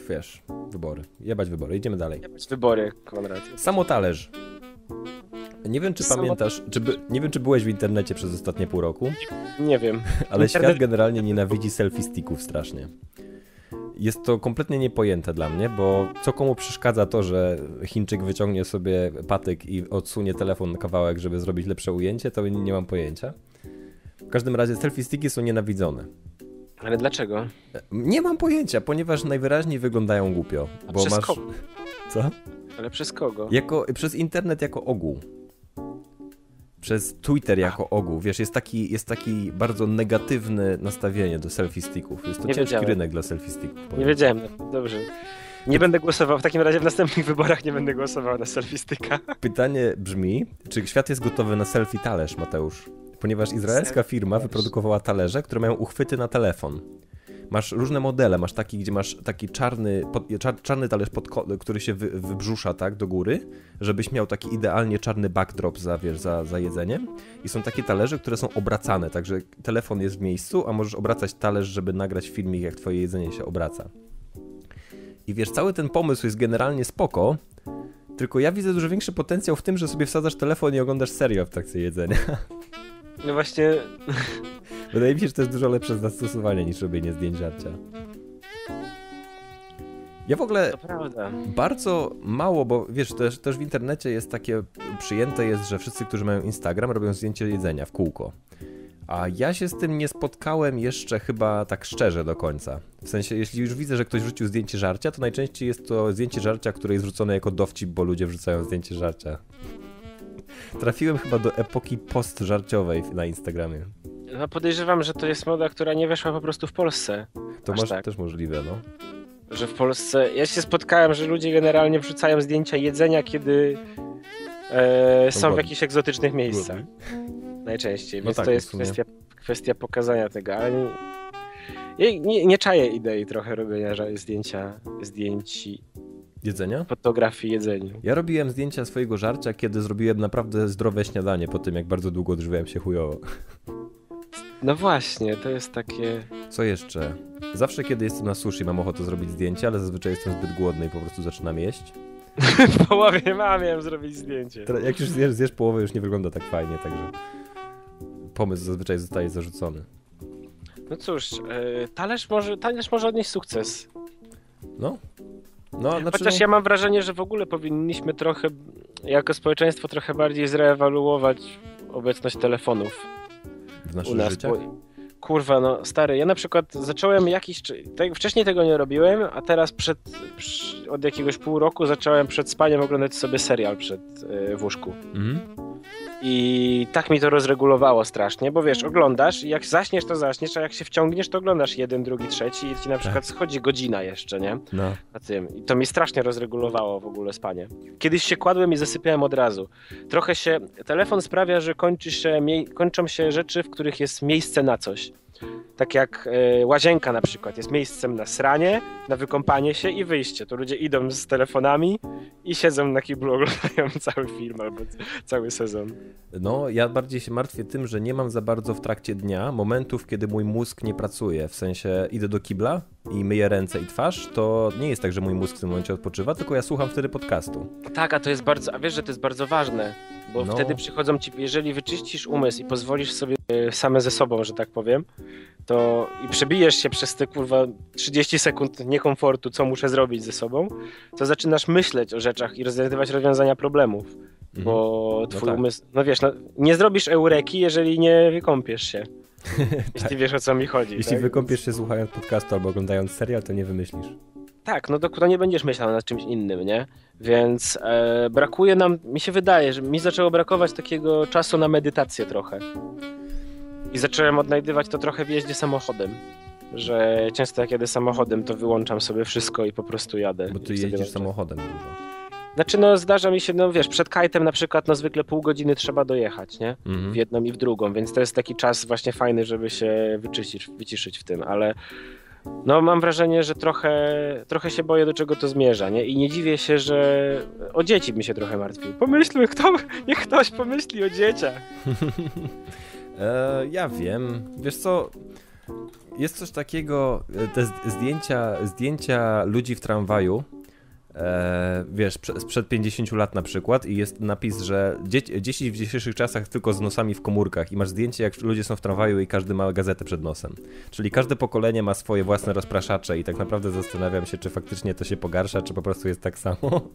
Speaker 4: wiesz, wybory. Jebać wybory, idziemy dalej.
Speaker 3: Wybory, Konrad.
Speaker 4: Samotalerz. Nie wiem, czy
Speaker 3: Samo-
Speaker 4: pamiętasz, czy by, nie wiem, czy byłeś w internecie przez ostatnie pół roku,
Speaker 3: Nie wiem.
Speaker 4: ale
Speaker 3: Internet-
Speaker 4: świat generalnie nienawidzi selfie sticków strasznie. Jest to kompletnie niepojęte dla mnie, bo co komu przeszkadza to, że Chińczyk wyciągnie sobie patyk i odsunie telefon na kawałek, żeby zrobić lepsze ujęcie, to nie, mam pojęcia. W każdym razie selfie sticki są nienawidzone.
Speaker 3: Ale dlaczego?
Speaker 4: Nie mam pojęcia, ponieważ najwyraźniej wyglądają głupio.
Speaker 3: A
Speaker 4: Bo
Speaker 3: przez
Speaker 4: masz.
Speaker 3: kogo?
Speaker 4: Co?
Speaker 3: Ale przez kogo?
Speaker 4: Jako, przez internet jako ogół. Przez Twitter jako ogół. Wiesz, jest taki, jest taki bardzo negatywne nastawienie do selfie sticków. Jest to
Speaker 3: Nie
Speaker 4: ciężki
Speaker 3: wiedziałem.
Speaker 4: rynek dla selfie sticków.
Speaker 3: Nie
Speaker 4: powiem.
Speaker 3: wiedziałem. Dobrze. Nie będę głosował, w takim razie w następnych wyborach nie będę głosował na selfie sticka.
Speaker 4: Pytanie brzmi, czy świat jest gotowy na selfie talerz, Mateusz? Ponieważ izraelska firma wyprodukowała talerze, które mają uchwyty na telefon. Masz różne modele, masz taki, gdzie masz taki czarny, pod, czar, czarny talerz, pod, który się wy, wybrzusza tak do góry, żebyś miał taki idealnie czarny backdrop za, wiesz, za, za jedzeniem. I są takie talerze, które są obracane, także telefon jest w miejscu, a możesz obracać talerz, żeby nagrać filmik, jak twoje jedzenie się obraca. I wiesz, cały ten pomysł jest generalnie spoko, tylko ja widzę dużo większy potencjał w tym, że sobie wsadzasz telefon i oglądasz serial w trakcie jedzenia.
Speaker 3: No właśnie,
Speaker 4: Wydaje mi się, że to jest dużo lepsze zastosowanie niż robienie zdjęć żarcia. Ja w ogóle bardzo mało, bo wiesz, też, też w internecie jest takie przyjęte jest, że wszyscy, którzy mają Instagram, robią zdjęcie jedzenia w kółko. A ja się z tym nie spotkałem jeszcze chyba tak szczerze do końca. W sensie, jeśli już widzę, że ktoś wrzucił zdjęcie żarcia, to najczęściej jest to zdjęcie żarcia, które jest wrzucone jako dowcip, bo ludzie wrzucają zdjęcie żarcia. Trafiłem chyba do epoki post-żarciowej na Instagramie.
Speaker 3: No podejrzewam, że to jest moda, która nie weszła po prostu w Polsce.
Speaker 4: To może
Speaker 3: tak.
Speaker 4: też możliwe, no.
Speaker 3: Że w Polsce. Ja się spotkałem, że ludzie generalnie wrzucają zdjęcia jedzenia, kiedy e, są w jakichś egzotycznych miejscach. Najczęściej.
Speaker 4: No
Speaker 3: Więc
Speaker 4: tak,
Speaker 3: to
Speaker 4: no
Speaker 3: jest kwestia, kwestia pokazania tego, ale nie, nie, nie, nie czaję idei trochę robienia zdjęcia, zdjęć,
Speaker 4: Jedzenia?
Speaker 3: fotografii jedzeniu.
Speaker 4: Ja robiłem zdjęcia swojego żarcia, kiedy zrobiłem naprawdę zdrowe śniadanie po tym, jak bardzo długo odżywiałem się chujowo.
Speaker 3: No właśnie, to jest takie.
Speaker 4: Co jeszcze? Zawsze, kiedy jestem na sushi, mam ochotę zrobić zdjęcie, ale zazwyczaj jestem zbyt głodny i po prostu zaczynam jeść.
Speaker 3: W połowie ma, miałem zrobić zdjęcie.
Speaker 4: Jak już zjesz, zjesz połowę, już nie wygląda tak fajnie, także pomysł zazwyczaj zostaje zarzucony.
Speaker 3: No cóż, e, talerz może, talerz może odnieść sukces.
Speaker 4: No. No, znaczy,
Speaker 3: Chociaż ja mam wrażenie, że w ogóle powinniśmy trochę, jako społeczeństwo, trochę bardziej zreewaluować obecność telefonów
Speaker 4: w
Speaker 3: u
Speaker 4: naszych
Speaker 3: nas.
Speaker 4: życiach.
Speaker 3: Kurwa, no stary, ja na przykład zacząłem jakiś. Te, wcześniej tego nie robiłem, a teraz przed, przy, od jakiegoś pół roku zacząłem przed spaniem oglądać sobie serial przed y, w łóżku.
Speaker 4: Mhm.
Speaker 3: I tak mi to rozregulowało strasznie, bo wiesz, oglądasz i jak zaśniesz, to zaśniesz, a jak się wciągniesz, to oglądasz jeden, drugi, trzeci i ci na przykład schodzi godzina jeszcze, nie?
Speaker 4: No.
Speaker 3: na tym. I to mi strasznie rozregulowało w ogóle spanie. Kiedyś się kładłem i zasypiałem od razu. Trochę się. Telefon sprawia, że kończy się, kończą się rzeczy, w których jest miejsce na coś. Tak jak e, łazienka na przykład jest miejscem na sranie, na wykąpanie się i wyjście. To ludzie idą z telefonami i siedzą na kiblu, oglądają cały film albo cały sezon.
Speaker 4: No, ja bardziej się martwię tym, że nie mam za bardzo w trakcie dnia momentów, kiedy mój mózg nie pracuje. W sensie idę do kibla i myję ręce i twarz, to nie jest tak, że mój mózg w tym momencie odpoczywa, tylko ja słucham wtedy podcastu.
Speaker 3: Tak, a to jest bardzo, a wiesz, że to jest bardzo ważne, bo
Speaker 4: No.
Speaker 3: wtedy przychodzą ci, jeżeli wyczyścisz umysł i pozwolisz sobie e, same ze sobą, że tak powiem, to i przebijesz się przez te kurwa 30 sekund niekomfortu, co muszę zrobić ze sobą, to zaczynasz myśleć o rzeczach i rozwiązywać rozwiązania problemów,
Speaker 4: Mhm.
Speaker 3: bo twój
Speaker 4: tak.
Speaker 3: umysł, no wiesz, no, nie zrobisz eureki, jeżeli nie wykąpiesz się. Jeśli wiesz o co mi chodzi.
Speaker 4: Tak. Jeśli
Speaker 3: tak?
Speaker 4: wykąpiesz się słuchając podcastu albo oglądając serial, to nie wymyślisz.
Speaker 3: Tak, no to, nie będziesz myślał nad czymś innym, nie? Więc e, brakuje nam, mi się wydaje, że mi zaczęło brakować takiego czasu na medytację trochę. I zacząłem odnajdywać to trochę w jeździe samochodem. Że często jak jadę samochodem, to wyłączam sobie wszystko i po prostu jadę.
Speaker 4: Bo ty jeździsz samochodem dużo.
Speaker 3: Znaczy, no zdarza mi się, no wiesz, przed kajtem na przykład, no zwykle pół godziny trzeba dojechać, nie?
Speaker 4: Mhm.
Speaker 3: w jedną i w drugą, więc to jest taki czas właśnie fajny, żeby się wyczyścić, wyciszyć w tym, ale no mam wrażenie, że trochę, trochę się boję, do czego to zmierza, nie? I nie dziwię się, że o dzieci bym się trochę martwił. Pomyślmy, kto, niech ktoś pomyśli o dzieciach.
Speaker 4: E, ja wiem. Wiesz co? Jest coś takiego, e, te zdjęcia, zdjęcia ludzi w tramwaju. E, wiesz, prze, sprzed 50 lat na przykład i jest napis, że dzieci w dzisiejszych czasach tylko z nosami w komórkach i masz zdjęcie jak ludzie są w tramwaju i każdy ma gazetę przed nosem. Czyli każde pokolenie ma swoje własne rozpraszacze i tak naprawdę zastanawiam się, czy faktycznie to się pogarsza, czy po prostu jest tak samo.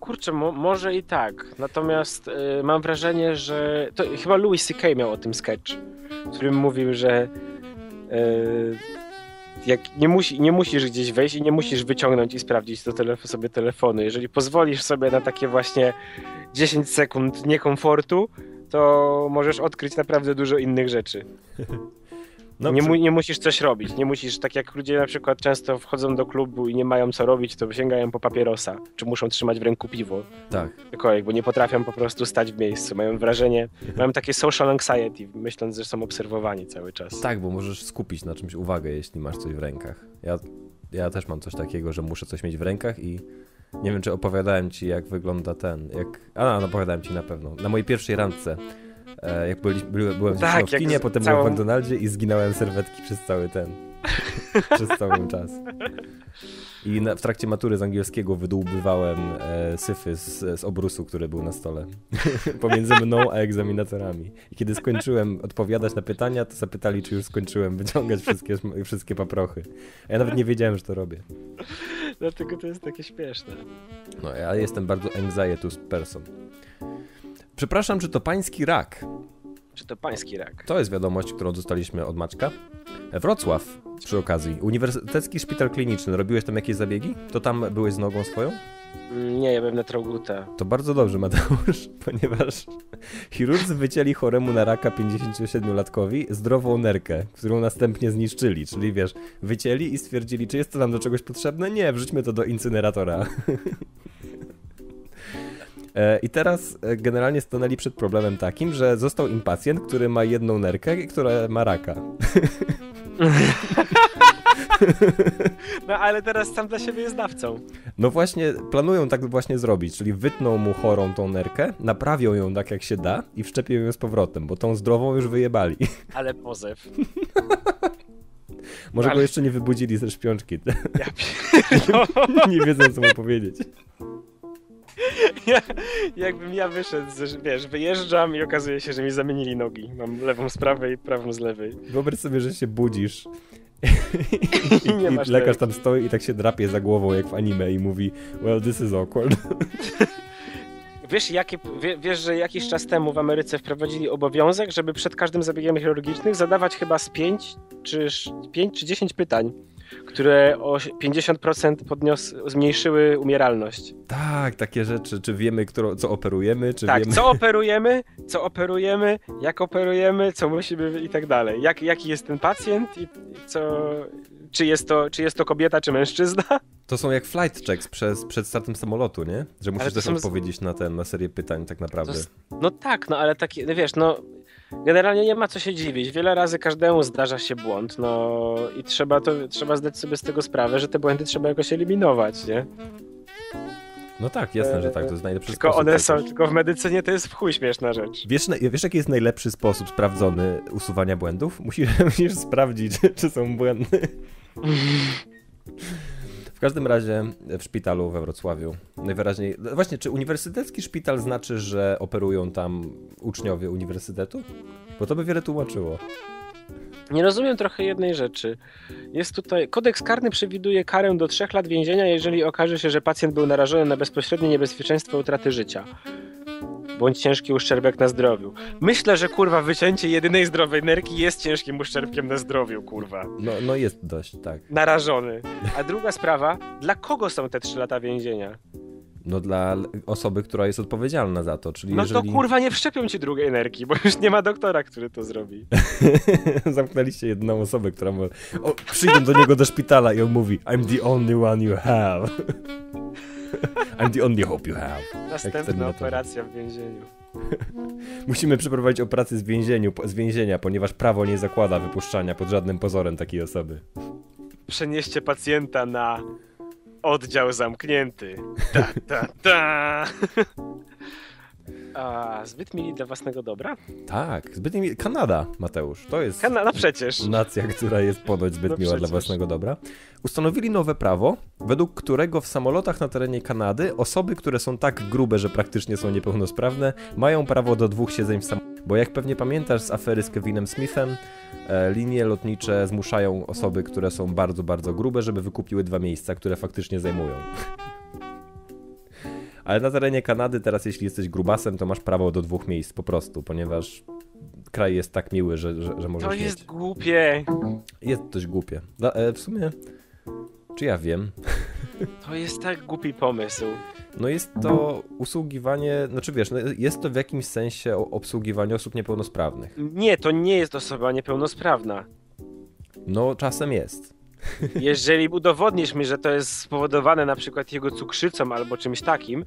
Speaker 3: Kurczę, mo, może i tak, natomiast y, mam wrażenie, że to chyba Louis C.K. miał o tym sketch, w którym mówił, że y, jak nie, musi, nie musisz gdzieś wejść i nie musisz wyciągnąć i sprawdzić do telefo- sobie telefonu. Jeżeli pozwolisz sobie na takie właśnie 10 sekund niekomfortu, to możesz odkryć naprawdę dużo innych rzeczy.
Speaker 4: No,
Speaker 3: nie, mu, nie musisz coś robić, nie musisz, tak jak ludzie na przykład często wchodzą do klubu i nie mają co robić, to sięgają po papierosa, czy muszą trzymać w ręku piwo,
Speaker 4: Tak.
Speaker 3: cokolwiek, bo nie potrafią po prostu stać w miejscu, mają wrażenie, mają takie social anxiety, myśląc, że są obserwowani cały czas.
Speaker 4: Tak, bo możesz skupić na czymś uwagę, jeśli masz coś w rękach. Ja, ja też mam coś takiego, że muszę coś mieć w rękach i nie wiem, czy opowiadałem ci, jak wygląda ten, jak... A, no, opowiadałem ci na pewno. Na mojej pierwszej randce, jak byli, byłem, byłem
Speaker 3: Tak,
Speaker 4: w kinie, potem
Speaker 3: całą-
Speaker 4: byłem w McDonaldzie i zginałem serwetki przez cały ten... przez cały czas. I na, w trakcie matury z angielskiego wydłubywałem e, syfy z, z obrusu, który był na stole. Pomiędzy mną a egzaminatorami. I kiedy skończyłem odpowiadać na pytania, to zapytali, czy już skończyłem wyciągać wszystkie, wszystkie paprochy. A ja nawet nie wiedziałem, że to robię.
Speaker 3: Dlatego to jest takie śmieszne.
Speaker 4: No, ja jestem bardzo anxietous person. Przepraszam, czy to pański rak?
Speaker 3: Czy to pański rak?
Speaker 4: To jest wiadomość, którą dostaliśmy od Maćka. Wrocław, przy okazji. Uniwersytecki Szpital Kliniczny. Robiłeś tam jakieś zabiegi? To tam byłeś z nogą swoją?
Speaker 3: Mm, Nie, ja byłem na Trauguta.
Speaker 4: To bardzo dobrze, Mateusz, ponieważ chirurdzy wycięli choremu na raka 57-latkowi zdrową nerkę, którą następnie zniszczyli. Czyli wiesz, wycięli i stwierdzili, czy jest to nam do czegoś potrzebne? Nie, wrzućmy to do incineratora. E, I teraz e, generalnie stanęli przed problemem takim, że został im pacjent, który ma jedną nerkę i która ma raka.
Speaker 3: No ale teraz sam dla siebie jest dawcą.
Speaker 4: No właśnie, planują tak właśnie zrobić, czyli wytną mu chorą tą nerkę, naprawią ją tak jak się da i wszczepią ją z powrotem, bo tą zdrową już wyjebali.
Speaker 3: Ale pozew.
Speaker 4: Może go
Speaker 3: Ale-
Speaker 4: jeszcze nie wybudzili ze śpiączki.
Speaker 3: Ja pierdolę.
Speaker 4: nie wiedzą co mu powiedzieć.
Speaker 3: Ja, jakbym ja wyszedł, wiesz, wyjeżdżam i okazuje się, że mi zamienili nogi. Mam lewą z prawej, prawą z lewej.
Speaker 4: Wyobraź sobie, że się budzisz
Speaker 3: I nie
Speaker 4: i, i lekarz tam stoi i tak się drapie za głową jak w anime i mówi well this is awkward.
Speaker 3: Wiesz, jakie, wie, wiesz, że jakiś czas temu w Ameryce wprowadzili obowiązek, żeby przed każdym zabiegiem chirurgicznym zadawać chyba z 5 czy, 5 czy 10 pytań, które o 50% podnios, zmniejszyły umieralność.
Speaker 4: tak, takie rzeczy, czy wiemy którą, co operujemy, czy
Speaker 3: Tak,
Speaker 4: wiemy...
Speaker 3: co operujemy, co operujemy, jak operujemy, co musimy i tak dalej. Jak, jaki jest ten pacjent i co, czy jest, to, czy jest to kobieta, czy mężczyzna.
Speaker 4: To są jak flight checks przez, przed startem samolotu, nie? Że musisz też
Speaker 3: są
Speaker 4: odpowiedzieć na ten, na serię pytań tak naprawdę.
Speaker 3: To No tak, no ale takie, no wiesz, no generalnie nie ma co się dziwić. Wiele razy każdemu zdarza się błąd, no i trzeba to, trzeba zdać sobie z tego sprawę, że te błędy trzeba jakoś eliminować, nie?
Speaker 4: No tak, jasne, że tak, to jest najlepszy
Speaker 3: Tylko
Speaker 4: sposób.
Speaker 3: one są, tylko w medycynie to jest w chuj śmieszna rzecz.
Speaker 4: Wiesz, wiesz, jaki jest najlepszy sposób sprawdzony usuwania błędów? Musisz, musisz sprawdzić, czy są błędy. W każdym razie w szpitalu we Wrocławiu najwyraźniej. Właśnie, czy uniwersytecki szpital znaczy, że operują tam uczniowie uniwersytetu? Bo to by wiele tłumaczyło.
Speaker 3: Nie rozumiem trochę jednej rzeczy. Jest tutaj. Kodeks karny przewiduje karę do trzech lat więzienia, jeżeli okaże się, że pacjent był narażony na bezpośrednie niebezpieczeństwo utraty życia. Bądź ciężki uszczerbek na zdrowiu. Myślę, że kurwa, wycięcie jedynej zdrowej nerki jest ciężkim uszczerbkiem na zdrowiu, kurwa.
Speaker 4: No, no jest dość, tak.
Speaker 3: Narażony. A druga sprawa, dla kogo są te trzy lata więzienia?
Speaker 4: No dla osoby, która jest odpowiedzialna za to, czyli
Speaker 3: No
Speaker 4: jeżeli
Speaker 3: to kurwa nie wszczepią ci drugiej nerki, bo już nie ma doktora, który to zrobi.
Speaker 4: zamknęliście jedną osobę, która mówi, o, przyjdą do niego do szpitala i on mówi I'm the only one you have. I'm the only hope you have.
Speaker 3: Następna operacja w więzieniu.
Speaker 4: Musimy przeprowadzić operację z, więzieniu, z więzienia, ponieważ prawo nie zakłada wypuszczania pod żadnym pozorem takiej osoby.
Speaker 3: Przenieście pacjenta na oddział zamknięty. Ta, ta, ta. A zbyt mili dla własnego dobra?
Speaker 4: Tak, zbyt mi... Kanada, Mateusz, to jest
Speaker 3: Kana, no przecież.
Speaker 4: nacja, która jest ponoć zbyt
Speaker 3: No
Speaker 4: miła dla
Speaker 3: przecież.
Speaker 4: własnego dobra. Ustanowili nowe prawo, według którego w samolotach na terenie Kanady osoby, które są tak grube, że praktycznie są niepełnosprawne, mają prawo do dwóch siedzeń w samolocie. Bo jak pewnie pamiętasz z afery z Kevinem Smithem, e, linie lotnicze zmuszają osoby, które są bardzo, bardzo grube, żeby wykupiły dwa miejsca, które faktycznie zajmują. Ale na terenie Kanady teraz, jeśli jesteś grubasem, to masz prawo do dwóch miejsc po prostu, ponieważ kraj jest tak miły, że, że, że możesz
Speaker 3: To
Speaker 4: mieć.
Speaker 3: jest głupie.
Speaker 4: Jest dość głupie. Dla, e, w sumie, czy ja wiem?
Speaker 3: To jest tak głupi pomysł.
Speaker 4: No jest to usługiwanie, znaczy wiesz, no jest to w jakimś sensie obsługiwanie osób niepełnosprawnych.
Speaker 3: Nie, to nie jest osoba niepełnosprawna.
Speaker 4: No, czasem jest.
Speaker 3: Jeżeli udowodnisz mi, że to jest spowodowane na przykład jego cukrzycą albo czymś takim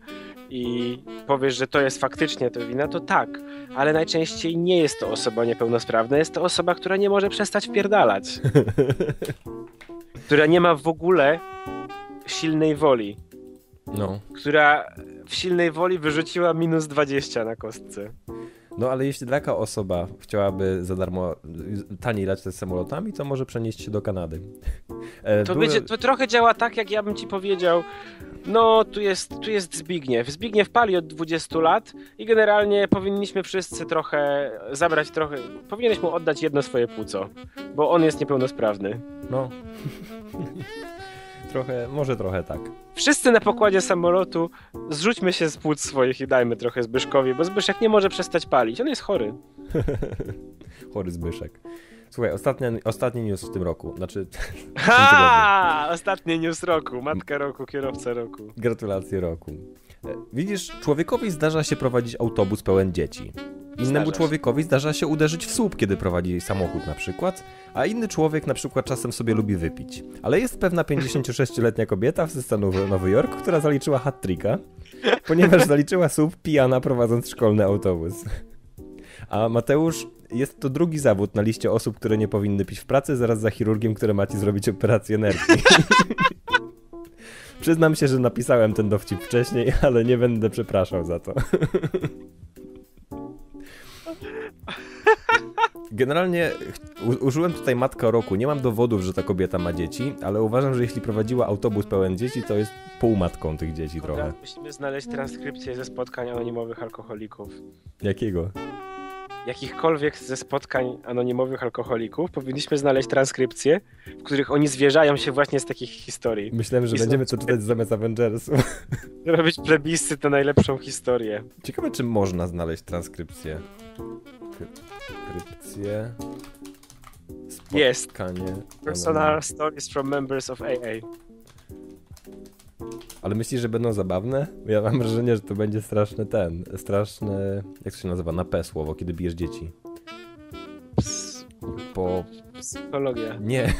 Speaker 3: i powiesz, że to jest faktycznie to wina, to tak. Ale najczęściej nie jest to osoba niepełnosprawna, jest to osoba, która nie może przestać wpierdalać. która nie ma w ogóle silnej woli.
Speaker 4: No.
Speaker 3: Która w silnej woli wyrzuciła minus 20 na kostce.
Speaker 4: No ale jeśli taka osoba chciałaby za darmo taniej latać samolotami, to może przenieść się do Kanady. E,
Speaker 3: To, będzie, to trochę działa tak, jak ja bym ci powiedział, no tu jest, tu jest Zbigniew. Zbigniew pali od 20 lat i generalnie powinniśmy wszyscy trochę zabrać trochę, powinieneś mu oddać jedno swoje płuco, bo on jest niepełnosprawny.
Speaker 4: No. trochę, może trochę tak.
Speaker 3: Wszyscy na pokładzie samolotu zrzućmy się z płuc swoich i dajmy trochę Zbyszkowi, bo Zbyszek nie może przestać palić, on jest chory.
Speaker 4: Chory Zbyszek. Słuchaj, ostatnia, ostatni news w tym roku. Znaczy,
Speaker 3: Ha! Ostatni news roku, matka roku, kierowca roku.
Speaker 4: gratulacje roku. E, Widzisz, człowiekowi zdarza się prowadzić autobus pełen dzieci. Innemu
Speaker 3: Zdarza się.
Speaker 4: człowiekowi zdarza się uderzyć w słup, kiedy prowadzi samochód na przykład, a inny człowiek na przykład czasem sobie lubi wypić. Ale jest pewna 56-letnia kobieta ze stanu Nowy Jork, która zaliczyła hat-tricka, ponieważ zaliczyła słup pijana prowadząc szkolny autobus. A Mateusz jest to drugi zawód na liście osób, które nie powinny pić w pracy, zaraz za chirurgiem, który ma ci zrobić operację nerki. Przyznam się, że napisałem ten dowcip wcześniej, ale nie będę przepraszał za to. Generalnie użyłem tutaj matka roku. Nie mam dowodów, że ta kobieta ma dzieci, ale uważam, że jeśli prowadziła autobus pełen dzieci, to jest półmatką tych dzieci trochę.
Speaker 3: Musimy znaleźć transkrypcję ze spotkań anonimowych alkoholików.
Speaker 4: Jakiego?
Speaker 3: jakichkolwiek ze spotkań anonimowych alkoholików, powinniśmy znaleźć transkrypcje, w których oni zwierzają się właśnie z takich historii.
Speaker 4: Myślałem, że
Speaker 3: I
Speaker 4: będziemy to czytać zamiast Avengersów.
Speaker 3: Robić plebiscy to najlepszą historię.
Speaker 4: Ciekawe, czy można znaleźć transkrypcję.
Speaker 3: Jest.
Speaker 4: Spotkanie.
Speaker 3: Personal stories from members of AA.
Speaker 4: Ale myślisz, że będą zabawne? Ja mam wrażenie, że to będzie straszny ten, straszny, jak to się nazywa, na P słowo, kiedy bijesz dzieci.
Speaker 3: Ps,
Speaker 4: Po...
Speaker 3: psychologia.
Speaker 4: Nie.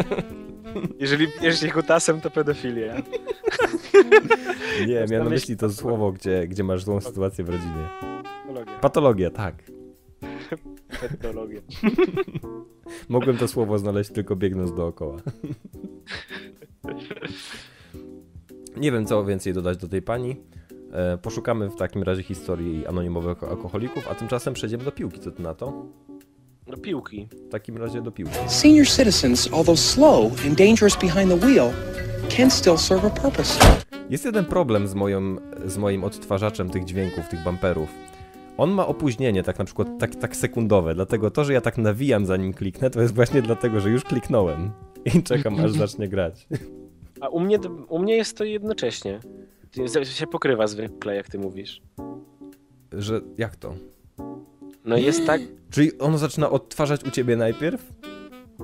Speaker 3: Jeżeli bierz ich kutasem, to pedofilia.
Speaker 4: Nie, miałem na
Speaker 3: myśl-
Speaker 4: myśli to słowo, gdzie, gdzie masz złą sytuację w rodzinie.
Speaker 3: Psychologia.
Speaker 4: Patologia, tak.
Speaker 3: Pedologia.
Speaker 4: Mogłem to słowo znaleźć tylko biegnąc dookoła. Nie wiem, co więcej dodać do tej pani. E, poszukamy w takim razie historii anonimowych alkoholików, a tymczasem przejdziemy do piłki. Co ty na to?
Speaker 3: Do piłki.
Speaker 4: W takim razie do piłki.
Speaker 8: Senior citizens, although slow and dangerous behind the wheel, can still serve a purpose.
Speaker 4: Jest jeden problem z, moją, z moim odtwarzaczem tych dźwięków, tych bumperów. On ma opóźnienie, tak na przykład tak, tak sekundowe, dlatego to, że ja tak nawijam zanim kliknę, to jest właśnie dlatego, że już kliknąłem i czekam aż zacznie grać.
Speaker 3: A u mnie, u mnie jest to jednocześnie. To się pokrywa zwykle, jak ty mówisz.
Speaker 4: Że jak to?
Speaker 3: No jest tak,
Speaker 4: Czyli on zaczyna odtwarzać u ciebie najpierw?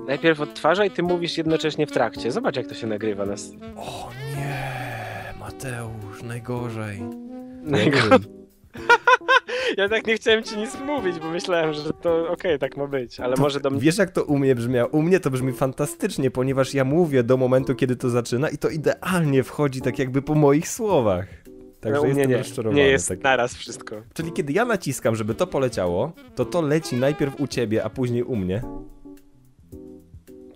Speaker 3: najpierw odtwarza i ty mówisz jednocześnie w trakcie. Zobacz, jak to się nagrywa. Nas...
Speaker 4: O nie, Mateusz, najgorzej.
Speaker 3: Najgo- Ja tak nie chciałem ci nic mówić, bo myślałem, że to okej, tak ma być, ale może do mnie...
Speaker 4: Wiesz jak to u mnie brzmiało? U mnie to brzmi fantastycznie, ponieważ ja mówię do momentu, kiedy to zaczyna i to idealnie wchodzi tak jakby po moich słowach. Także
Speaker 3: no,
Speaker 4: jestem
Speaker 3: nie,
Speaker 4: rozczarowany.
Speaker 3: nie jest
Speaker 4: tak.
Speaker 3: naraz wszystko.
Speaker 4: Czyli kiedy ja naciskam, żeby to poleciało, to to leci najpierw u ciebie, a później u mnie.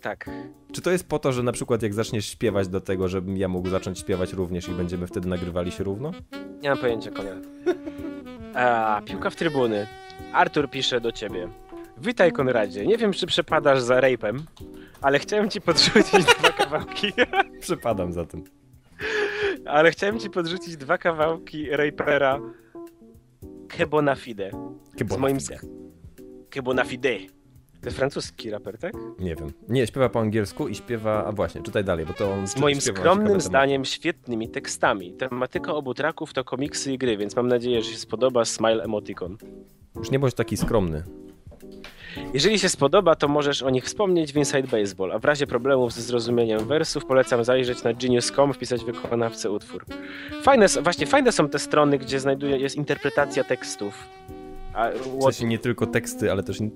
Speaker 3: Tak.
Speaker 4: Czy to jest po to, że na przykład jak zaczniesz śpiewać do tego, żebym ja mógł zacząć śpiewać również i będziemy wtedy nagrywali się równo?
Speaker 3: Nie mam pojęcia, Konrad. A, piłka w trybuny. Artur pisze do ciebie. Witaj, Konradzie. Nie wiem, czy przepadasz za rejpem, ale chciałem ci podrzucić dwa kawałki.
Speaker 4: Przepadam za tym.
Speaker 3: ale chciałem ci podrzucić dwa kawałki rapera Kebonafide. Z moim Kebonafide. To jest francuski raper, tak?
Speaker 4: Nie wiem. Nie, śpiewa po angielsku i śpiewa... A właśnie, czytaj dalej, bo to on...
Speaker 3: Z moim
Speaker 4: śpiewa
Speaker 3: skromnym zdaniem świetnymi tekstami. Tematyka obu traków to komiksy i gry, więc mam nadzieję, że się spodoba Smile Emoticon.
Speaker 4: Już nie bądź taki skromny.
Speaker 3: Jeżeli się spodoba, to możesz o nich wspomnieć w Inside Baseball, a w razie problemów ze zrozumieniem wersów polecam zajrzeć na genius.com, wpisać wykonawcę utwór. Fajne, właśnie fajne są te strony, gdzie znajduje, jest interpretacja tekstów.
Speaker 4: W sensie nie tylko teksty, ale też in...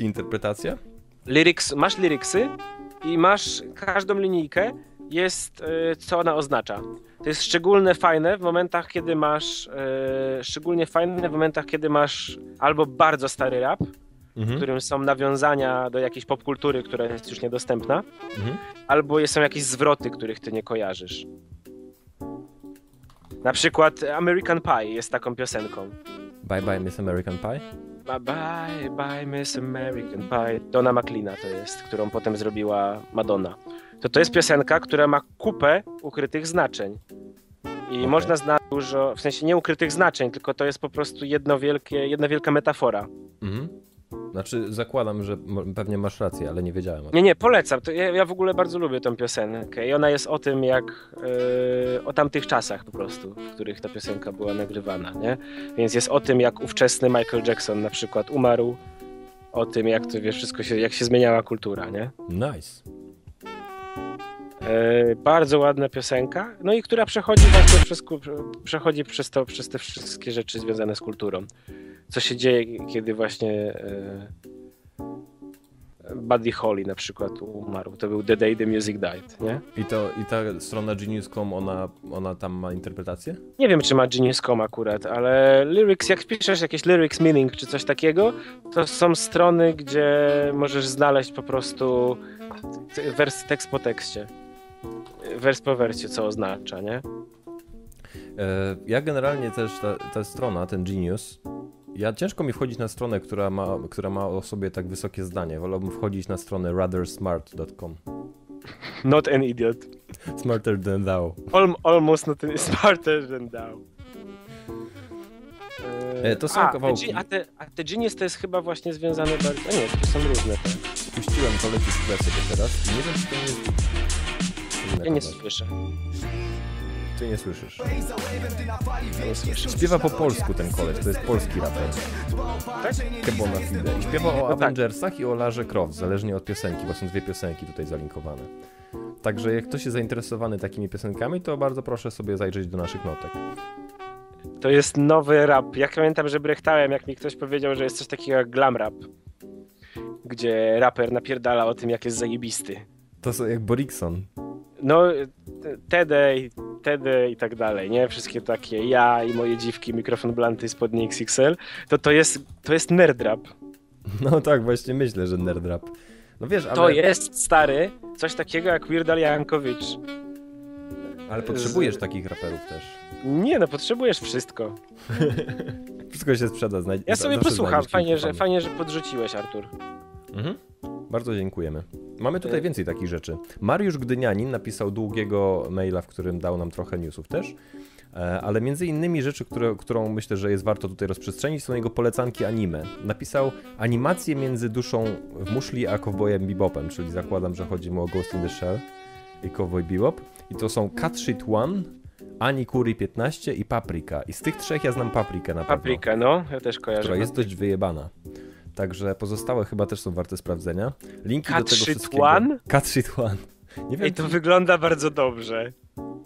Speaker 4: interpretacja?
Speaker 3: lyrics, masz lyricsy i masz każdą linijkę, jest e, co ona oznacza. To jest szczególnie fajne w momentach, kiedy masz e, szczególnie fajne w momentach, kiedy masz albo bardzo stary rap, w
Speaker 4: Mhm.
Speaker 3: którym są nawiązania do jakiejś popkultury, która jest już niedostępna,
Speaker 4: Mhm.
Speaker 3: albo są jakieś zwroty, których ty nie kojarzysz. Na przykład American Pie jest taką piosenką.
Speaker 4: Bye bye Miss American Pie?
Speaker 3: Bye bye, bye Miss American Pie. Donna McLeana to jest, którą potem zrobiła Madonna. To to jest piosenka, która ma kupę ukrytych znaczeń. I
Speaker 4: Okej.
Speaker 3: można znać dużo, w sensie nie ukrytych znaczeń, tylko to jest po prostu jedno wielkie, jedna wielka metafora.
Speaker 4: Mhm. Znaczy, zakładam, że pewnie masz rację, ale nie wiedziałem o tym.
Speaker 3: Nie, nie, polecam. To ja, ja w ogóle bardzo lubię tę piosenkę i ona jest o tym, jak yy, o tamtych czasach po prostu, w których ta piosenka była nagrywana, nie? Więc jest o tym, jak ówczesny Michael Jackson na przykład umarł, o tym, jak to wiesz, wszystko się, jak się zmieniała kultura, nie?
Speaker 4: Nice.
Speaker 3: Yy, bardzo ładna piosenka, no i która przechodzi właśnie przez, przechodzi przez to, przez te wszystkie rzeczy związane z kulturą. Co się dzieje, kiedy właśnie yy, Buddy Holly na przykład umarł. To był The Day the Music Died, nie?
Speaker 4: I, to, i ta strona Genius.com, ona, ona tam ma interpretację?
Speaker 3: Nie wiem, czy ma Genius.com akurat, ale lyrics, jak wpiszesz jakieś lyrics meaning czy coś takiego, to są strony, gdzie możesz znaleźć po prostu wers, tekst po tekście. Wers po wersie, co oznacza, nie?
Speaker 4: E, Ja generalnie też, ta, ta strona, ten Genius, ja ciężko mi wchodzić na stronę, która ma, która ma o sobie tak wysokie zdanie. Wolałbym wchodzić na stronę rathersmart.com.
Speaker 3: Not an idiot.
Speaker 4: Smarter than thou.
Speaker 3: Al, almost not an, smarter than thou.
Speaker 4: E, to są
Speaker 3: a,
Speaker 4: kawałki.
Speaker 3: Te, a, te, a te Genius to jest chyba właśnie związane bardzo... A nie, to są różne.
Speaker 4: Puściłem tle sobie teraz. Nie wiem, czy to jest... Inny
Speaker 3: Ja nie słyszę.
Speaker 4: Ty nie słyszysz. Śpiewa po polsku ten koleś, to jest polski raper.
Speaker 3: Tak?
Speaker 4: Kebona Fide. I śpiewa o
Speaker 3: tak.
Speaker 4: Avengersach i o Larze Croft, zależnie od piosenki, bo są dwie piosenki tutaj zalinkowane. Także jak ktoś jest zainteresowany takimi piosenkami, to bardzo proszę sobie zajrzeć do naszych notek.
Speaker 3: To jest nowy rap. Ja pamiętam, że brechtałem, jak mi ktoś powiedział, że jest coś takiego jak glam rap. Gdzie raper napierdala o tym, jak jest zajebisty.
Speaker 4: To są jak Borikson.
Speaker 3: No, TD, i- TD i tak dalej, nie? Wszystkie takie ja i moje dziwki, mikrofon blanty, spodnie XXL. To to jest, to jest nerd rap.
Speaker 4: No tak, właśnie myślę, że nerd rap. No wiesz, ale,
Speaker 3: To jest, stary, coś takiego jak Weird Al Jankowicz.
Speaker 4: ale potrzebujesz takich raperów też.
Speaker 3: Nie no, potrzebujesz wszystko.
Speaker 4: Wszystko się sprzeda. Znajdź,
Speaker 3: Ja sobie posłucham, fajnie że, fajnie, że podrzuciłeś, Artur.
Speaker 4: Mhm. Bardzo dziękujemy. Mamy tutaj więcej takich rzeczy. Mariusz Gdynianin napisał długiego maila, w którym dał nam trochę newsów też. E, Ale między innymi rzeczy, które, którą myślę, że jest warto tutaj rozprzestrzenić, są jego polecanki anime. Napisał animację między duszą w muszli a cowboyem bebopem, czyli zakładam, że chodzi mu o Ghost in the Shell i Cowboy Bebop. I to są Cat Shit One, Ani Kuri 15 i Paprika. I z tych trzech ja znam Paprikę na pewno
Speaker 3: Paprika, no, ja też kojarzę.
Speaker 4: która jest dość wyjebana. Także pozostałe chyba też są warte sprawdzenia. Linki
Speaker 3: Cat
Speaker 4: do tego wszystkiego.
Speaker 3: One?
Speaker 4: Cat Shit One. Nie wiem,
Speaker 3: Ej, to
Speaker 4: czy,
Speaker 3: wygląda bardzo dobrze.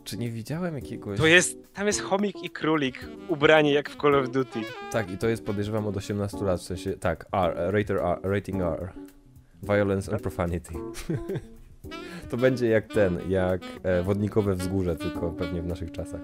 Speaker 4: czy nie widziałem jakiegoś...
Speaker 3: To jest, tam jest chomik i królik ubrani jak w Call of Duty.
Speaker 4: Tak, i to jest podejrzewam od 18 lat, w sensie, tak, R, rated R, rating R. Violence and Profanity. to będzie jak ten, jak e, Wodnikowe Wzgórze, tylko pewnie w naszych czasach.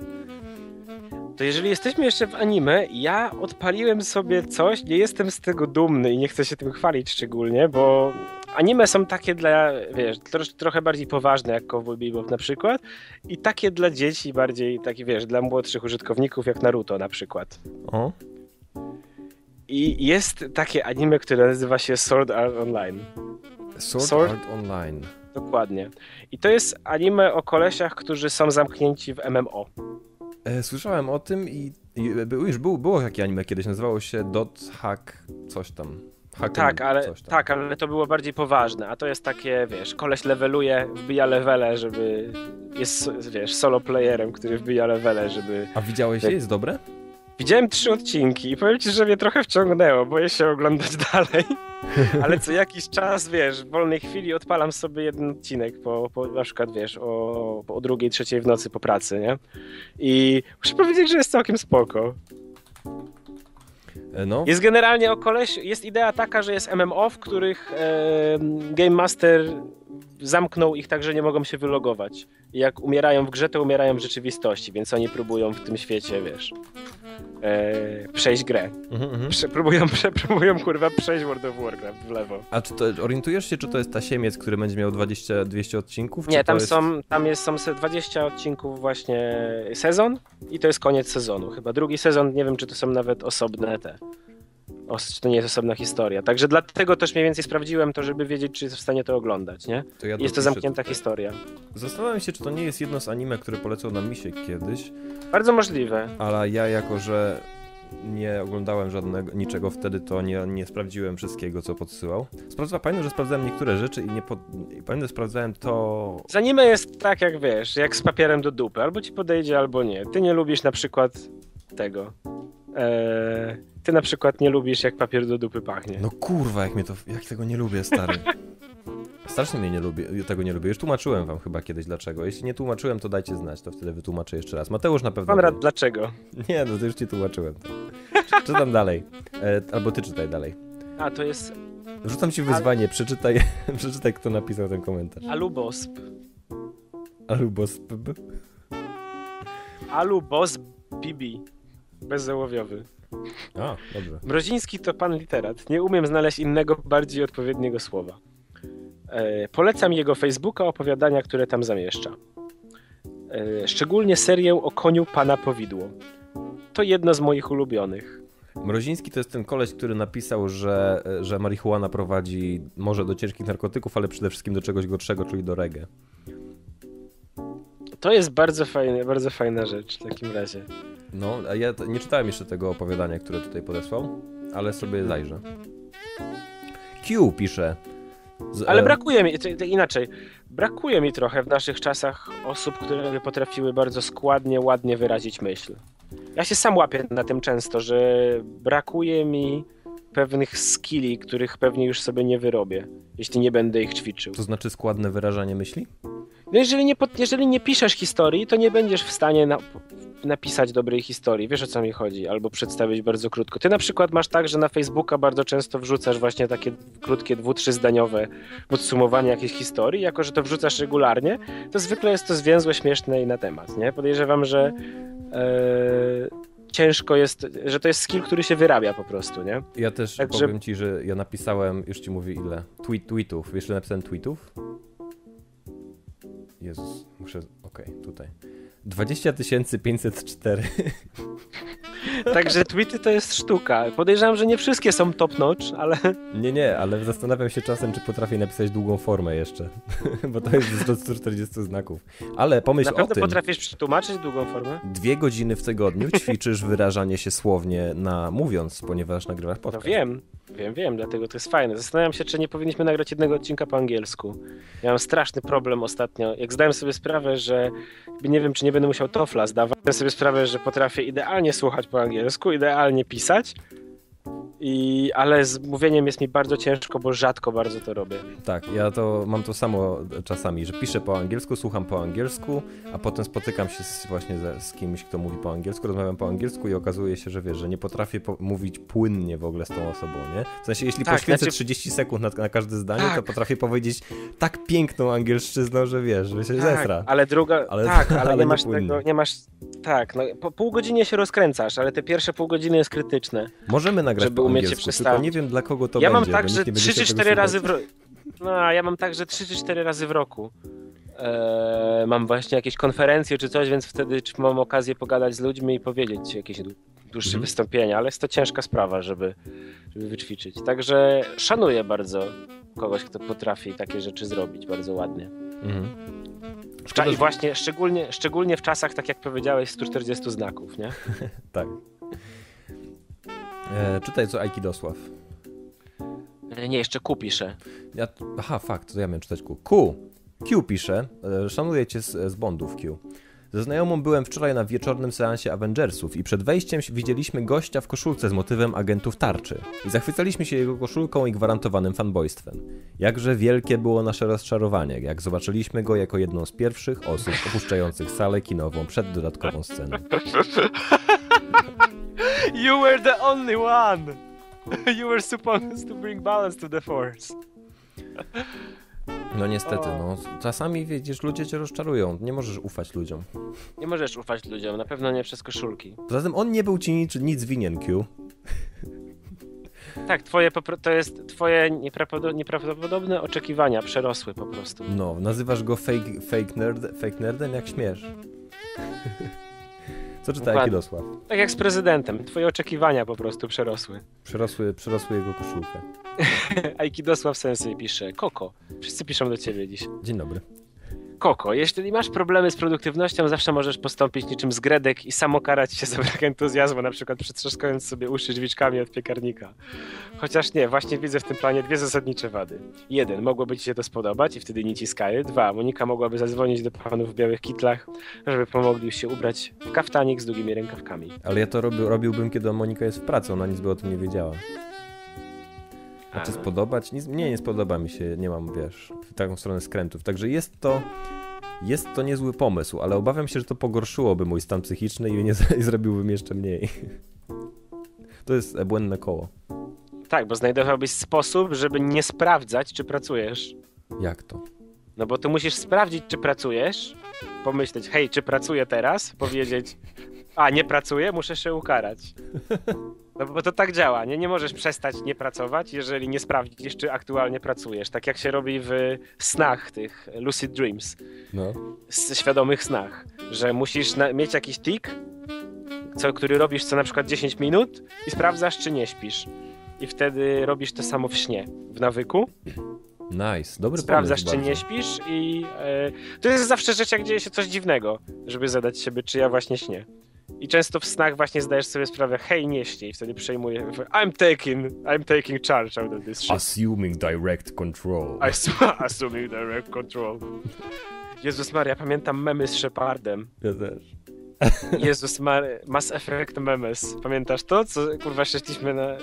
Speaker 3: To jeżeli jesteśmy jeszcze w anime, ja odpaliłem sobie coś, nie jestem z tego dumny i nie chcę się tym chwalić szczególnie, bo anime są takie dla, wiesz, trosz, trochę bardziej poważne jak Cowboy Bebop na przykład i takie dla dzieci bardziej, takie wiesz, dla młodszych użytkowników jak Naruto na przykład.
Speaker 4: O,
Speaker 3: I jest takie anime, które nazywa się Sword Art Online.
Speaker 4: Sword,
Speaker 3: Sword-
Speaker 4: Art Online.
Speaker 3: Dokładnie. I to jest anime o kolesiach, którzy są zamknięci w MMO.
Speaker 4: E, słyszałem o tym i, i już był, było takie anime kiedyś, nazywało się Dot Hack coś tam. Hack
Speaker 3: Tak, ale,
Speaker 4: coś tam.
Speaker 3: tak, ale to było bardziej poważne, a to jest takie, wiesz, koleś leveluje, wbija levele, żeby... Jest, wiesz, solo playerem, który wbija levele, żeby...
Speaker 4: A widziałeś je? Jest dobre?
Speaker 3: Widziałem trzy odcinki i powiem ci, że mnie trochę wciągnęło, boję się oglądać dalej, ale co jakiś czas, wiesz, w wolnej chwili odpalam sobie jeden odcinek, po, po na przykład, wiesz, o, o drugiej, trzeciej w nocy po pracy, nie? I muszę powiedzieć, że jest całkiem spoko.
Speaker 4: E, No,
Speaker 3: Jest generalnie o koleś, jest idea taka, że jest MMO, w których e, Game Master zamknął ich tak, że nie mogą się wylogować. I jak umierają w grze, to umierają w rzeczywistości, więc oni próbują w tym świecie, wiesz, e, przejść grę.
Speaker 4: mhm, mhm.
Speaker 3: Prze, próbują, prze, próbują, kurwa, przejść World of Warcraft w lewo.
Speaker 4: A czy to orientujesz się, czy to jest tasiemiec, który będzie miał 20-200 odcinków?
Speaker 3: Nie, tam
Speaker 4: jest...
Speaker 3: są, tam jest, są se- 20 odcinków właśnie sezon i to jest koniec sezonu. Chyba drugi sezon, nie wiem, czy to są nawet osobne te, czy to nie jest osobna historia. Także dlatego też mniej więcej sprawdziłem to, żeby wiedzieć, czy jest w stanie to oglądać, nie?
Speaker 4: To ja
Speaker 3: Jest to zamknięta
Speaker 4: tutaj.
Speaker 3: historia.
Speaker 4: Zastanawiam się, czy to nie jest jedno z anime, które polecał nam Misiek kiedyś,
Speaker 3: Bardzo możliwe.
Speaker 4: ale ja jako, że nie oglądałem żadnego, niczego wtedy, to nie, nie sprawdziłem wszystkiego, co podsyłał. Sprawdza, pamiętam, że sprawdzałem niektóre rzeczy i nie pod... i pamiętam, sprawdzałem to...
Speaker 3: Z anime jest tak, jak wiesz, jak z papierem do dupy. Albo ci podejdzie, albo nie. Ty nie lubisz na przykład tego. Eee, ty na przykład nie lubisz, jak papier do dupy pachnie.
Speaker 4: No kurwa, jak mnie to... jak tego nie lubię, stary. Strasznie mnie nie lubię, tego nie lubię. Już tłumaczyłem wam chyba kiedyś dlaczego. Jeśli nie tłumaczyłem, to dajcie znać, to wtedy wytłumaczę jeszcze raz. Mateusz na pewno...
Speaker 3: Konrad, dlaczego?
Speaker 4: Nie, no to już ci tłumaczyłem. Czytam dalej. E, albo ty czytaj dalej.
Speaker 3: A, to jest
Speaker 4: Rzucam ci wyzwanie, przeczytaj, przeczytaj kto napisał ten komentarz.
Speaker 3: Alubosp.
Speaker 4: Alubos.
Speaker 3: Alubosp BB. Bezzałowiowy.
Speaker 4: A, dobrze.
Speaker 3: Mroziński to pan literat. Nie umiem znaleźć innego, bardziej odpowiedniego słowa. E, polecam jego Facebooka, opowiadania, które tam zamieszcza. E, szczególnie serię o koniu pana powidło. To jedno z moich ulubionych.
Speaker 4: Mroziński to jest ten koleś, który napisał, że, że marihuana prowadzi może do ciężkich narkotyków, ale przede wszystkim do czegoś gorszego, czyli do reggae.
Speaker 3: To jest bardzo fajne, bardzo fajna rzecz w takim razie.
Speaker 4: No, a ja nie czytałem jeszcze tego opowiadania, które tutaj podesłał, ale sobie zajrzę. Q pisze. Z,
Speaker 3: Ale
Speaker 4: e,
Speaker 3: brakuje mi, inaczej, brakuje mi trochę w naszych czasach osób, które by potrafiły bardzo składnie, ładnie wyrazić myśl. Ja się sam łapię na tym często, że brakuje mi pewnych skilli, których pewnie już sobie nie wyrobię, jeśli nie będę ich ćwiczył.
Speaker 4: To znaczy składne wyrażanie myśli?
Speaker 3: No jeżeli nie, jeżeli nie piszesz historii, to nie będziesz w stanie na, napisać dobrej historii. Wiesz o co mi chodzi? Albo przedstawić bardzo krótko. Ty na przykład masz tak, że na Facebooka bardzo często wrzucasz właśnie takie krótkie, dwu, trzyzdaniowe podsumowanie jakiejś historii. Jako, że to wrzucasz regularnie, to zwykle jest to zwięzłe, śmieszne i na temat. Nie? Podejrzewam, że e, ciężko jest, że to jest skill, który się wyrabia po prostu, nie?
Speaker 4: Ja też
Speaker 3: Także-
Speaker 4: powiem ci, że ja napisałem, już ci mówię ile, tweet, tweetów. Wiesz ile napisałem tweetów? Jezus, muszę, okej, tutaj. 20 504.
Speaker 3: Także tweety to jest sztuka. Podejrzewam, że nie wszystkie są top notch, ale
Speaker 4: Nie, nie, ale zastanawiam się czasem, czy potrafię napisać długą formę jeszcze, bo to jest do 140 znaków. Ale pomyśl
Speaker 3: na
Speaker 4: o tym,
Speaker 3: potrafisz przetłumaczyć długą formę.
Speaker 4: dwie godziny w tygodniu ćwiczysz wyrażanie się słownie na mówiąc, ponieważ nagrywasz
Speaker 3: No
Speaker 4: podcast.
Speaker 3: wiem, wiem, wiem, dlatego to jest fajne. Zastanawiam się, czy nie powinniśmy nagrać jednego odcinka po angielsku. Ja mam straszny problem ostatnio. Jak zdałem sobie sprawę, że nie wiem, czy nie będę musiał TOFLA zdawać, zdałem sobie sprawę, że potrafię idealnie słuchać po angielsku, idealnie pisać, i, ale z mówieniem jest mi bardzo ciężko, bo rzadko bardzo to robię.
Speaker 4: Tak, ja to mam to samo czasami, że piszę po angielsku, słucham po angielsku, a potem spotykam się z, właśnie ze, z kimś, kto mówi po angielsku, rozmawiam po angielsku i okazuje się, że wiesz, że nie potrafię po- mówić płynnie w ogóle z tą osobą, nie? W sensie, jeśli
Speaker 3: Tak,
Speaker 4: poświęcę
Speaker 3: znaczy-
Speaker 4: 30 sekund na, na każde zdanie, to
Speaker 3: Tak.
Speaker 4: potrafię powiedzieć tak piękną angielszczyzną, że wiesz, że się zesra.
Speaker 3: ale druga,
Speaker 4: Ale-
Speaker 3: tak, ale,
Speaker 4: ale
Speaker 3: nie
Speaker 4: nie
Speaker 3: masz
Speaker 4: płynnie.
Speaker 3: tego, nie masz, tak, no, po pół godzinie się rozkręcasz, ale te pierwsze pół godziny jest krytyczne.
Speaker 4: Możemy nagrać
Speaker 3: żeby
Speaker 4: tylko
Speaker 3: przestawić.
Speaker 4: nie wiem dla kogo to
Speaker 3: ja
Speaker 4: będzie.
Speaker 3: mam tak,
Speaker 4: bo
Speaker 3: że
Speaker 4: nikt nie będzie
Speaker 3: 3 czy
Speaker 4: chciał tego
Speaker 3: 4 razy w roku. No, ja mam tak, że 3 czy 4 razy w roku. Eee, mam właśnie jakieś konferencje czy coś, więc wtedy mam okazję pogadać z ludźmi i powiedzieć jakieś dłu- dłuższe
Speaker 4: Mhm.
Speaker 3: wystąpienia, ale jest to ciężka sprawa, żeby, żeby wyćwiczyć. Także szanuję bardzo kogoś, kto potrafi takie rzeczy zrobić bardzo ładnie. Cza-
Speaker 4: Szkoda,
Speaker 3: I
Speaker 4: że-
Speaker 3: właśnie szczególnie, szczególnie w czasach, tak jak powiedziałeś, 140 znaków, nie?
Speaker 4: Tak. E, czytaj co Aikidosław.
Speaker 3: E, Nie, jeszcze Q piszę.
Speaker 4: Ja, aha, fakt, to ja miałem czytać Q. Q. Q pisze, e, szanuję cię z, z Bondów, Q. Ze znajomą byłem wczoraj na wieczornym seansie Avengersów i przed wejściem widzieliśmy gościa w koszulce z motywem agentów tarczy. I zachwycaliśmy się jego koszulką i gwarantowanym fanboystwem. Jakże wielkie było nasze rozczarowanie, jak zobaczyliśmy go jako jedną z pierwszych osób opuszczających salę kinową przed dodatkową sceną.
Speaker 3: You were the only one! You were supposed to bring balance to the force.
Speaker 4: No niestety, no. Czasami, widzisz, ludzie cię rozczarują. Nie możesz ufać ludziom.
Speaker 3: Nie możesz ufać ludziom, na pewno nie przez koszulki.
Speaker 4: Poza tym on nie był ci nic, nic winien, Q.
Speaker 3: Tak, twoje to jest twoje nieprawdopo- nieprawdopodobne oczekiwania przerosły po prostu.
Speaker 4: No, nazywasz go fake, fake, nerd, fake nerdem, jak śmiesz. Co czyta
Speaker 3: Dokładnie.
Speaker 4: Akidosław?
Speaker 3: Tak jak z prezydentem, twoje oczekiwania po prostu przerosły.
Speaker 4: Przerosły, przerosły jego koszulkę.
Speaker 3: Aikidosław Sensei pisze, Koko, wszyscy piszą do ciebie dziś.
Speaker 4: Dzień dobry.
Speaker 3: Koko, jeśli masz problemy z produktywnością, zawsze możesz postąpić niczym zgredek i samo karać się za brak entuzjazmu, na przykład przetrzaskając sobie uszy drzwiczkami od piekarnika. Chociaż nie, właśnie widzę w tym planie dwie zasadnicze wady. Jeden, mogłoby ci się to spodobać i wtedy nie ciskaje. Dwa, Monika mogłaby zadzwonić do panów w białych kitlach, żeby pomogli się ubrać w kaftanik z długimi rękawkami.
Speaker 4: Ale ja to robi, robiłbym, kiedy Monika jest w pracy, ona nic by o tym nie wiedziała. A czy spodobać? Nic, nie, nie spodoba mi się, nie mam, wiesz, w taką stronę skrętów. Także jest to, jest to niezły pomysł, ale obawiam się, że to pogorszyłoby mój stan psychiczny i, nie, i zrobiłbym jeszcze mniej. To jest błędne koło.
Speaker 3: Tak, bo znajdowałbyś sposób, żeby nie sprawdzać, czy pracujesz.
Speaker 4: Jak to?
Speaker 3: No bo ty musisz sprawdzić, czy pracujesz, pomyśleć, hej, czy pracuję teraz, powiedzieć, a nie pracuję, muszę się ukarać. No bo to tak działa, nie? Nie możesz przestać nie pracować, jeżeli nie sprawdzisz, czy aktualnie pracujesz. Tak jak się robi w snach tych lucid dreams,
Speaker 4: No.
Speaker 3: z świadomych snach, że musisz mieć jakiś tik, co, który robisz co na przykład 10 minut i sprawdzasz, czy nie śpisz. I wtedy robisz to samo w śnie, w nawyku.
Speaker 4: Nice, dobry
Speaker 3: Sprawdzasz, czy nie
Speaker 4: bardzo.
Speaker 3: śpisz i e, to jest zawsze rzecz, jak dzieje się coś dziwnego, żeby zadać sobie, czy ja właśnie śnię. I często w snach właśnie zdajesz sobie sprawę, hej, nie śnij, i wtedy przejmuję, I'm taking, I'm taking charge out of this shit.
Speaker 4: Assuming direct control.
Speaker 3: Assuming direct control. Jezus Maria, pamiętam memy z Shepardem.
Speaker 4: Ja też.
Speaker 3: Jezus Maria, Mass Effect Memes. Pamiętasz to? Co kurwa szliśmy na...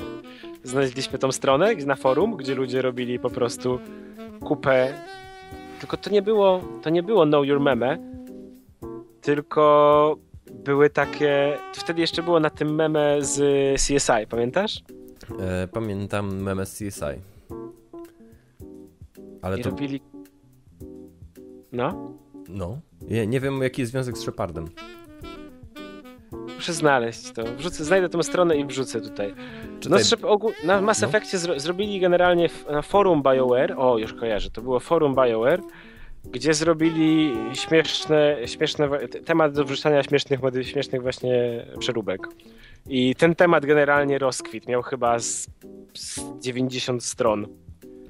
Speaker 3: Znaleźliśmy tą stronę na forum, gdzie ludzie robili po prostu kupę... Tylko to nie było, to nie było Know Your Meme, tylko były takie... Wtedy jeszcze było na tym meme z CSI, pamiętasz?
Speaker 4: E, pamiętam meme z CSI. Ale
Speaker 3: I
Speaker 4: to,
Speaker 3: robili... No?
Speaker 4: no. Nie, nie wiem, jaki jest związek z Shepardem.
Speaker 3: Muszę znaleźć to. Wrzucę, znajdę tą stronę i wrzucę tutaj. No, trzeba ogół, na Mass
Speaker 4: No.
Speaker 3: Effectie zro, zrobili generalnie na forum BioWare, o już kojarzę, to było forum BioWare, gdzie zrobili śmieszne, śmieszne temat do wrzucania śmiesznych, śmiesznych właśnie przeróbek. I ten temat generalnie rozkwit, miał chyba z, z 90 stron.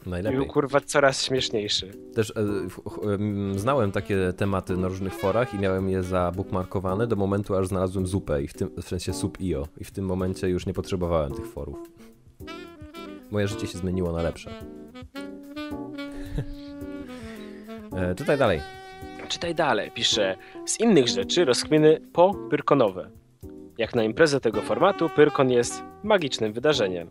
Speaker 3: I
Speaker 4: Najlepiej.
Speaker 3: był kurwa coraz śmieszniejszy.
Speaker 4: Też e, znałem takie tematy na różnych forach i miałem je zabookmarkowane do momentu, aż znalazłem zupę, i w, tym, w sensie sub.io. I w tym momencie już nie potrzebowałem tych forów. Moje życie się zmieniło na lepsze. E, czytaj dalej.
Speaker 3: Czytaj dalej, pisze. Z innych rzeczy rozkminy popyrkonowe. Jak na imprezę tego formatu, Pyrkon jest magicznym wydarzeniem.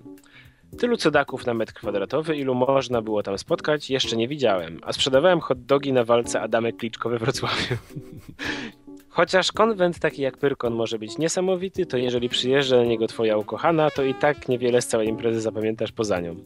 Speaker 3: Tylu cudaków na metr kwadratowy, ilu można było tam spotkać, jeszcze nie widziałem, a sprzedawałem hot dogi na walce Adamek Kliczko we Wrocławiu. Chociaż konwent taki jak Pyrkon może być niesamowity, to jeżeli przyjeżdża na niego twoja ukochana, to i tak niewiele z całej imprezy zapamiętasz poza nią.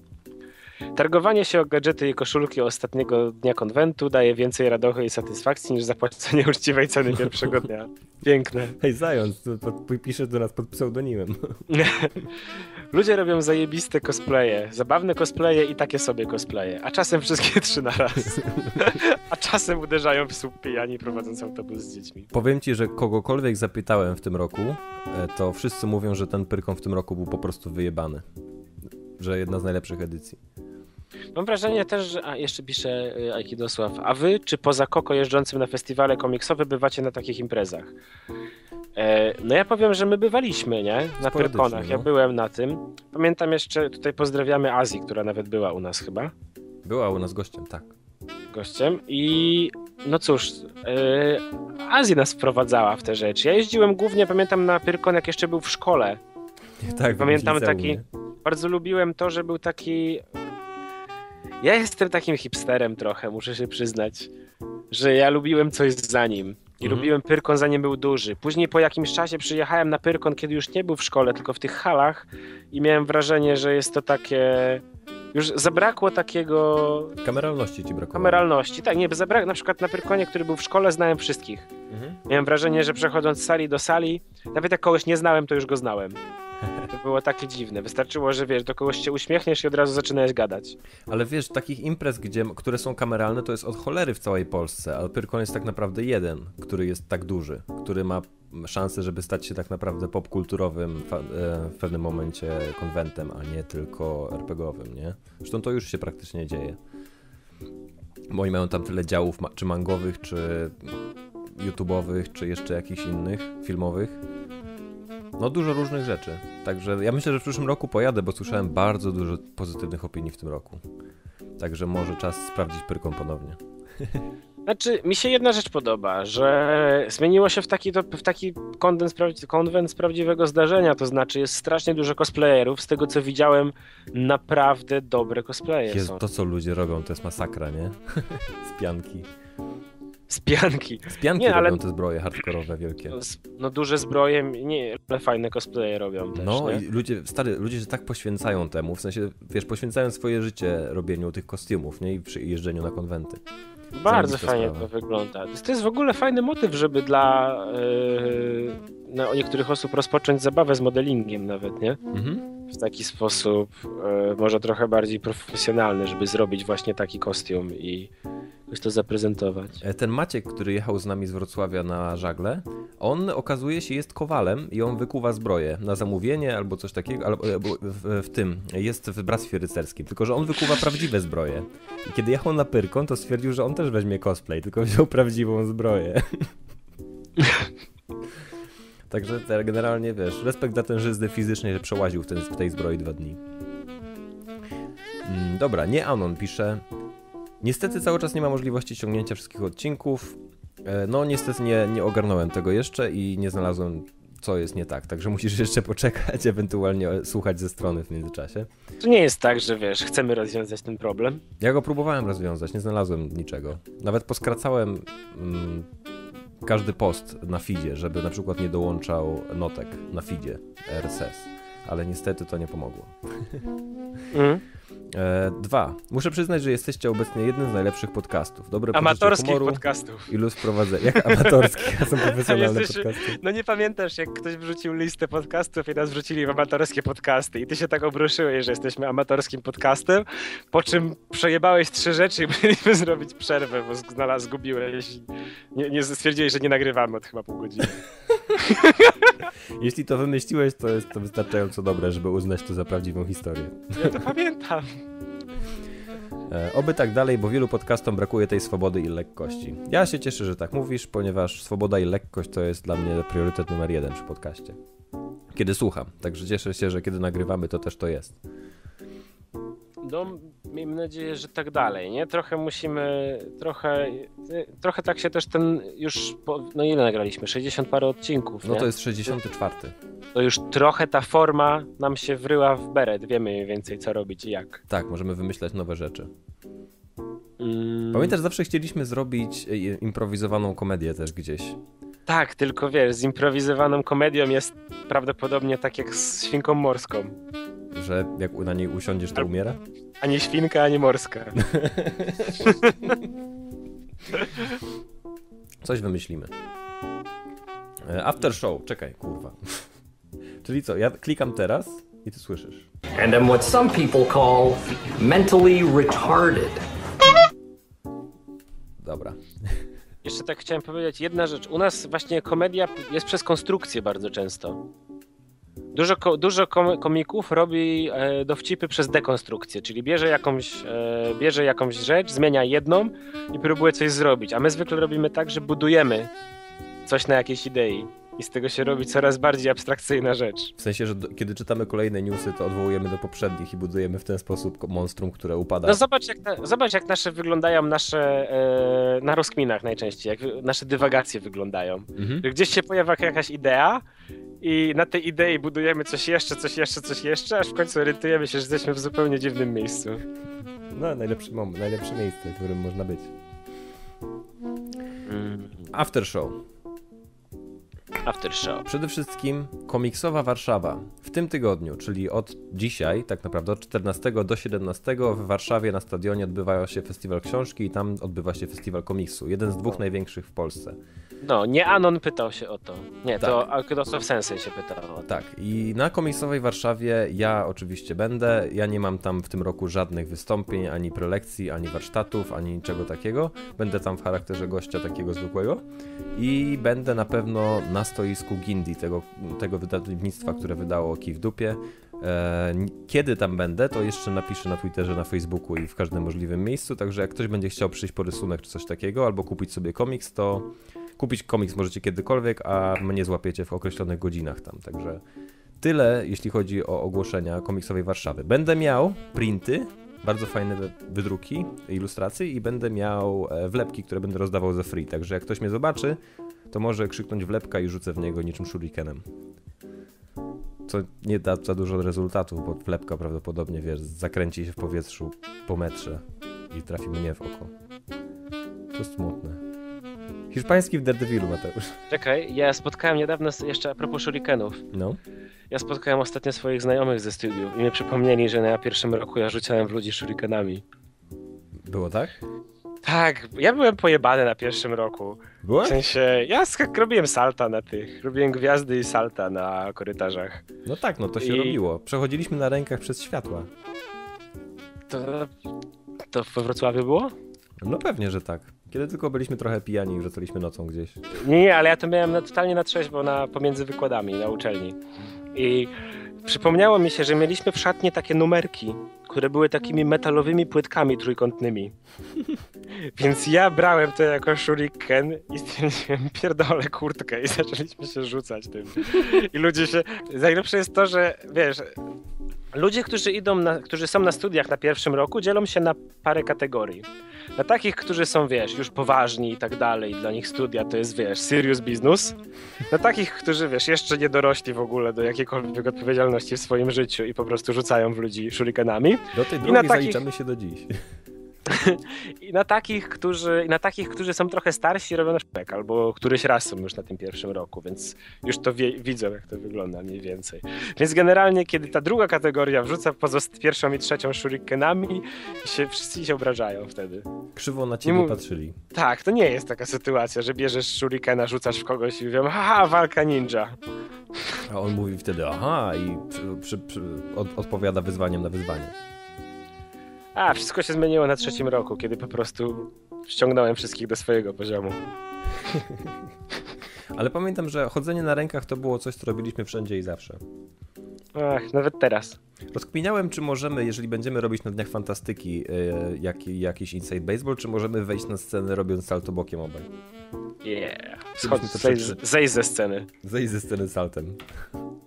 Speaker 3: Targowanie się o gadżety i koszulki ostatniego dnia konwentu daje więcej radochy i satysfakcji niż zapłacenie uczciwej ceny pierwszego dnia. Piękne.
Speaker 4: Hej, zając, to, to pisze do nas pod pseudonimem.
Speaker 3: Ludzie robią zajebiste cosplaye, zabawne cosplaye i takie sobie cosplaye, a czasem wszystkie trzy na raz. A czasem uderzają w słup pijani prowadząc autobus z dziećmi.
Speaker 4: Powiem ci, że kogokolwiek zapytałem w tym roku, e, to wszyscy mówią, że ten Pyrkon w tym roku był po prostu wyjebany. Że jedna z najlepszych edycji.
Speaker 3: Mam wrażenie też, że... A, jeszcze pisze y, Aikidosław. A wy, czy poza Koko jeżdżącym na festiwale komiksowe, bywacie na takich imprezach? E, no ja powiem, że my bywaliśmy, nie? Na Pyrkonach. Ja
Speaker 4: no.
Speaker 3: byłem na tym. Pamiętam jeszcze, tutaj pozdrawiamy Azji, która nawet była u nas chyba.
Speaker 4: Była u nas gościem, tak.
Speaker 3: gościem i no cóż, yy, Azja nas wprowadzała w te rzeczy. Ja jeździłem głównie, pamiętam na Pyrkon, jak jeszcze był w szkole.
Speaker 4: tak
Speaker 3: Pamiętam taki-? Bardzo lubiłem to, że był taki... Ja jestem takim hipsterem trochę, muszę się przyznać, że ja lubiłem coś za nim. I
Speaker 4: Mhm.
Speaker 3: lubiłem Pyrkon zanim był duży. Później po jakimś czasie przyjechałem na Pyrkon, kiedy już nie był w szkole, tylko w tych halach i miałem wrażenie, że jest to takie... Już zabrakło takiego
Speaker 4: Kameralności ci brakowało.
Speaker 3: kameralności. Tak, nie, zabrak... na przykład na Pyrkonie, który był w szkole, znałem wszystkich.
Speaker 4: Mhm.
Speaker 3: Miałem wrażenie, że przechodząc z sali do sali, nawet jak kogoś nie znałem, to już go znałem. To było takie dziwne. Wystarczyło, że wiesz, do kogoś się uśmiechniesz i od razu zaczynałeś gadać.
Speaker 4: Ale wiesz, takich imprez, gdzie, które są kameralne, to jest od cholery w całej Polsce, ale Pyrkon jest tak naprawdę jeden, który jest tak duży, który ma szansę, żeby stać się tak naprawdę popkulturowym e, w pewnym momencie konwentem, a nie tylko RPGowym, nie? Zresztą to już się praktycznie dzieje. Bo oni mają tam tyle działów, czy mangowych, czy YouTube'owych, czy jeszcze jakichś innych, filmowych. No dużo różnych rzeczy. Także ja myślę, że w przyszłym roku pojadę, bo słyszałem bardzo dużo pozytywnych opinii w tym roku. Także może czas sprawdzić Pyrkon ponownie.
Speaker 3: Znaczy, mi się jedna rzecz podoba, że zmieniło się w taki, to, w taki konwent, konwent z prawdziwego zdarzenia, to znaczy jest strasznie dużo cosplayerów, z tego co widziałem, naprawdę dobre cosplaye
Speaker 4: Jest
Speaker 3: są.
Speaker 4: to, co ludzie robią, to jest masakra, nie? Z pianki.
Speaker 3: Z pianki.
Speaker 4: Z pianki
Speaker 3: Nie, ale-
Speaker 4: robią te zbroje hardkorowe wielkie.
Speaker 3: No, duże zbroje, nie, ale fajne cosplaye robią też,
Speaker 4: No
Speaker 3: nie?
Speaker 4: i ludzie, stary, ludzie się tak poświęcają temu, w sensie, wiesz, poświęcają swoje życie robieniu tych kostiumów, nie? I przy jeżdżeniu na konwenty.
Speaker 3: Bardzo fajnie
Speaker 4: sprawa.
Speaker 3: to wygląda. To jest, w ogóle fajny motyw, żeby dla yy, no, niektórych osób rozpocząć zabawę z modelingiem nawet, nie?
Speaker 4: Mhm.
Speaker 3: w taki sposób e, może trochę bardziej profesjonalny, żeby zrobić właśnie taki kostium i jakoś to zaprezentować.
Speaker 4: E, Ten Maciek, który jechał z nami z Wrocławia na żagle, on okazuje się jest kowalem i on wykuwa zbroję na zamówienie albo coś takiego, albo albo w, w tym, jest w Bractwie Rycerskim, tylko że on wykuwa prawdziwe zbroje. I kiedy jechał na Pyrkon, to stwierdził, że on też weźmie cosplay, tylko wziął prawdziwą zbroję. Także generalnie, wiesz, respekt dla tężyzny fizycznej, że przełaził w, ten, w tej zbroi dwa dni. Mm, dobra, nie Anon pisze. Niestety cały czas nie ma możliwości ściągnięcia wszystkich odcinków. E, No, niestety nie, nie ogarnąłem tego jeszcze i nie znalazłem, co jest nie tak. Także musisz jeszcze poczekać, ewentualnie słuchać ze strony w międzyczasie.
Speaker 3: To nie jest tak, że wiesz, chcemy rozwiązać ten problem.
Speaker 4: Ja go próbowałem rozwiązać, nie znalazłem niczego. Nawet poskracałem mm, każdy post na feedzie, żeby na przykład nie dołączał notek na feedzie RSS. Ale niestety to nie pomogło.
Speaker 3: Mm.
Speaker 4: E, dwa. Muszę przyznać, że jesteście obecnie jednym z najlepszych podcastów. Dobre
Speaker 3: Amatorskich
Speaker 4: humoru
Speaker 3: podcastów.
Speaker 4: i luz prowadzenia. Jak amatorskich, a są profesjonalne
Speaker 3: Jesteś-
Speaker 4: podcasty.
Speaker 3: No nie pamiętasz, jak ktoś wrzucił listę podcastów i nas wrzucili w amatorskie podcasty i ty się tak obruszyłeś, że jesteśmy amatorskim podcastem, po czym przejebałeś trzy rzeczy i mieliśmy zrobić przerwę, bo znalazł, zgubiłeś i nie, nie stwierdziłeś, że nie nagrywamy od chyba pół godziny.
Speaker 4: Jeśli to wymyśliłeś, to jest to wystarczająco dobre, żeby uznać to za prawdziwą historię.
Speaker 3: Ja to pamiętam.
Speaker 4: E, oby tak dalej, bo wielu podcastom brakuje tej swobody i lekkości. Ja się cieszę, że tak mówisz, ponieważ swoboda i lekkość to jest dla mnie priorytet numer jeden przy podcaście. Kiedy słucham, także cieszę się, że kiedy nagrywamy, to też to jest.
Speaker 3: No, miejmy nadzieję, że tak dalej, nie? Trochę musimy, trochę, trochę tak się też ten już, po, no ile nagraliśmy? 60 parę odcinków,
Speaker 4: No
Speaker 3: nie?
Speaker 4: to jest 64.
Speaker 3: to już trochę ta forma nam się wryła w beret, wiemy mniej więcej co robić i jak.
Speaker 4: Tak, możemy wymyślać nowe rzeczy.
Speaker 3: Mm,
Speaker 4: Pamiętasz, zawsze chcieliśmy zrobić e, improwizowaną komedię też gdzieś.
Speaker 3: Tak, tylko wiesz, z improwizowaną komedią jest prawdopodobnie tak jak z świnką morską.
Speaker 4: Że jak na niej usiądziesz, to umiera?
Speaker 3: Ani świnka, ani morska.
Speaker 4: Coś wymyślimy. E, After show, czekaj, kurwa. Czyli co, ja klikam teraz i ty słyszysz.
Speaker 9: and am what some people call mentally retarded.
Speaker 4: Dobra.
Speaker 3: Jeszcze tak chciałem powiedzieć, jedna rzecz. U nas właśnie komedia jest przez konstrukcję bardzo często. Dużo, dużo kom- komików robi e, dowcipy przez dekonstrukcję, czyli bierze jakąś, e, bierze jakąś rzecz, zmienia jedną i próbuje coś zrobić. A my zwykle robimy tak, że budujemy coś na jakiejś idei i z tego się robi coraz bardziej abstrakcyjna rzecz.
Speaker 4: W sensie, że do, kiedy czytamy kolejne newsy, to odwołujemy do poprzednich i budujemy w ten sposób monstrum, które upada.
Speaker 3: No zobacz jak, na, zobacz, jak nasze wyglądają nasze e, na rozkminach najczęściej, jak nasze dywagacje wyglądają.
Speaker 4: Mhm.
Speaker 3: Gdzieś się pojawia jakaś idea i na tej idei budujemy coś jeszcze, coś jeszcze, coś jeszcze, aż w końcu orientujemy się, że jesteśmy w zupełnie dziwnym miejscu.
Speaker 4: No, najlepszy moment, najlepsze miejsce, w którym można być. After show.
Speaker 3: After show.
Speaker 4: Przede wszystkim komiksowa Warszawa. W tym tygodniu, czyli od dzisiaj, tak naprawdę od 14 do 17 w Warszawie na stadionie odbywa się festiwal książki i tam odbywa się festiwal komiksu. Jeden z dwóch największych w Polsce.
Speaker 3: No, nie Anon pytał się o to. Nie,
Speaker 4: Tak.
Speaker 3: to Alkydosow Sensei się pytał.
Speaker 4: Tak, i na komiksowej Warszawie ja oczywiście będę. Ja nie mam tam w tym roku żadnych wystąpień, ani prelekcji, ani warsztatów, ani niczego takiego. Będę tam w charakterze gościa takiego zwykłego. I będę na pewno na stoisku Gindi, tego, tego wydawnictwa, które wydało Kij w dupie. E, Kiedy tam będę, to jeszcze napiszę na Twitterze, na Facebooku i w każdym możliwym miejscu. Także jak ktoś będzie chciał przyjść po rysunek czy coś takiego, albo kupić sobie komiks, to kupić komiks możecie kiedykolwiek, a mnie złapiecie w określonych godzinach tam. Także tyle, jeśli chodzi o ogłoszenia komiksowej Warszawy. Będę miał printy, bardzo fajne wydruki, ilustracje i będę miał e, wlepki, które będę rozdawał za free. Także jak ktoś mnie zobaczy, to może krzyknąć wlepka i rzucę w niego niczym shurikenem. Co nie da za dużo rezultatów, bo wlepka prawdopodobnie, wiesz, zakręci się w powietrzu po metrze i trafi mnie w oko. To smutne. Hiszpański w Daredevilu, Mateusz.
Speaker 3: Czekaj, ja spotkałem niedawno, jeszcze a propos shurikenów,
Speaker 4: No.
Speaker 3: ja spotkałem ostatnio swoich znajomych ze studiów i mi przypomnieli, że na pierwszym roku ja rzucałem w ludzi shurikenami.
Speaker 4: Było tak?
Speaker 3: Tak, ja byłem pojebany na pierwszym roku. W
Speaker 4: Byłeś?
Speaker 3: sensie, ja robiłem salta na tych, robiłem gwiazdy i salta na korytarzach.
Speaker 4: No tak, no to się
Speaker 3: I-
Speaker 4: robiło. Przechodziliśmy na rękach przez światła.
Speaker 3: To, to we Wrocławiu było?
Speaker 4: No pewnie, że tak. Kiedy tylko byliśmy trochę pijani i wracaliśmy nocą gdzieś.
Speaker 3: Nie, nie, ale ja to miałem na, totalnie na trzeźwo na, pomiędzy wykładami na uczelni. I przypomniało mi się, że mieliśmy w szatni takie numerki, które były takimi metalowymi płytkami trójkątnymi. Więc ja brałem to jako shuriken i stwierdziłem, pierdolę kurtkę i zaczęliśmy się rzucać tym. I ludzie się... Najlepsze jest to, że wiesz... Ludzie, którzy idą, na, którzy są na studiach na pierwszym roku, dzielą się na parę kategorii. Na takich, którzy są, wiesz, już poważni i tak dalej, dla nich studia to jest, wiesz, serious business. Na takich, którzy, wiesz, jeszcze nie dorośli w ogóle do jakiejkolwiek odpowiedzialności w swoim życiu i po prostu rzucają w ludzi shurikenami.
Speaker 4: Do tej
Speaker 3: I
Speaker 4: drugiej
Speaker 3: na takich-
Speaker 4: zaliczamy się do dziś.
Speaker 3: I na takich, którzy, na takich, którzy są trochę starsi robią na szpek, albo któryś raz są już na tym pierwszym roku, więc już to wie, widzą, jak to wygląda mniej więcej. Więc generalnie, kiedy ta druga kategoria wrzuca pozost pierwszą i trzecią shurikenami, się, wszyscy się obrażają wtedy.
Speaker 4: Krzywo na ciebie patrzyli.
Speaker 3: Tak, to nie jest taka sytuacja, że bierzesz shurikena, rzucasz w kogoś i mówią, haha, walka ninja.
Speaker 4: A on mówi wtedy, aha, i przy, przy, przy, od, odpowiada wyzwaniem na wyzwanie.
Speaker 3: A, wszystko się zmieniło na trzecim roku, kiedy po prostu ściągnąłem wszystkich do swojego poziomu.
Speaker 4: Ale pamiętam, że chodzenie na rękach to było coś, co robiliśmy wszędzie i zawsze.
Speaker 3: Ach, nawet teraz.
Speaker 4: Rozkminiałem, czy możemy, jeżeli będziemy robić na Dniach Fantastyki e, jak, jakiś Inside Baseball, czy możemy wejść na scenę robiąc salto bokiem obaj.
Speaker 3: Yeah. Schodź, zejdź ze sceny.
Speaker 4: Zejść ze sceny saltem.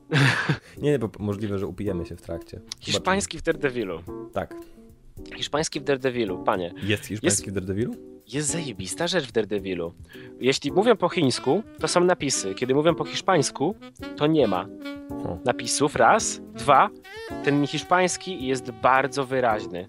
Speaker 4: nie, nie, bo możliwe, że upijemy się w trakcie.
Speaker 3: Hiszpański w Daredevilu.
Speaker 4: Zobaczymy. Tak.
Speaker 3: Hiszpański w Daredevilu, panie.
Speaker 4: Jest hiszpański w Daredevilu?
Speaker 3: Jest zajebista rzecz w Daredevilu. Jeśli mówią po chińsku, to są napisy. Kiedy mówią po hiszpańsku, to nie ma napisów. Raz. Dwa. Ten hiszpański jest bardzo wyraźny.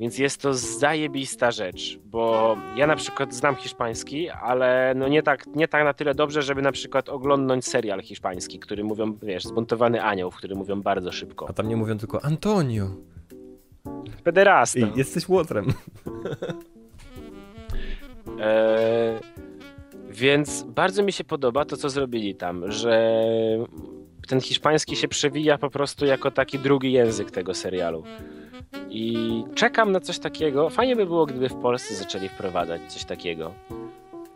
Speaker 3: Więc jest to zajebista rzecz, bo ja na przykład znam hiszpański, ale no nie tak, nie tak na tyle dobrze, żeby na przykład oglądnąć serial hiszpański, który mówią, wiesz, zbuntowany anioł, w którym mówią bardzo szybko.
Speaker 4: A tam nie mówią tylko Antonio.
Speaker 3: Pederasta.
Speaker 4: Ej, jesteś łotrem.
Speaker 3: E, więc bardzo mi się podoba to, co zrobili tam, że ten hiszpański się przewija po prostu jako taki drugi język tego serialu. I czekam na coś takiego. Fajnie by było, gdyby w Polsce zaczęli wprowadzać coś takiego.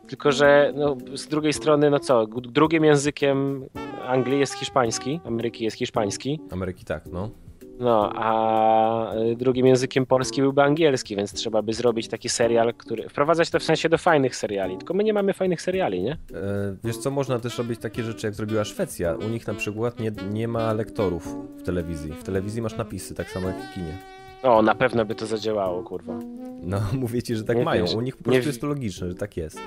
Speaker 3: Tylko, że no, z drugiej strony, no co, drugim językiem Anglii jest hiszpański, Ameryki jest hiszpański,
Speaker 4: Ameryki tak, no.
Speaker 3: No, a y, drugim językiem polski byłby angielski, więc trzeba by zrobić taki serial, który. Wprowadzać to w sensie do fajnych seriali. Tylko my nie mamy fajnych seriali, nie?
Speaker 4: E, wiesz co, można też robić takie rzeczy, jak zrobiła Szwecja. U nich na przykład nie, nie ma lektorów w telewizji. W telewizji masz napisy, tak samo jak w kinie.
Speaker 3: O, na pewno by to zadziałało, kurwa.
Speaker 4: No, mówię ci, że tak
Speaker 3: Nie
Speaker 4: mają.
Speaker 3: wiesz,
Speaker 4: U nich po prostu jest to logiczne, że tak jest.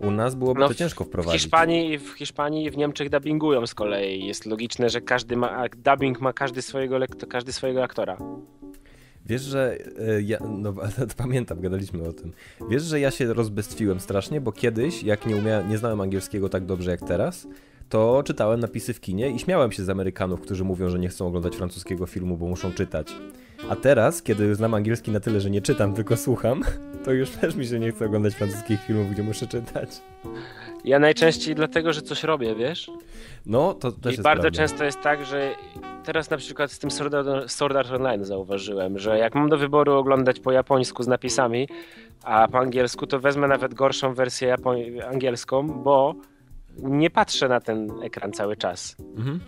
Speaker 4: U nas byłoby
Speaker 3: No,
Speaker 4: to ciężko
Speaker 3: W
Speaker 4: wprowadzić.
Speaker 3: Hiszpanii, w Hiszpanii i w Niemczech dubbingują z kolei. Jest logiczne, że każdy ma. Dubbing ma każdy swojego, każdy swojego aktora.
Speaker 4: Wiesz, że e, ja, no pamiętam, gadaliśmy o tym. Wiesz, że ja się rozbestwiłem strasznie, bo kiedyś, jak nie umiałem, nie znałem angielskiego tak dobrze jak teraz, to czytałem napisy w kinie i śmiałem się z Amerykanów, którzy mówią, że nie chcą oglądać francuskiego filmu, bo muszą czytać. A teraz, kiedy znam angielski na tyle, że nie czytam, tylko słucham, to już też mi się nie chce oglądać francuskich filmów, gdzie muszę czytać.
Speaker 3: Ja najczęściej dlatego, że coś robię, wiesz?
Speaker 4: No, to też
Speaker 3: I bardzo
Speaker 4: prawda.
Speaker 3: często jest tak, że teraz na przykład z tym Sword Art, Online zauważyłem, że jak mam do wyboru oglądać po japońsku z napisami, a po angielsku, to wezmę nawet gorszą wersję angielską, bo nie patrzę na ten ekran cały czas.
Speaker 4: Mhm.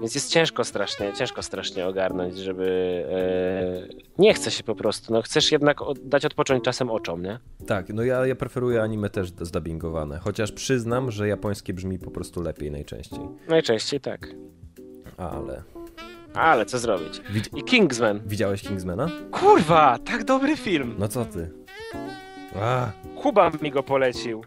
Speaker 3: Więc jest ciężko strasznie, ciężko strasznie ogarnąć, żeby... E, nie chce się po prostu, no chcesz jednak dać odpocząć czasem oczom, nie?
Speaker 4: Tak, no ja, ja preferuję anime też zdubbingowane, chociaż przyznam, że japońskie brzmi po prostu lepiej najczęściej.
Speaker 3: Najczęściej tak.
Speaker 4: Ale...
Speaker 3: Ale co zrobić?
Speaker 4: Widz-
Speaker 3: I Kingsman.
Speaker 4: Widziałeś Kingsmana?
Speaker 3: Kurwa, tak dobry film.
Speaker 4: No co ty? A,
Speaker 3: Kuba mi go polecił.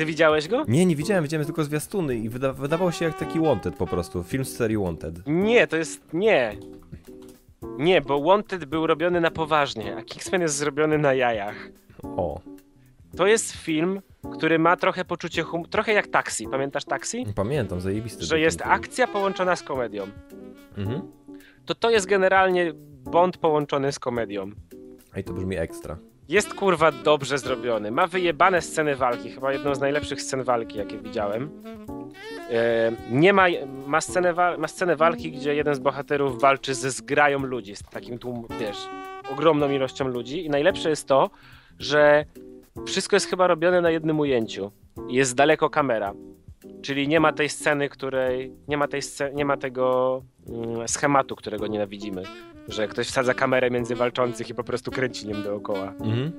Speaker 3: Ty widziałeś go?
Speaker 4: nie, nie widziałem, widziałem tylko zwiastuny i wyda wydawał się jak taki Wanted po prostu, film z serii Wanted.
Speaker 3: Nie, to jest. Nie. Nie, bo Wanted był robiony na poważnie, a Kingsman jest zrobiony na jajach.
Speaker 4: O,
Speaker 3: To jest film, który ma trochę poczucie humoru. Trochę jak taksi. Pamiętasz taksi?
Speaker 4: pamiętam, zajebisty.
Speaker 3: Że jest
Speaker 4: film.
Speaker 3: akcja połączona z komedią.
Speaker 4: Mhm.
Speaker 3: To to jest generalnie Bond połączony z komedią.
Speaker 4: Ej, to brzmi ekstra.
Speaker 3: Jest kurwa dobrze zrobiony. Ma wyjebane sceny walki, chyba jedną z najlepszych scen walki, jakie widziałem. Nie ma, ma, scenę ma scenę walki, gdzie jeden z bohaterów walczy ze zgrają ludzi, z takim tłum, wiesz, ogromną ilością ludzi. I najlepsze jest to, że wszystko jest chyba robione na jednym ujęciu. Jest daleko kamera. Czyli nie ma tej sceny, której. Nie ma, tej sce- nie ma tego mm, schematu, którego nienawidzimy. Że ktoś wsadza kamerę między walczących i po prostu kręci nim dookoła.
Speaker 4: Mhm.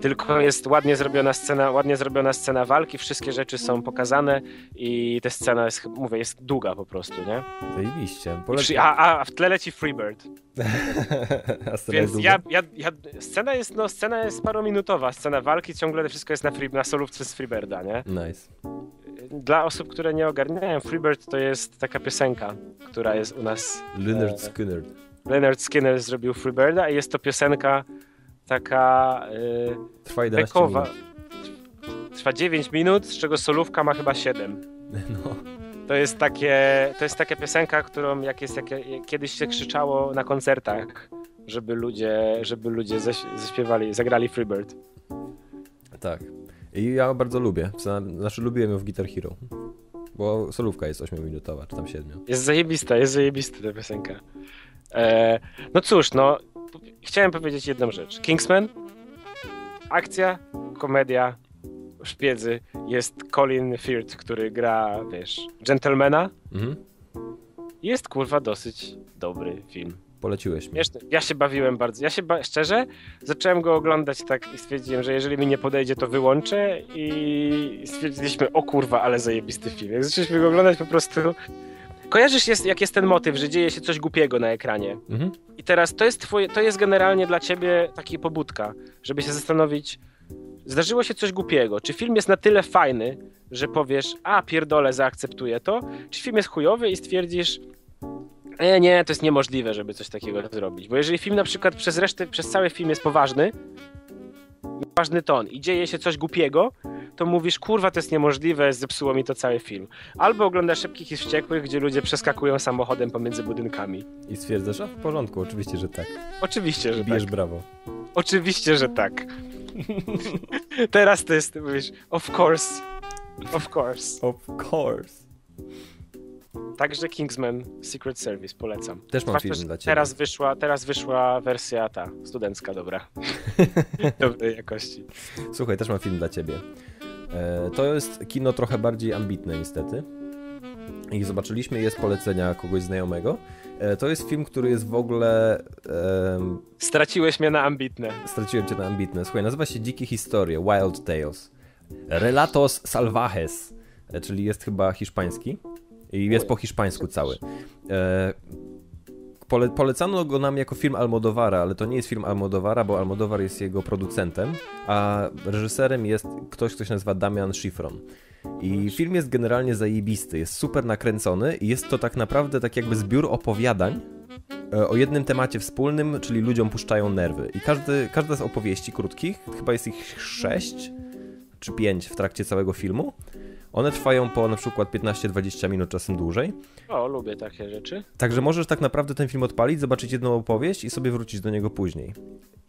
Speaker 3: Tylko jest ładnie zrobiona scena, ładnie zrobiona scena walki, wszystkie rzeczy są pokazane i ta scena jest, mówię, jest długa po prostu, nie?
Speaker 4: Zajebiście.
Speaker 3: I
Speaker 4: Polec...
Speaker 3: przy, a, a, w tle leci Freebird. Więc ja, ja, ja, scena jest, no, scena jest parominutowa, scena walki, ciągle wszystko jest na, free, na solówce z Freebirda, nie?
Speaker 4: Nice.
Speaker 3: Dla osób, które nie ogarniają, Freebird to jest taka piosenka, która jest u nas.
Speaker 4: Leonard
Speaker 3: e,
Speaker 4: Skinner.
Speaker 3: Leonard Skinner zrobił Freebirda i jest to piosenka taka e,
Speaker 4: Trwa 11
Speaker 3: bekowa.
Speaker 4: minut.
Speaker 3: Trwa 9 minut, z czego solówka ma chyba 7.
Speaker 4: No.
Speaker 3: To jest takie, to jest taka piosenka, którą jak jest, jak, kiedyś się krzyczało na koncertach, żeby ludzie, żeby ludzie zaś, zaśpiewali, zagrali Freebird.
Speaker 4: Tak. I ja bardzo lubię. Zna- Znaczy lubiłem ją w Guitar Hero. Bo solówka jest 8-minutowa, czy tam 7.
Speaker 3: Jest zajebista, jest zajebista ta piosenka. E, no cóż, no, chciałem powiedzieć jedną rzecz. Kingsman, akcja, komedia, szpiedzy. Jest Colin Firth, który gra, wiesz, gentlemana.
Speaker 4: Mhm.
Speaker 3: Jest kurwa dosyć dobry film.
Speaker 4: Poleciłeś mi.
Speaker 3: Śmieszny. Ja się bawiłem bardzo. Ja się ba- szczerze zacząłem go oglądać tak i stwierdziłem, że jeżeli mi nie podejdzie, to wyłączę i stwierdziliśmy, o kurwa, ale zajebisty film. Jak zaczęliśmy go oglądać po prostu. Kojarzysz, jest, jak jest ten motyw, że dzieje się coś głupiego na ekranie.
Speaker 4: Mhm.
Speaker 3: I teraz to jest twoje, to jest generalnie dla ciebie taki pobudka, żeby się zastanowić, zdarzyło się coś głupiego. Czy film jest na tyle fajny, że powiesz, a pierdolę, zaakceptuję to? Czy film jest chujowy i stwierdzisz, e, nie, to jest niemożliwe, żeby coś takiego zrobić. Bo jeżeli film na przykład przez resztę, przez cały film jest poważny, ważny ton i dzieje się coś głupiego, to mówisz, kurwa, to jest niemożliwe, zepsuło mi to cały film. Albo oglądasz Szybkich i Wściekłych, gdzie ludzie przeskakują samochodem pomiędzy budynkami.
Speaker 4: I stwierdzasz, a w porządku, oczywiście, że tak.
Speaker 3: Oczywiście, że
Speaker 4: Bijesz
Speaker 3: tak.
Speaker 4: brawo.
Speaker 3: Oczywiście, że tak. Teraz to jest, mówisz, of course. Of course.
Speaker 4: Of course.
Speaker 3: Także Kingsman Secret Service polecam.
Speaker 4: Też mam film dla ciebie.
Speaker 3: Teraz wyszła, teraz wyszła wersja ta, studencka dobra. Dobrej jakości.
Speaker 4: Słuchaj, też mam film dla ciebie. E, to jest kino trochę bardziej ambitne niestety. I zobaczyliśmy, jest polecenia kogoś znajomego. E, to jest film, który jest w ogóle...
Speaker 3: Straciłeś mnie na ambitne.
Speaker 4: straciłem cię na ambitne. Słuchaj, nazywa się Dzikie Historie, Wild Tales. Relatos Salvajes, e, czyli jest chyba hiszpański. I jest po hiszpańsku cały. E, pole, polecano go nam jako film Almodovara, ale to nie jest film Almodovara, bo Almodovar jest jego producentem, a reżyserem jest ktoś, kto się nazywa Damian Schifron. I film jest generalnie zajebisty, jest super nakręcony i jest to tak naprawdę tak jakby zbiór opowiadań e, o jednym temacie wspólnym, czyli ludziom puszczają nerwy. I każdy, każda z opowieści krótkich, chyba jest ich sześć czy pięć w trakcie całego filmu, one trwają po na przykład 15-20 minut, czasem dłużej.
Speaker 3: O, lubię takie rzeczy.
Speaker 4: Także możesz tak naprawdę ten film odpalić, zobaczyć jedną opowieść i sobie wrócić do niego później.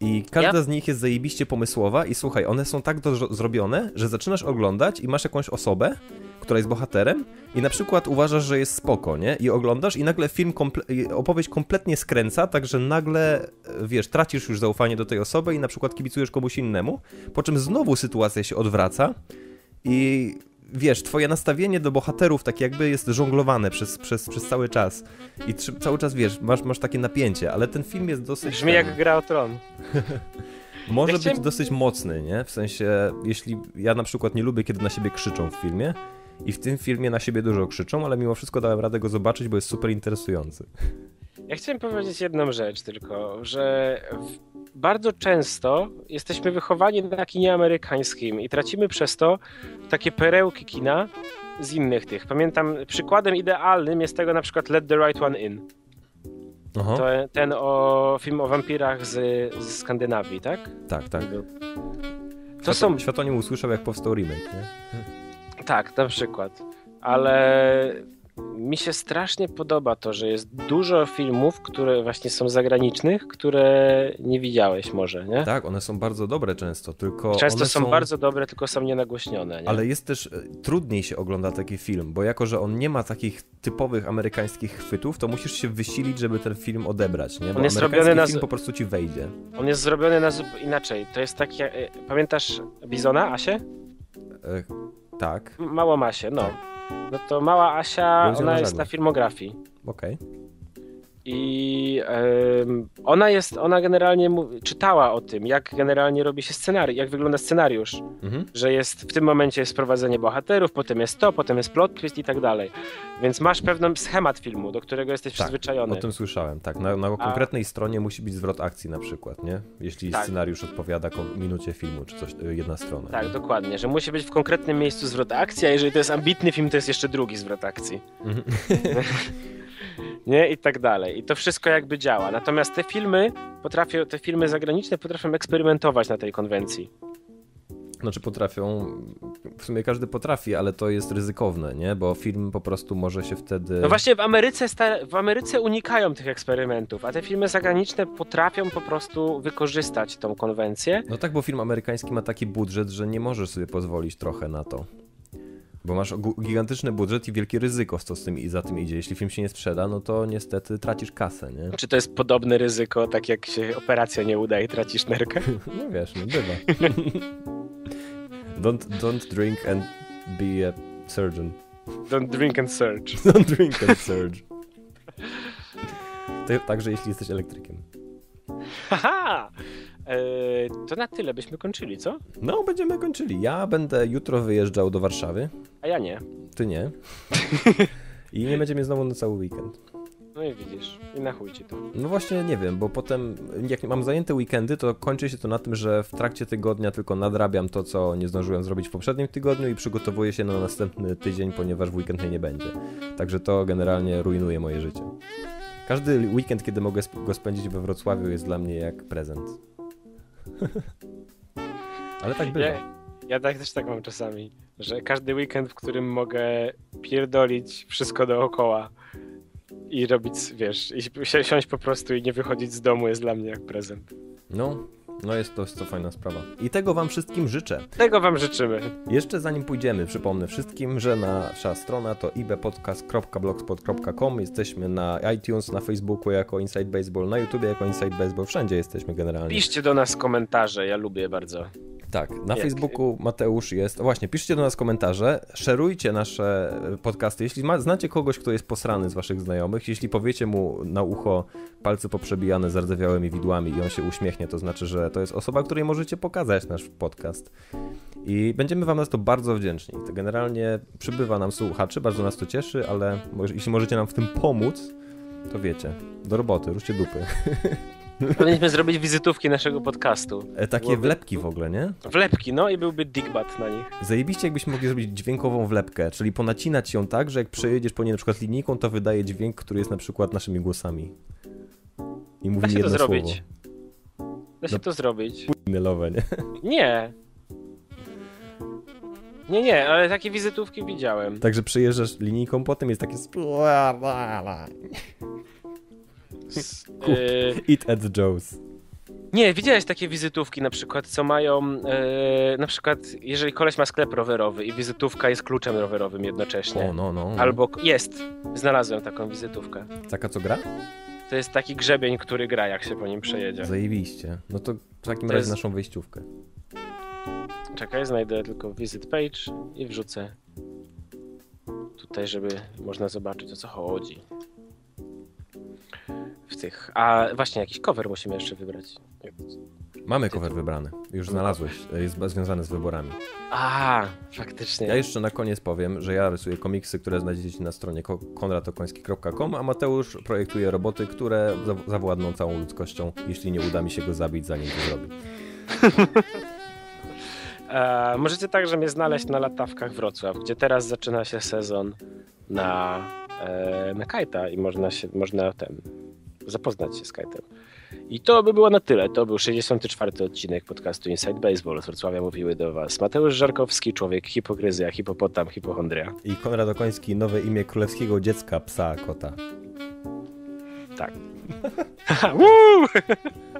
Speaker 4: I każda
Speaker 3: Ja-
Speaker 4: z nich jest zajebiście pomysłowa i słuchaj, one są tak do, zrobione, że zaczynasz oglądać i masz jakąś osobę, która jest bohaterem i na przykład uważasz, że jest spoko, nie? I oglądasz i nagle film, komple- opowieść kompletnie skręca, także nagle, e, wiesz, tracisz już zaufanie do tej osoby i na przykład kibicujesz komuś innemu, po czym znowu sytuacja się odwraca i wiesz, twoje nastawienie do bohaterów tak jakby jest żonglowane przez, przez, przez cały czas. I trzy, cały czas, wiesz, masz, masz takie napięcie, ale ten film jest dosyć...
Speaker 3: Brzmi jak gra o tron.
Speaker 4: Może
Speaker 3: Ja
Speaker 4: być
Speaker 3: chciałem-
Speaker 4: dosyć mocny, nie? W sensie, jeśli ja na przykład nie lubię, kiedy na siebie krzyczą w filmie i w tym filmie na siebie dużo krzyczą, ale mimo wszystko dałem radę go zobaczyć, bo jest super interesujący.
Speaker 3: Ja chciałem powiedzieć jedną rzecz tylko, że bardzo często jesteśmy wychowani na kinie amerykańskim i tracimy przez to takie perełki kina z innych tych. Pamiętam, przykładem idealnym jest tego na przykład Let the Right One In.
Speaker 4: Aha,
Speaker 3: To, ten o film o wampirach z, z Skandynawii, tak?
Speaker 4: tak, tak.
Speaker 3: To są
Speaker 4: Świat o nim usłyszał, jak powstał remake, nie?
Speaker 3: Tak, na przykład. Ale mi się strasznie podoba to, że jest dużo filmów, które właśnie są zagranicznych, które nie widziałeś może, nie?
Speaker 4: Tak, one są bardzo dobre często, tylko
Speaker 3: Często
Speaker 4: one
Speaker 3: są, bardzo dobre, tylko są nienagłośnione, nie?
Speaker 4: Ale jest też e, trudniej się ogląda taki film, bo jako, że on nie ma takich typowych amerykańskich chwytów, to musisz się wysilić, żeby ten film odebrać, nie? Bo
Speaker 3: On jest
Speaker 4: amerykański
Speaker 3: robiony na
Speaker 4: film po prostu ci wejdzie.
Speaker 3: On jest zrobiony na inaczej. To jest takie... e, Pamiętasz Bizona, Asię?
Speaker 4: E, tak,
Speaker 3: M- Małą Asię, no. No to mała Asia, ona jest na filmografii.
Speaker 4: okej.
Speaker 3: I ona jest, ona generalnie mówi, czytała o tym, jak generalnie robi się scenariusz, jak wygląda scenariusz.
Speaker 4: Mhm.
Speaker 3: że jest w tym momencie jest prowadzenie bohaterów, potem jest to, potem jest plot twist i tak dalej. Więc masz pewien schemat filmu, do którego jesteś
Speaker 4: Tak,
Speaker 3: przyzwyczajony.
Speaker 4: o tym słyszałem, tak. Na, na konkretnej stronie musi być zwrot akcji na przykład, nie? Jeśli
Speaker 3: Tak.
Speaker 4: scenariusz odpowiada minucie filmu, czy coś, e, jedna strona.
Speaker 3: Tak, dokładnie, że musi być w konkretnym miejscu zwrot akcji, a jeżeli to jest ambitny film, to jest jeszcze drugi zwrot akcji.
Speaker 4: Mhm.
Speaker 3: nie? I tak dalej. I to wszystko jakby działa. Natomiast te filmy potrafią, te filmy zagraniczne potrafią eksperymentować na tej konwencji.
Speaker 4: Znaczy potrafią, w sumie każdy potrafi, ale to jest ryzykowne, nie? Bo film po prostu może się wtedy...
Speaker 3: No właśnie w Ameryce, w Ameryce unikają tych eksperymentów, a te filmy zagraniczne potrafią po prostu wykorzystać tą konwencję.
Speaker 4: No tak, bo film amerykański ma taki budżet, że nie możesz sobie pozwolić trochę na to. Bo masz gigantyczny budżet i wielkie ryzyko, co z tym i za tym idzie. Jeśli film się nie sprzeda, no to niestety tracisz kasę, nie?
Speaker 3: Czy to jest podobne ryzyko, tak jak się operacja nie uda i tracisz nerkę?
Speaker 4: No wiesz, no bywa. don't, don't drink and be a surgeon.
Speaker 3: Don't drink and search.
Speaker 4: Don't drink and surge. To, także jeśli jesteś elektrykiem.
Speaker 3: Haha! E, to na tyle byśmy kończyli, co?
Speaker 4: No, będziemy kończyli. Ja będę jutro wyjeżdżał do Warszawy.
Speaker 3: A ja nie.
Speaker 4: Ty nie. I nie będzie mnie znowu na cały weekend.
Speaker 3: No i widzisz, i na chuj ci to.
Speaker 4: No właśnie nie wiem, bo potem jak mam zajęte weekendy, to kończy się to na tym, że w trakcie tygodnia tylko nadrabiam to, co nie zdążyłem zrobić w poprzednim tygodniu i przygotowuję się na następny tydzień, ponieważ w weekend mnie nie będzie. Także to generalnie rujnuje moje życie. Każdy weekend, kiedy mogę go spędzić we Wrocławiu jest dla mnie jak prezent. Ale tak bywa.
Speaker 3: Ja, ja tak też tak mam czasami, że każdy weekend, w którym mogę pierdolić wszystko dookoła i robić, wiesz, i si- siąść po prostu i nie wychodzić z domu jest dla mnie jak prezent.
Speaker 4: No, no jest to, to fajna sprawa. I tego wam wszystkim życzę.
Speaker 3: Tego wam życzymy.
Speaker 4: Jeszcze zanim pójdziemy, przypomnę wszystkim, że nasza strona to ibpodcast.blogspot.com. Jesteśmy na iTunes, na Facebooku jako Inside Baseball, na YouTube jako Inside Baseball, wszędzie jesteśmy generalnie.
Speaker 3: Piszcie do nas komentarze, ja lubię bardzo.
Speaker 4: Tak, na
Speaker 3: Jak?
Speaker 4: Facebooku Mateusz jest. Właśnie, piszcie do nas komentarze, szerujcie nasze podcasty. Jeśli ma, znacie kogoś, kto jest posrany z waszych znajomych, jeśli powiecie mu na ucho palce poprzebijane zardzewiałymi widłami i on się uśmiechnie, to znaczy, że to jest osoba, której możecie pokazać nasz podcast. I będziemy wam za to bardzo wdzięczni. To generalnie przybywa nam słuchaczy, bardzo nas to cieszy, ale jeśli możecie nam w tym pomóc, to wiecie, do roboty, ruszcie dupy.
Speaker 3: Powinniśmy zrobić wizytówki naszego podcastu.
Speaker 4: E, takie
Speaker 3: Byłoby-
Speaker 4: wlepki w ogóle, nie?
Speaker 3: Wlepki, no i byłby digbat na nich.
Speaker 4: Zajebiście jakbyśmy mogli zrobić dźwiękową wlepkę, czyli ponacinać ją tak, że jak przejedziesz po niej na przykład linijką, to wydaje dźwięk, który jest na przykład naszymi głosami. I
Speaker 3: Da
Speaker 4: mówili
Speaker 3: się to
Speaker 4: jedno
Speaker 3: zrobić.
Speaker 4: słowo.
Speaker 3: Da się
Speaker 4: No.
Speaker 3: to zrobić.
Speaker 4: Nylowe, nie?
Speaker 3: Nie. Nie, nie, ale takie wizytówki widziałem.
Speaker 4: Także przyjeżdżasz linijką, potem jest takie... sp-
Speaker 3: Yy,
Speaker 4: Eat at Joe's.
Speaker 3: nie, widziałeś takie wizytówki na przykład, co mają, yy, na przykład, jeżeli koleś ma sklep rowerowy i wizytówka jest kluczem rowerowym jednocześnie.
Speaker 4: O, no, no.
Speaker 3: Albo jest, znalazłem taką wizytówkę.
Speaker 4: Taka co gra?
Speaker 3: To jest taki grzebień, który gra, jak się po nim przejedzie.
Speaker 4: Zajebiście. No to w takim
Speaker 3: To
Speaker 4: razie
Speaker 3: jest-
Speaker 4: naszą wejściówkę.
Speaker 3: Czekaj, znajdę tylko visit page i wrzucę tutaj, żeby można zobaczyć o co chodzi. W tych. A właśnie jakiś cover musimy jeszcze wybrać.
Speaker 4: Mamy cover wybrany. Już znalazłeś. Jest związany z wyborami.
Speaker 3: A, faktycznie.
Speaker 4: Ja jeszcze na koniec powiem, że ja rysuję komiksy, które znajdziecie na stronie ko- konradokoński.com, a Mateusz projektuje roboty, które za- zawładną całą ludzkością, jeśli nie uda mi się go zabić, zanim to zrobi.
Speaker 3: E, możecie także mnie znaleźć na latawkach Wrocław, gdzie teraz zaczyna się sezon na, e, na kajta i można się, można ten, zapoznać się z kajtem. I to by było na tyle. To był 64. odcinek podcastu Inside Baseball. Z Wrocławia mówiły do Was Mateusz Żarkowski, człowiek hipokryzja, hipopotam, hipochondria.
Speaker 4: I Konrad Okoński, nowe imię królewskiego dziecka, psa, kota.
Speaker 3: Tak.